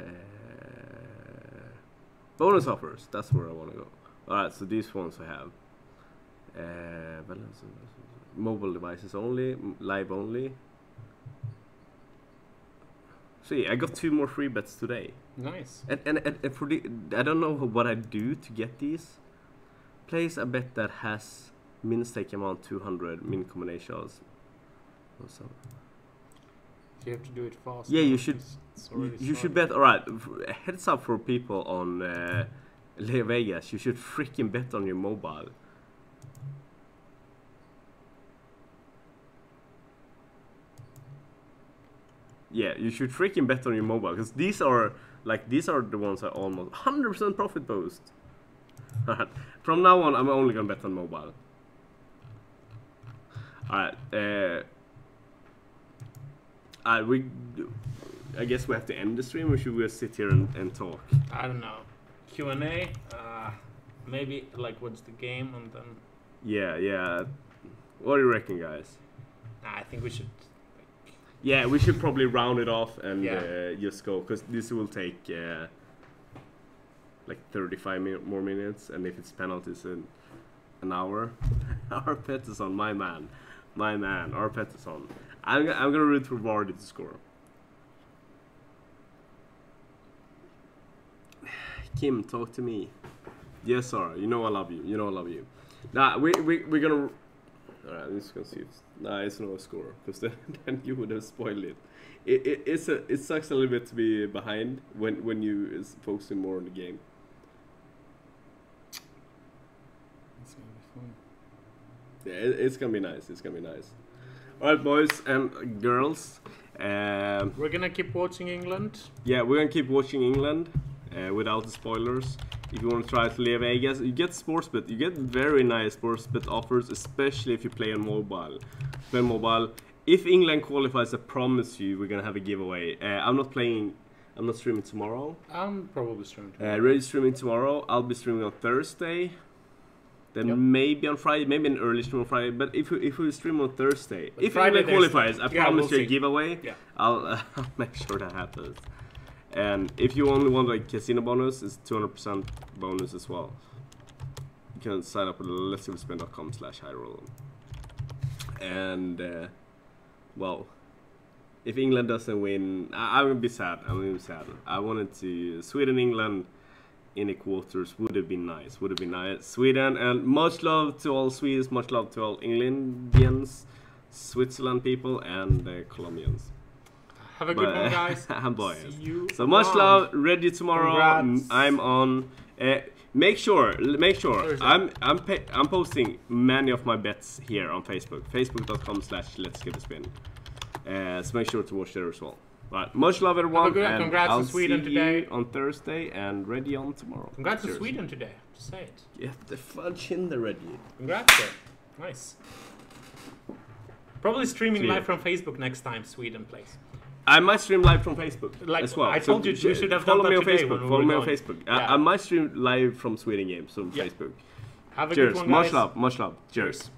uh, bonus offers. That's where I want to go. All right. So these ones I have. Uh, balance- mobile devices only, live only. See, I got two more free bets today. Nice. And, and, and, and for the, I don't know what I do to get these. Place a bet that has min stake amount 200 min combinations. Or so. You have to do it fast. Yeah, you should- You, should bet. Alright, heads up for people on uh, Vegas. You should freaking bet on your mobile. Yeah, you should freaking bet on your mobile because these are like these are the ones that almost 100% profit boost. From now on, I'm only gonna bet on mobile. Alright, uh, uh, we, I guess we have to end the stream, or should we just sit here and, and talk? I don't know. Q and A. Uh, maybe like what's the game and then. Yeah, yeah. What do you reckon, guys? I think we should. Yeah, we should probably round it off and Yeah. uh, just go because this will take uh, like 35 mi- more minutes, and if it's penalties, in an hour. our pet is on, my man, my man. Our pet is on. I'm, I'm gonna root for Vardy to score. Kim, talk to me. Yes, sir. You know I love you. You know I love you. Nah, we we we're gonna. Alright, I'm just gonna see. If, nah, it's not a score because then, then you would have spoiled it. It, it it's a it sucks a little bit to be behind when when you is focusing more on the game. It's gonna be fun. Yeah, it, it's gonna be nice. It's gonna be nice. Alright, boys and girls. Um, We're gonna keep watching England. yeah, we're gonna keep watching England uh, without the spoilers. If you want to try to LeoVegas, you get sportsbet. You get very nice sports bet offers, especially if you play on mobile. Play mobile. If England qualifies, I promise you, we're gonna have a giveaway. Uh, I'm not playing. I'm not streaming tomorrow. I'm probably streaming. Uh, ready streaming tomorrow. I'll be streaming on Thursday. Then Yep. maybe on Friday, maybe an early stream on Friday. But if we, if we stream on Thursday, But if Friday England qualifies, I yeah, promise we'll you a see. giveaway. Yeah. I'll, uh, I'll make sure that happens. And if you only want like casino bonus, it's 200% bonus as well. You can sign up at let'sspend.com slash high roll. And uh, well, if England doesn't win, I, I'm gonna be sad. I'm gonna be sad. I wanted to Sweden, England, in the quarters would have been nice. Would have been nice. Sweden and much love to all Swedes. Much love to all Englandians, Switzerland people, and uh, Colombians. Have a good But- one, guys. and boys. See you So much love. Ready tomorrow. Congrats. I'm on. Uh, make sure, make sure. Thursday. I'm I'm pa- I'm posting many of my bets here on Facebook. Facebook.com/slash Let's Get a Spin. Uh, so make sure to watch there as well. Right. Much love, everyone. good- and congrats I'll Sweden see today. You on Thursday and ready on tomorrow. Congrats to Sweden today. Just say it. Get the fudge in the ready. Congrats there. Nice. Probably streaming live from Facebook next time Sweden plays. I might stream live from Facebook Like, as well. I told you you should have follow me on Facebook. follow me on. Facebook. Yeah. I, I might stream live from Sweden games on Yeah. Facebook. Have a Cheers. good one, Much love. Much love. Cheers.